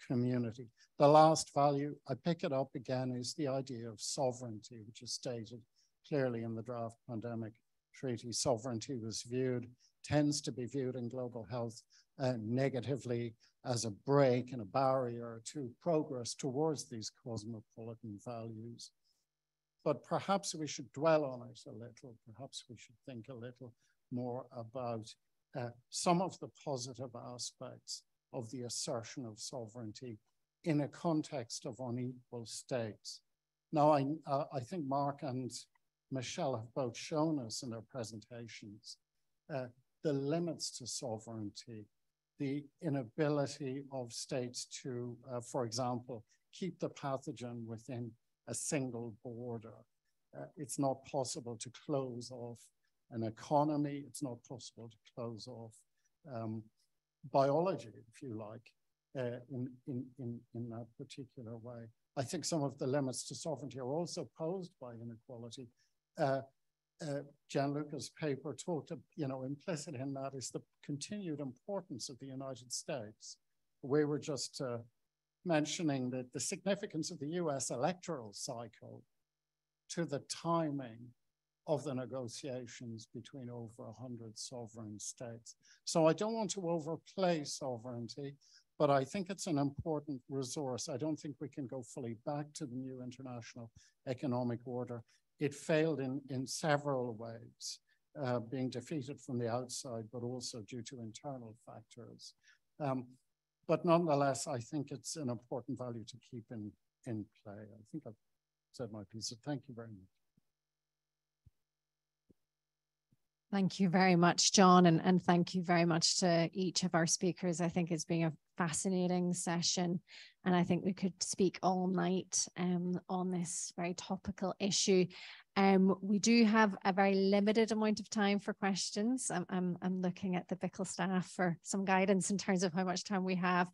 community. The last value, I pick it up again, is the idea of sovereignty, which is stated clearly in the draft pandemic treaty. Sovereignty was viewed, tends to be viewed in global health uh, negatively as a brake and a barrier to progress towards these cosmopolitan values. But perhaps we should dwell on it a little. Perhaps we should think a little more about uh, some of the positive aspects of the assertion of sovereignty in a context of unequal states. Now, I, uh, I think Mark and Michelle have both shown us in their presentations uh, the limits to sovereignty, the inability of states to, uh, for example, keep the pathogen within a single border. Uh, it's not possible to close off an economy. It's not possible to close off um, biology, if you like, uh, in, in, in, in that particular way. I think some of the limits to sovereignty are also posed by inequality. Uh, uh, Gianluca's paper talked, you know, implicit in that is the continued importance of the United States. We were just uh, mentioning that the significance of the US electoral cycle to the timing of the negotiations between over 100 sovereign states. So I don't want to overplay sovereignty, but I think it's an important resource. I don't think we can go fully back to the new international economic order. It failed in, in several ways, uh, being defeated from the outside, but also due to internal factors. Um, but nonetheless, I think it's an important value to keep in, in play. I think I've said my piece, so thank you very much. Thank you very much, John, and, and thank you very much to each of our speakers. I think it's been a fascinating session, and I think we could speak all night um, on this very topical issue. Um, we do have a very limited amount of time for questions. I'm, I'm, I'm looking at the BIICL staff for some guidance in terms of how much time we have.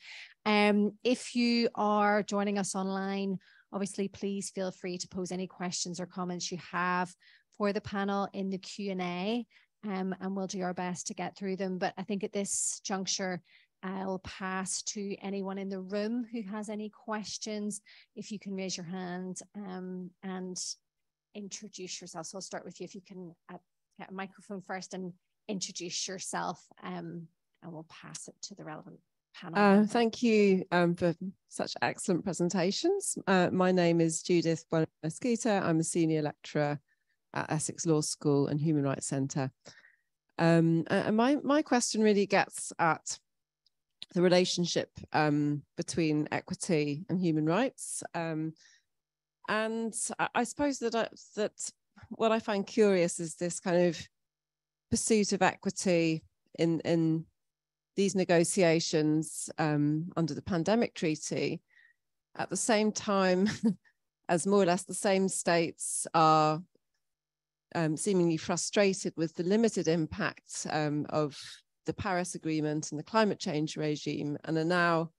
Um, if you are joining us online, obviously, please feel free to pose any questions or comments you have for the panel in the Q&A um, and we'll do our best to get through them. But I think at this juncture, I'll pass to anyone in the room who has any questions. If you can raise your hand um, and introduce yourself. So I'll start with you if you can uh, get a microphone first and introduce yourself um, and we'll pass it to the relevant panel. Uh, thank you um, for such excellent presentations. Uh, my name is Judith Mesquita. I'm a senior lecturer at Essex Law School and Human Rights Centre. Um, and my, my question really gets at the relationship um, between equity and human rights. Um, and I, I suppose that, I, that what I find curious is this kind of pursuit of equity in, in these negotiations um, under the pandemic treaty at the same time as more or less the same states are um, seemingly frustrated with the limited impact um, of the Paris Agreement and the climate change regime, and are now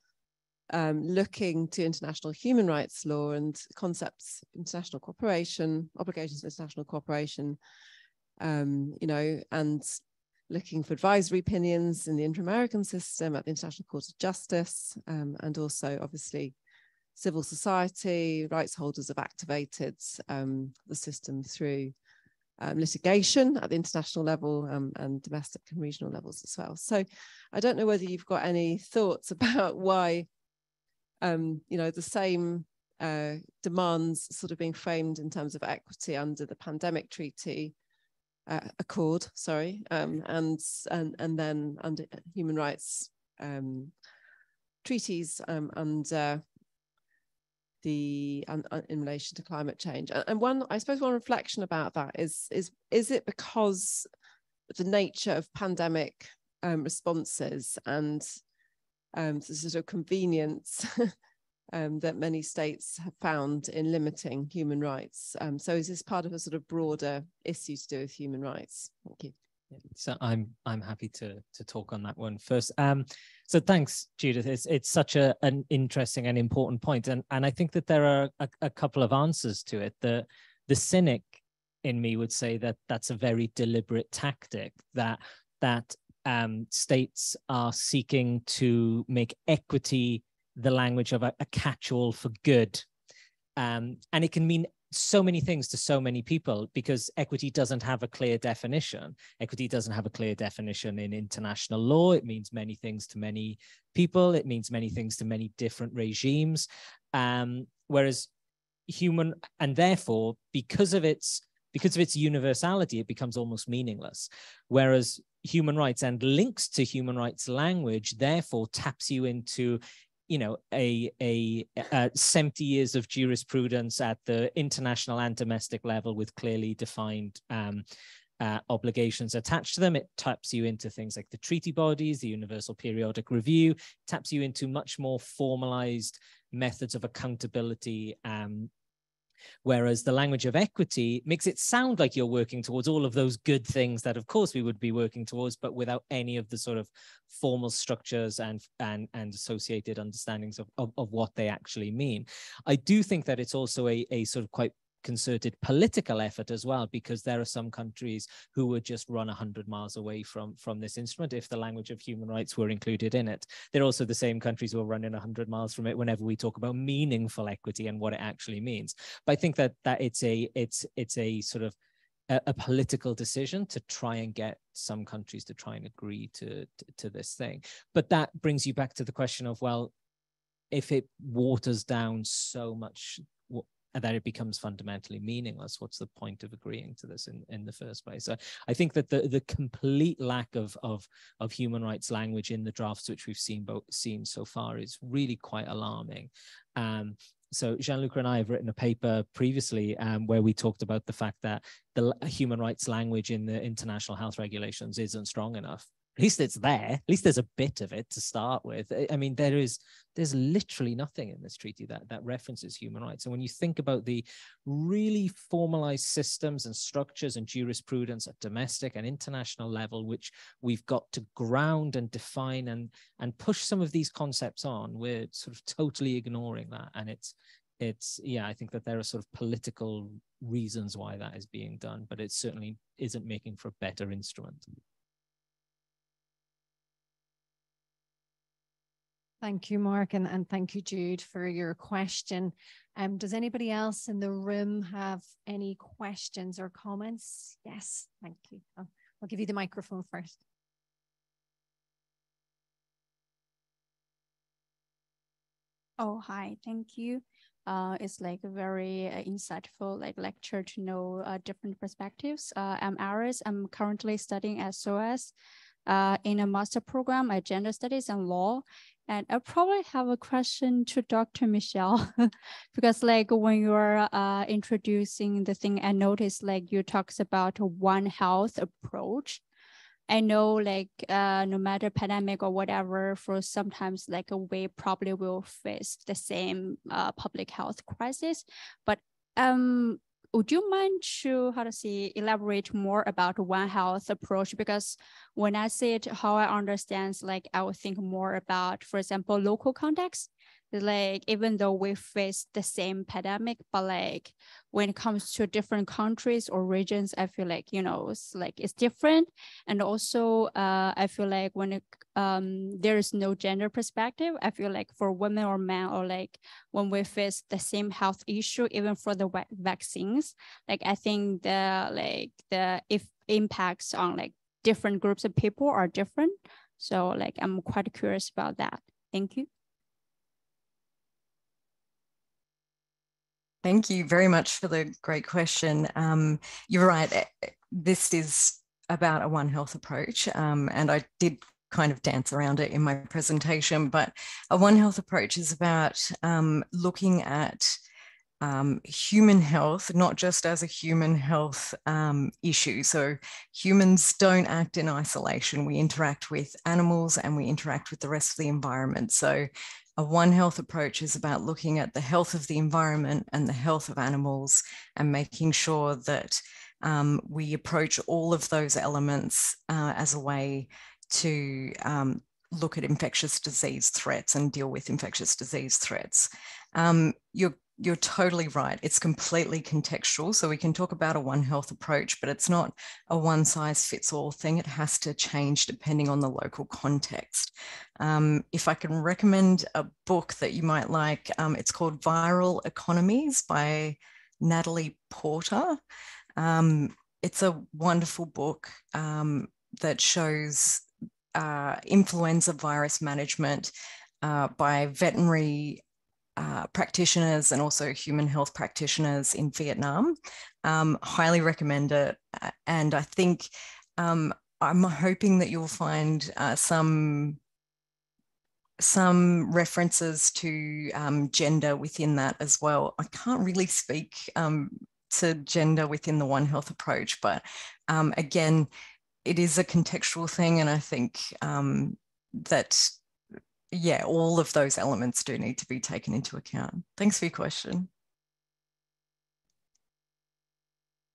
um, looking to international human rights law and concepts, international cooperation, obligations of international cooperation, um, you know, and looking for advisory opinions in the inter-American system at the International Court of Justice, um, and also obviously civil society, rights holders have activated um, the system through um, litigation at the international level um, and domestic and regional levels as well. So I don't know whether you've got any thoughts about why, um, you know, the same uh, demands sort of being framed in terms of equity under the pandemic treaty uh, accord, sorry, um, and, and, and then under human rights um, treaties um, and the um, in relation to climate change. And one i suppose one reflection about that is is is it because the nature of pandemic um, responses and um, the sort of convenience um, that many states have found in limiting human rights? Um, so is this part of a sort of broader issue to do with human rights? Thank you so I'm I'm happy to to talk on that one first. Um, so thanks, Judith. It's it's such a an interesting and important point, and and I think that there are a, a couple of answers to it. The the cynic in me would say that that's a very deliberate tactic that that um, states are seeking to make equity the language of a, a catch-all for good. Um, and it can mean so many things to so many people because equity doesn't have a clear definition. Equity doesn't have a clear definition in international law. It means many things to many people. It means many things to many different regimes. Um, whereas human, and therefore, because of its because of its universality, it becomes almost meaningless. Whereas human rights and links to human rights language therefore taps you into you know a, a, a 70 years of jurisprudence at the international and domestic level with clearly defined um, uh, obligations attached to them. It taps you into things like the treaty bodies, the Universal Periodic Review, taps you into much more formalized methods of accountability um, Whereas the language of equity makes it sound like you're working towards all of those good things that, of course, we would be working towards, but without any of the sort of formal structures and and and associated understandings of, of, of what they actually mean. I do think that it's also a, a sort of quite concerted political effort as well, because there are some countries who would just run 100 miles away from, from this instrument if the language of human rights were included in it. They're also the same countries who are running 100 miles from it whenever we talk about meaningful equity and what it actually means. But I think that that it's a it's it's a sort of a, a, political decision to try and get some countries to try and agree to, to, to this thing. But that brings you back to the question of well, if it waters down so much and that it becomes fundamentally meaningless. What's the point of agreeing to this in, in the first place? So i think that the, the complete lack of, of, of human rights language in the drafts which we've seen both seen so far is really quite alarming. Um, so Gianluca and I have written a paper previously um, where we talked about the fact that the human rights language in the international health regulations isn't strong enough at least it's there. At least there's a bit of it to start with. I mean there is there's literally nothing in this treaty that that references human rights. And when you think about the really formalized systems and structures and jurisprudence at domestic and international level which we've got to ground and define and and push some of these concepts on we're sort of totally ignoring that. And it's it's yeah i think that there are sort of political reasons why that is being done but it certainly isn't making for a better instrument Thank you, Mark, and, and thank you, Jude, for your question. Um, does anybody else in the room have any questions or comments? Yes, thank you. I'll, I'll give you the microphone first. Oh, hi, thank you. Uh, it's like a very uh, insightful like lecture to know uh, different perspectives. Uh, I'm Aris. I'm currently studying at uh, in a master program at gender studies and law. And I probably have a question to Dr. Michelle, because like when you're uh, introducing the thing, I noticed like you talks about a one health approach. I know like uh, no matter pandemic or whatever, for sometimes like we probably will face the same uh, public health crisis, but um, would you mind to how to say elaborate more about One Health approach? Because when I say it, how I understand, like I would think more about, for example, local context like even though we face the same pandemic but like when it comes to different countries or regions i feel like you know it's like it's different. And also uh, i feel like when it, um, there is no gender perspective i feel like for women or men or like when we face the same health issue even for the vaccines like i think the like the if impacts on like different groups of people are different. So like i'm quite curious about that. Thank you Thank you very much for the great question. Um, you're right. Eh, eh, this is about a One Health approach, um, and I did kind of dance around it in my presentation. But a One Health approach is about um, looking at um, human health, not just as a human health um, issue. So humans don't act in isolation. We interact with animals and we interact with the rest of the environment. So a One Health approach is about looking at the health of the environment and the health of animals and making sure that um, we approach all of those elements uh, as a way to um, look at infectious disease threats and deal with infectious disease threats. Um, you're you're totally right. It's completely contextual. So we can talk about a One Health approach, but it's not a one size fits all thing. It has to change depending on the local context. Um, if I can recommend a book that you might like, um, it's called Viral Economies by Natalie Porter. Um, it's a wonderful book um, that shows uh, influenza virus management uh, by veterinary uh, practitioners and also human health practitioners in Vietnam. Um, highly recommend it. And I think um, I'm hoping that you'll find uh, some some references to um, gender within that as well. I can't really speak um, to gender within the One Health approach, but um, again, it is a contextual thing. And I think um, that, yeah, all of those elements do need to be taken into account. Thanks for your question.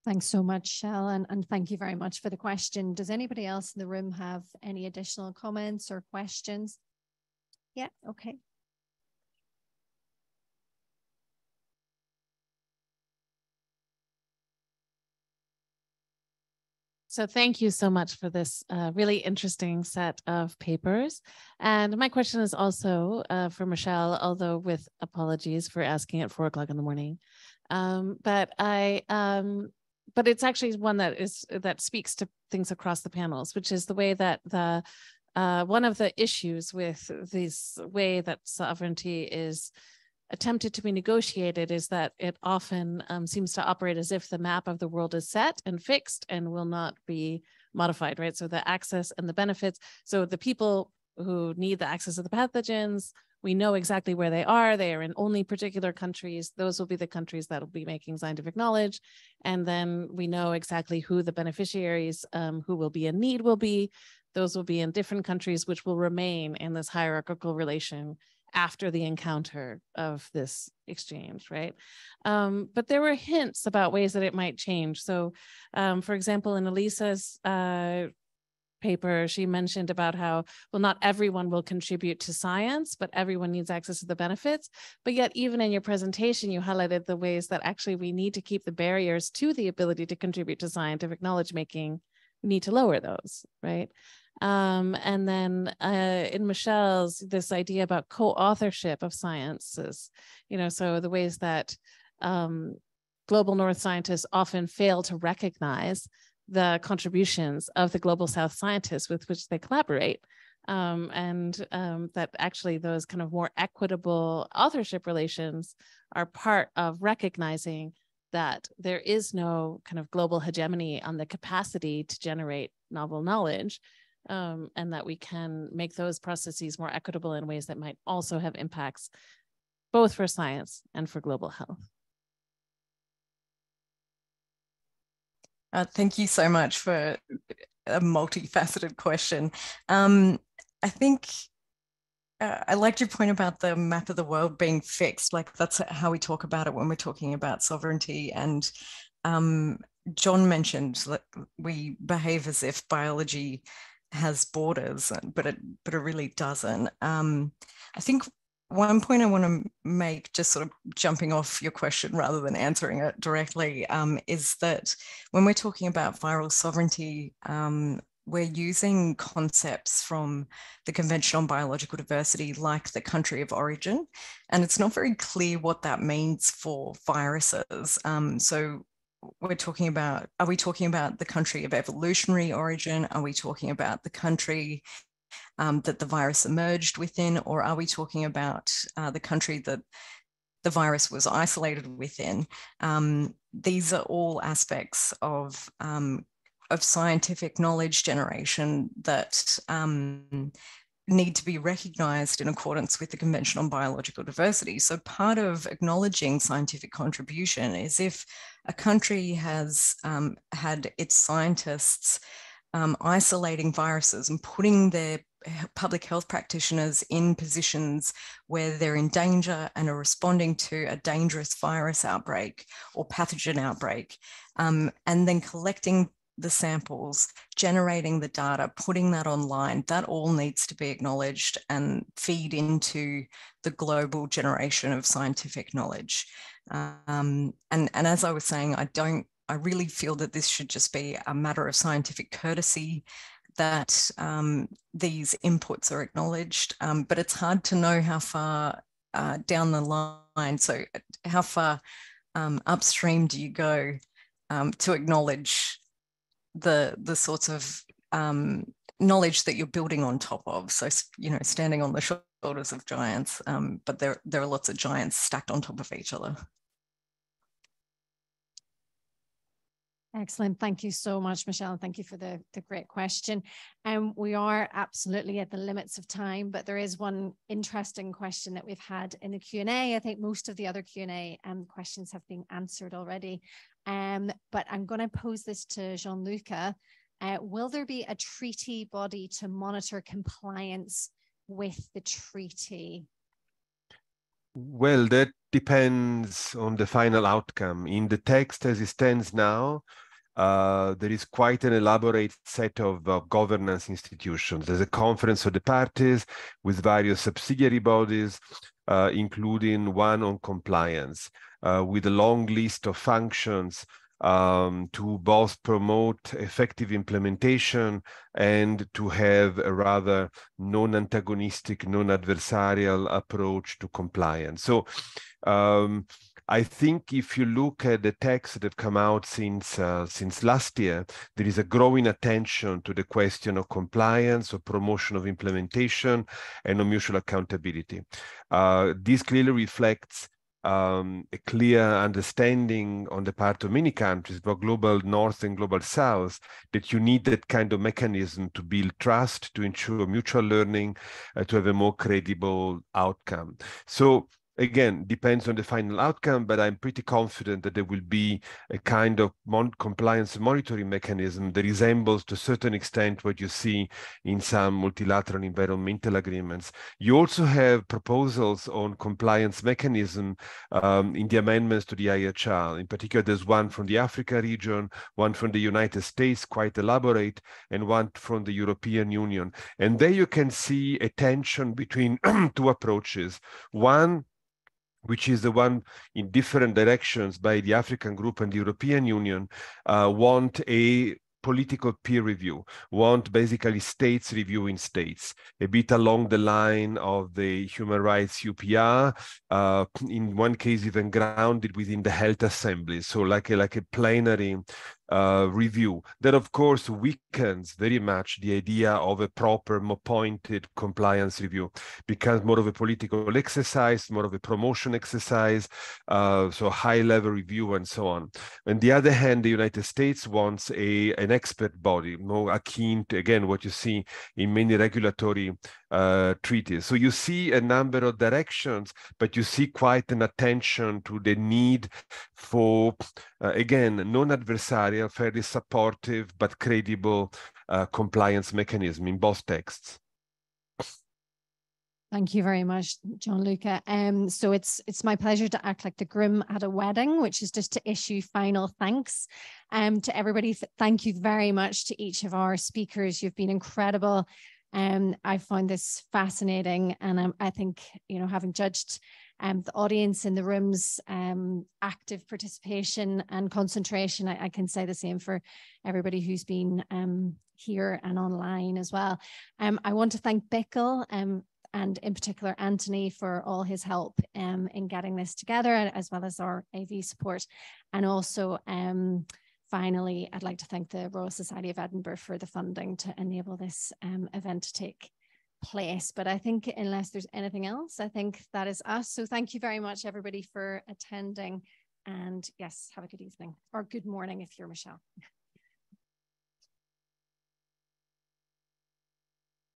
Thanks so much, Shell, and, and thank you very much for the question. Does anybody else in the room have any additional comments or questions? Yeah, okay. So thank you so much for this uh, really interesting set of papers. And my question is also uh, for Michelle, although with apologies for asking at four o'clock in the morning. Um, but I, um, but it's actually one that is that speaks to things across the panels, which is the way that the uh, one of the issues with this way that sovereignty is attempted to be negotiated is that it often um, seems to operate as if the map of the world is set and fixed and will not be modified, right? So the access and the benefits. So the people who need the access to the pathogens, we know exactly where they are. They are in only particular countries. Those will be the countries that will be making scientific knowledge. And then we know exactly who the beneficiaries um, who will be in need will be. Those will be in different countries, which will remain in this hierarchical relation after the encounter of this exchange, right? Um, but there were hints about ways that it might change. So, um, for example, in Elisa's uh, paper, she mentioned about how, well, not everyone will contribute to science, but everyone needs access to the benefits. But yet, even in your presentation, you highlighted the ways that actually we need to keep the barriers to the ability to contribute to scientific knowledge making. We need to lower those, right? Um, and then uh, in Michelle's, this idea about co-authorship of sciences, you know, so the ways that um, global North scientists often fail to recognize the contributions of the global South scientists with which they collaborate. Um, and um, that actually those kind of more equitable authorship relations are part of recognizing that there is no kind of global hegemony on the capacity to generate novel knowledge um, and that we can make those processes more equitable in ways that might also have impacts both for science and for global health. Uh, thank you so much for a multifaceted question. Um, I think uh, I liked your point about the map of the world being fixed. Like that's how we talk about it when we're talking about sovereignty. And um, John mentioned that we behave as if biology has borders, but it but it really doesn't. Um, I think one point I want to make, just sort of jumping off your question rather than answering it directly, um, is that when we're talking about viral sovereignty, um, we're using concepts from the Convention on Biological Diversity, like the country of origin, and it's not very clear what that means for viruses. Um, so we're talking about are we talking about the country of evolutionary origin? Are we talking about the country um, that the virus emerged within? Or are we talking about uh, the country that the virus was isolated within? Um, these are all aspects of um, of scientific knowledge generation that um, need to be recognized in accordance with the Convention on Biological Diversity. So, part of acknowledging scientific contribution is if a country has um, had its scientists um, isolating viruses and putting their public health practitioners in positions where they're in danger and are responding to a dangerous virus outbreak or pathogen outbreak, um, and then collecting the samples, generating the data, putting that online, that all needs to be acknowledged and feed into the global generation of scientific knowledge. Um, and, and as I was saying, I don't, I really feel that this should just be a matter of scientific courtesy that um, these inputs are acknowledged, um, but it's hard to know how far uh, down the line. So how far um, upstream do you go um, to acknowledge the the sorts of um, knowledge that you're building on top of. So you know, standing on the shoulders of giants, um, but there there are lots of giants stacked on top of each other. Excellent. Thank you so much, Michelle. Thank you for the, the great question. And um, we are absolutely at the limits of time, but there is one interesting question that we've had in the Q&A. I think most of the other Q&A um, questions have been answered already. Um, but I'm going to pose this to Gianluca. Uh, will there be a treaty body to monitor compliance with the treaty? Well, that depends on the final outcome. In the text as it stands now, uh, there is quite an elaborate set of uh, governance institutions. There's a conference of the parties with various subsidiary bodies, uh, including one on compliance, uh, with a long list of functions um, to both promote effective implementation and to have a rather non-antagonistic, non-adversarial approach to compliance. So um, I think if you look at the texts that have come out since uh, since last year, there is a growing attention to the question of compliance, of promotion of implementation, and of mutual accountability. Uh, this clearly reflects um, a clear understanding on the part of many countries, both global north and global south, that you need that kind of mechanism to build trust, to ensure mutual learning, uh, to have a more credible outcome. So again, depends on the final outcome, but I'm pretty confident that there will be a kind of mon compliance monitoring mechanism that resembles to a certain extent what you see in some multilateral environmental agreements. You also have proposals on compliance mechanism um, in the amendments to the IHR. In particular, there's one from the Africa region, one from the United States, quite elaborate, and one from the European Union. And there you can see a tension between two approaches. One which is the one in different directions by the African group and the European Union, uh, want a political peer review, want basically states reviewing states, a bit along the line of the human rights UPR, uh, in one case even grounded within the health assembly, so like a, like a plenary uh, review. That, of course, weakens very much the idea of a proper, more pointed compliance review, becomes more of a political exercise, more of a promotion exercise, uh, so high-level review and so on. On the other hand, the United States wants a an expert body, more akin to, again, what you see in many regulatory uh, treaties. So you see a number of directions, but you see quite an attention to the need for, uh, again, non-adversarial, fairly supportive, but credible uh, compliance mechanism in both texts. Thank you very much, Gianluca. Um, so it's it's my pleasure to act like the groom at a wedding, which is just to issue final thanks um, to everybody. Thank you very much to each of our speakers. You've been incredible. Um, I find this fascinating, and um, I think you know, having judged um, the audience in the rooms, um, active participation and concentration, I, I, can say the same for everybody who's been um, here and online as well. Um, I want to thank BIICL um, and in particular Anthony for all his help um, in getting this together, as well as our AV support, and also um, finally, I'd like to thank the Royal Society of Edinburgh for the funding to enable this um, event to take place. But I think unless there's anything else, I think that is us. So thank you very much, everybody, for attending. And yes, have a good evening or good morning if you're Michelle.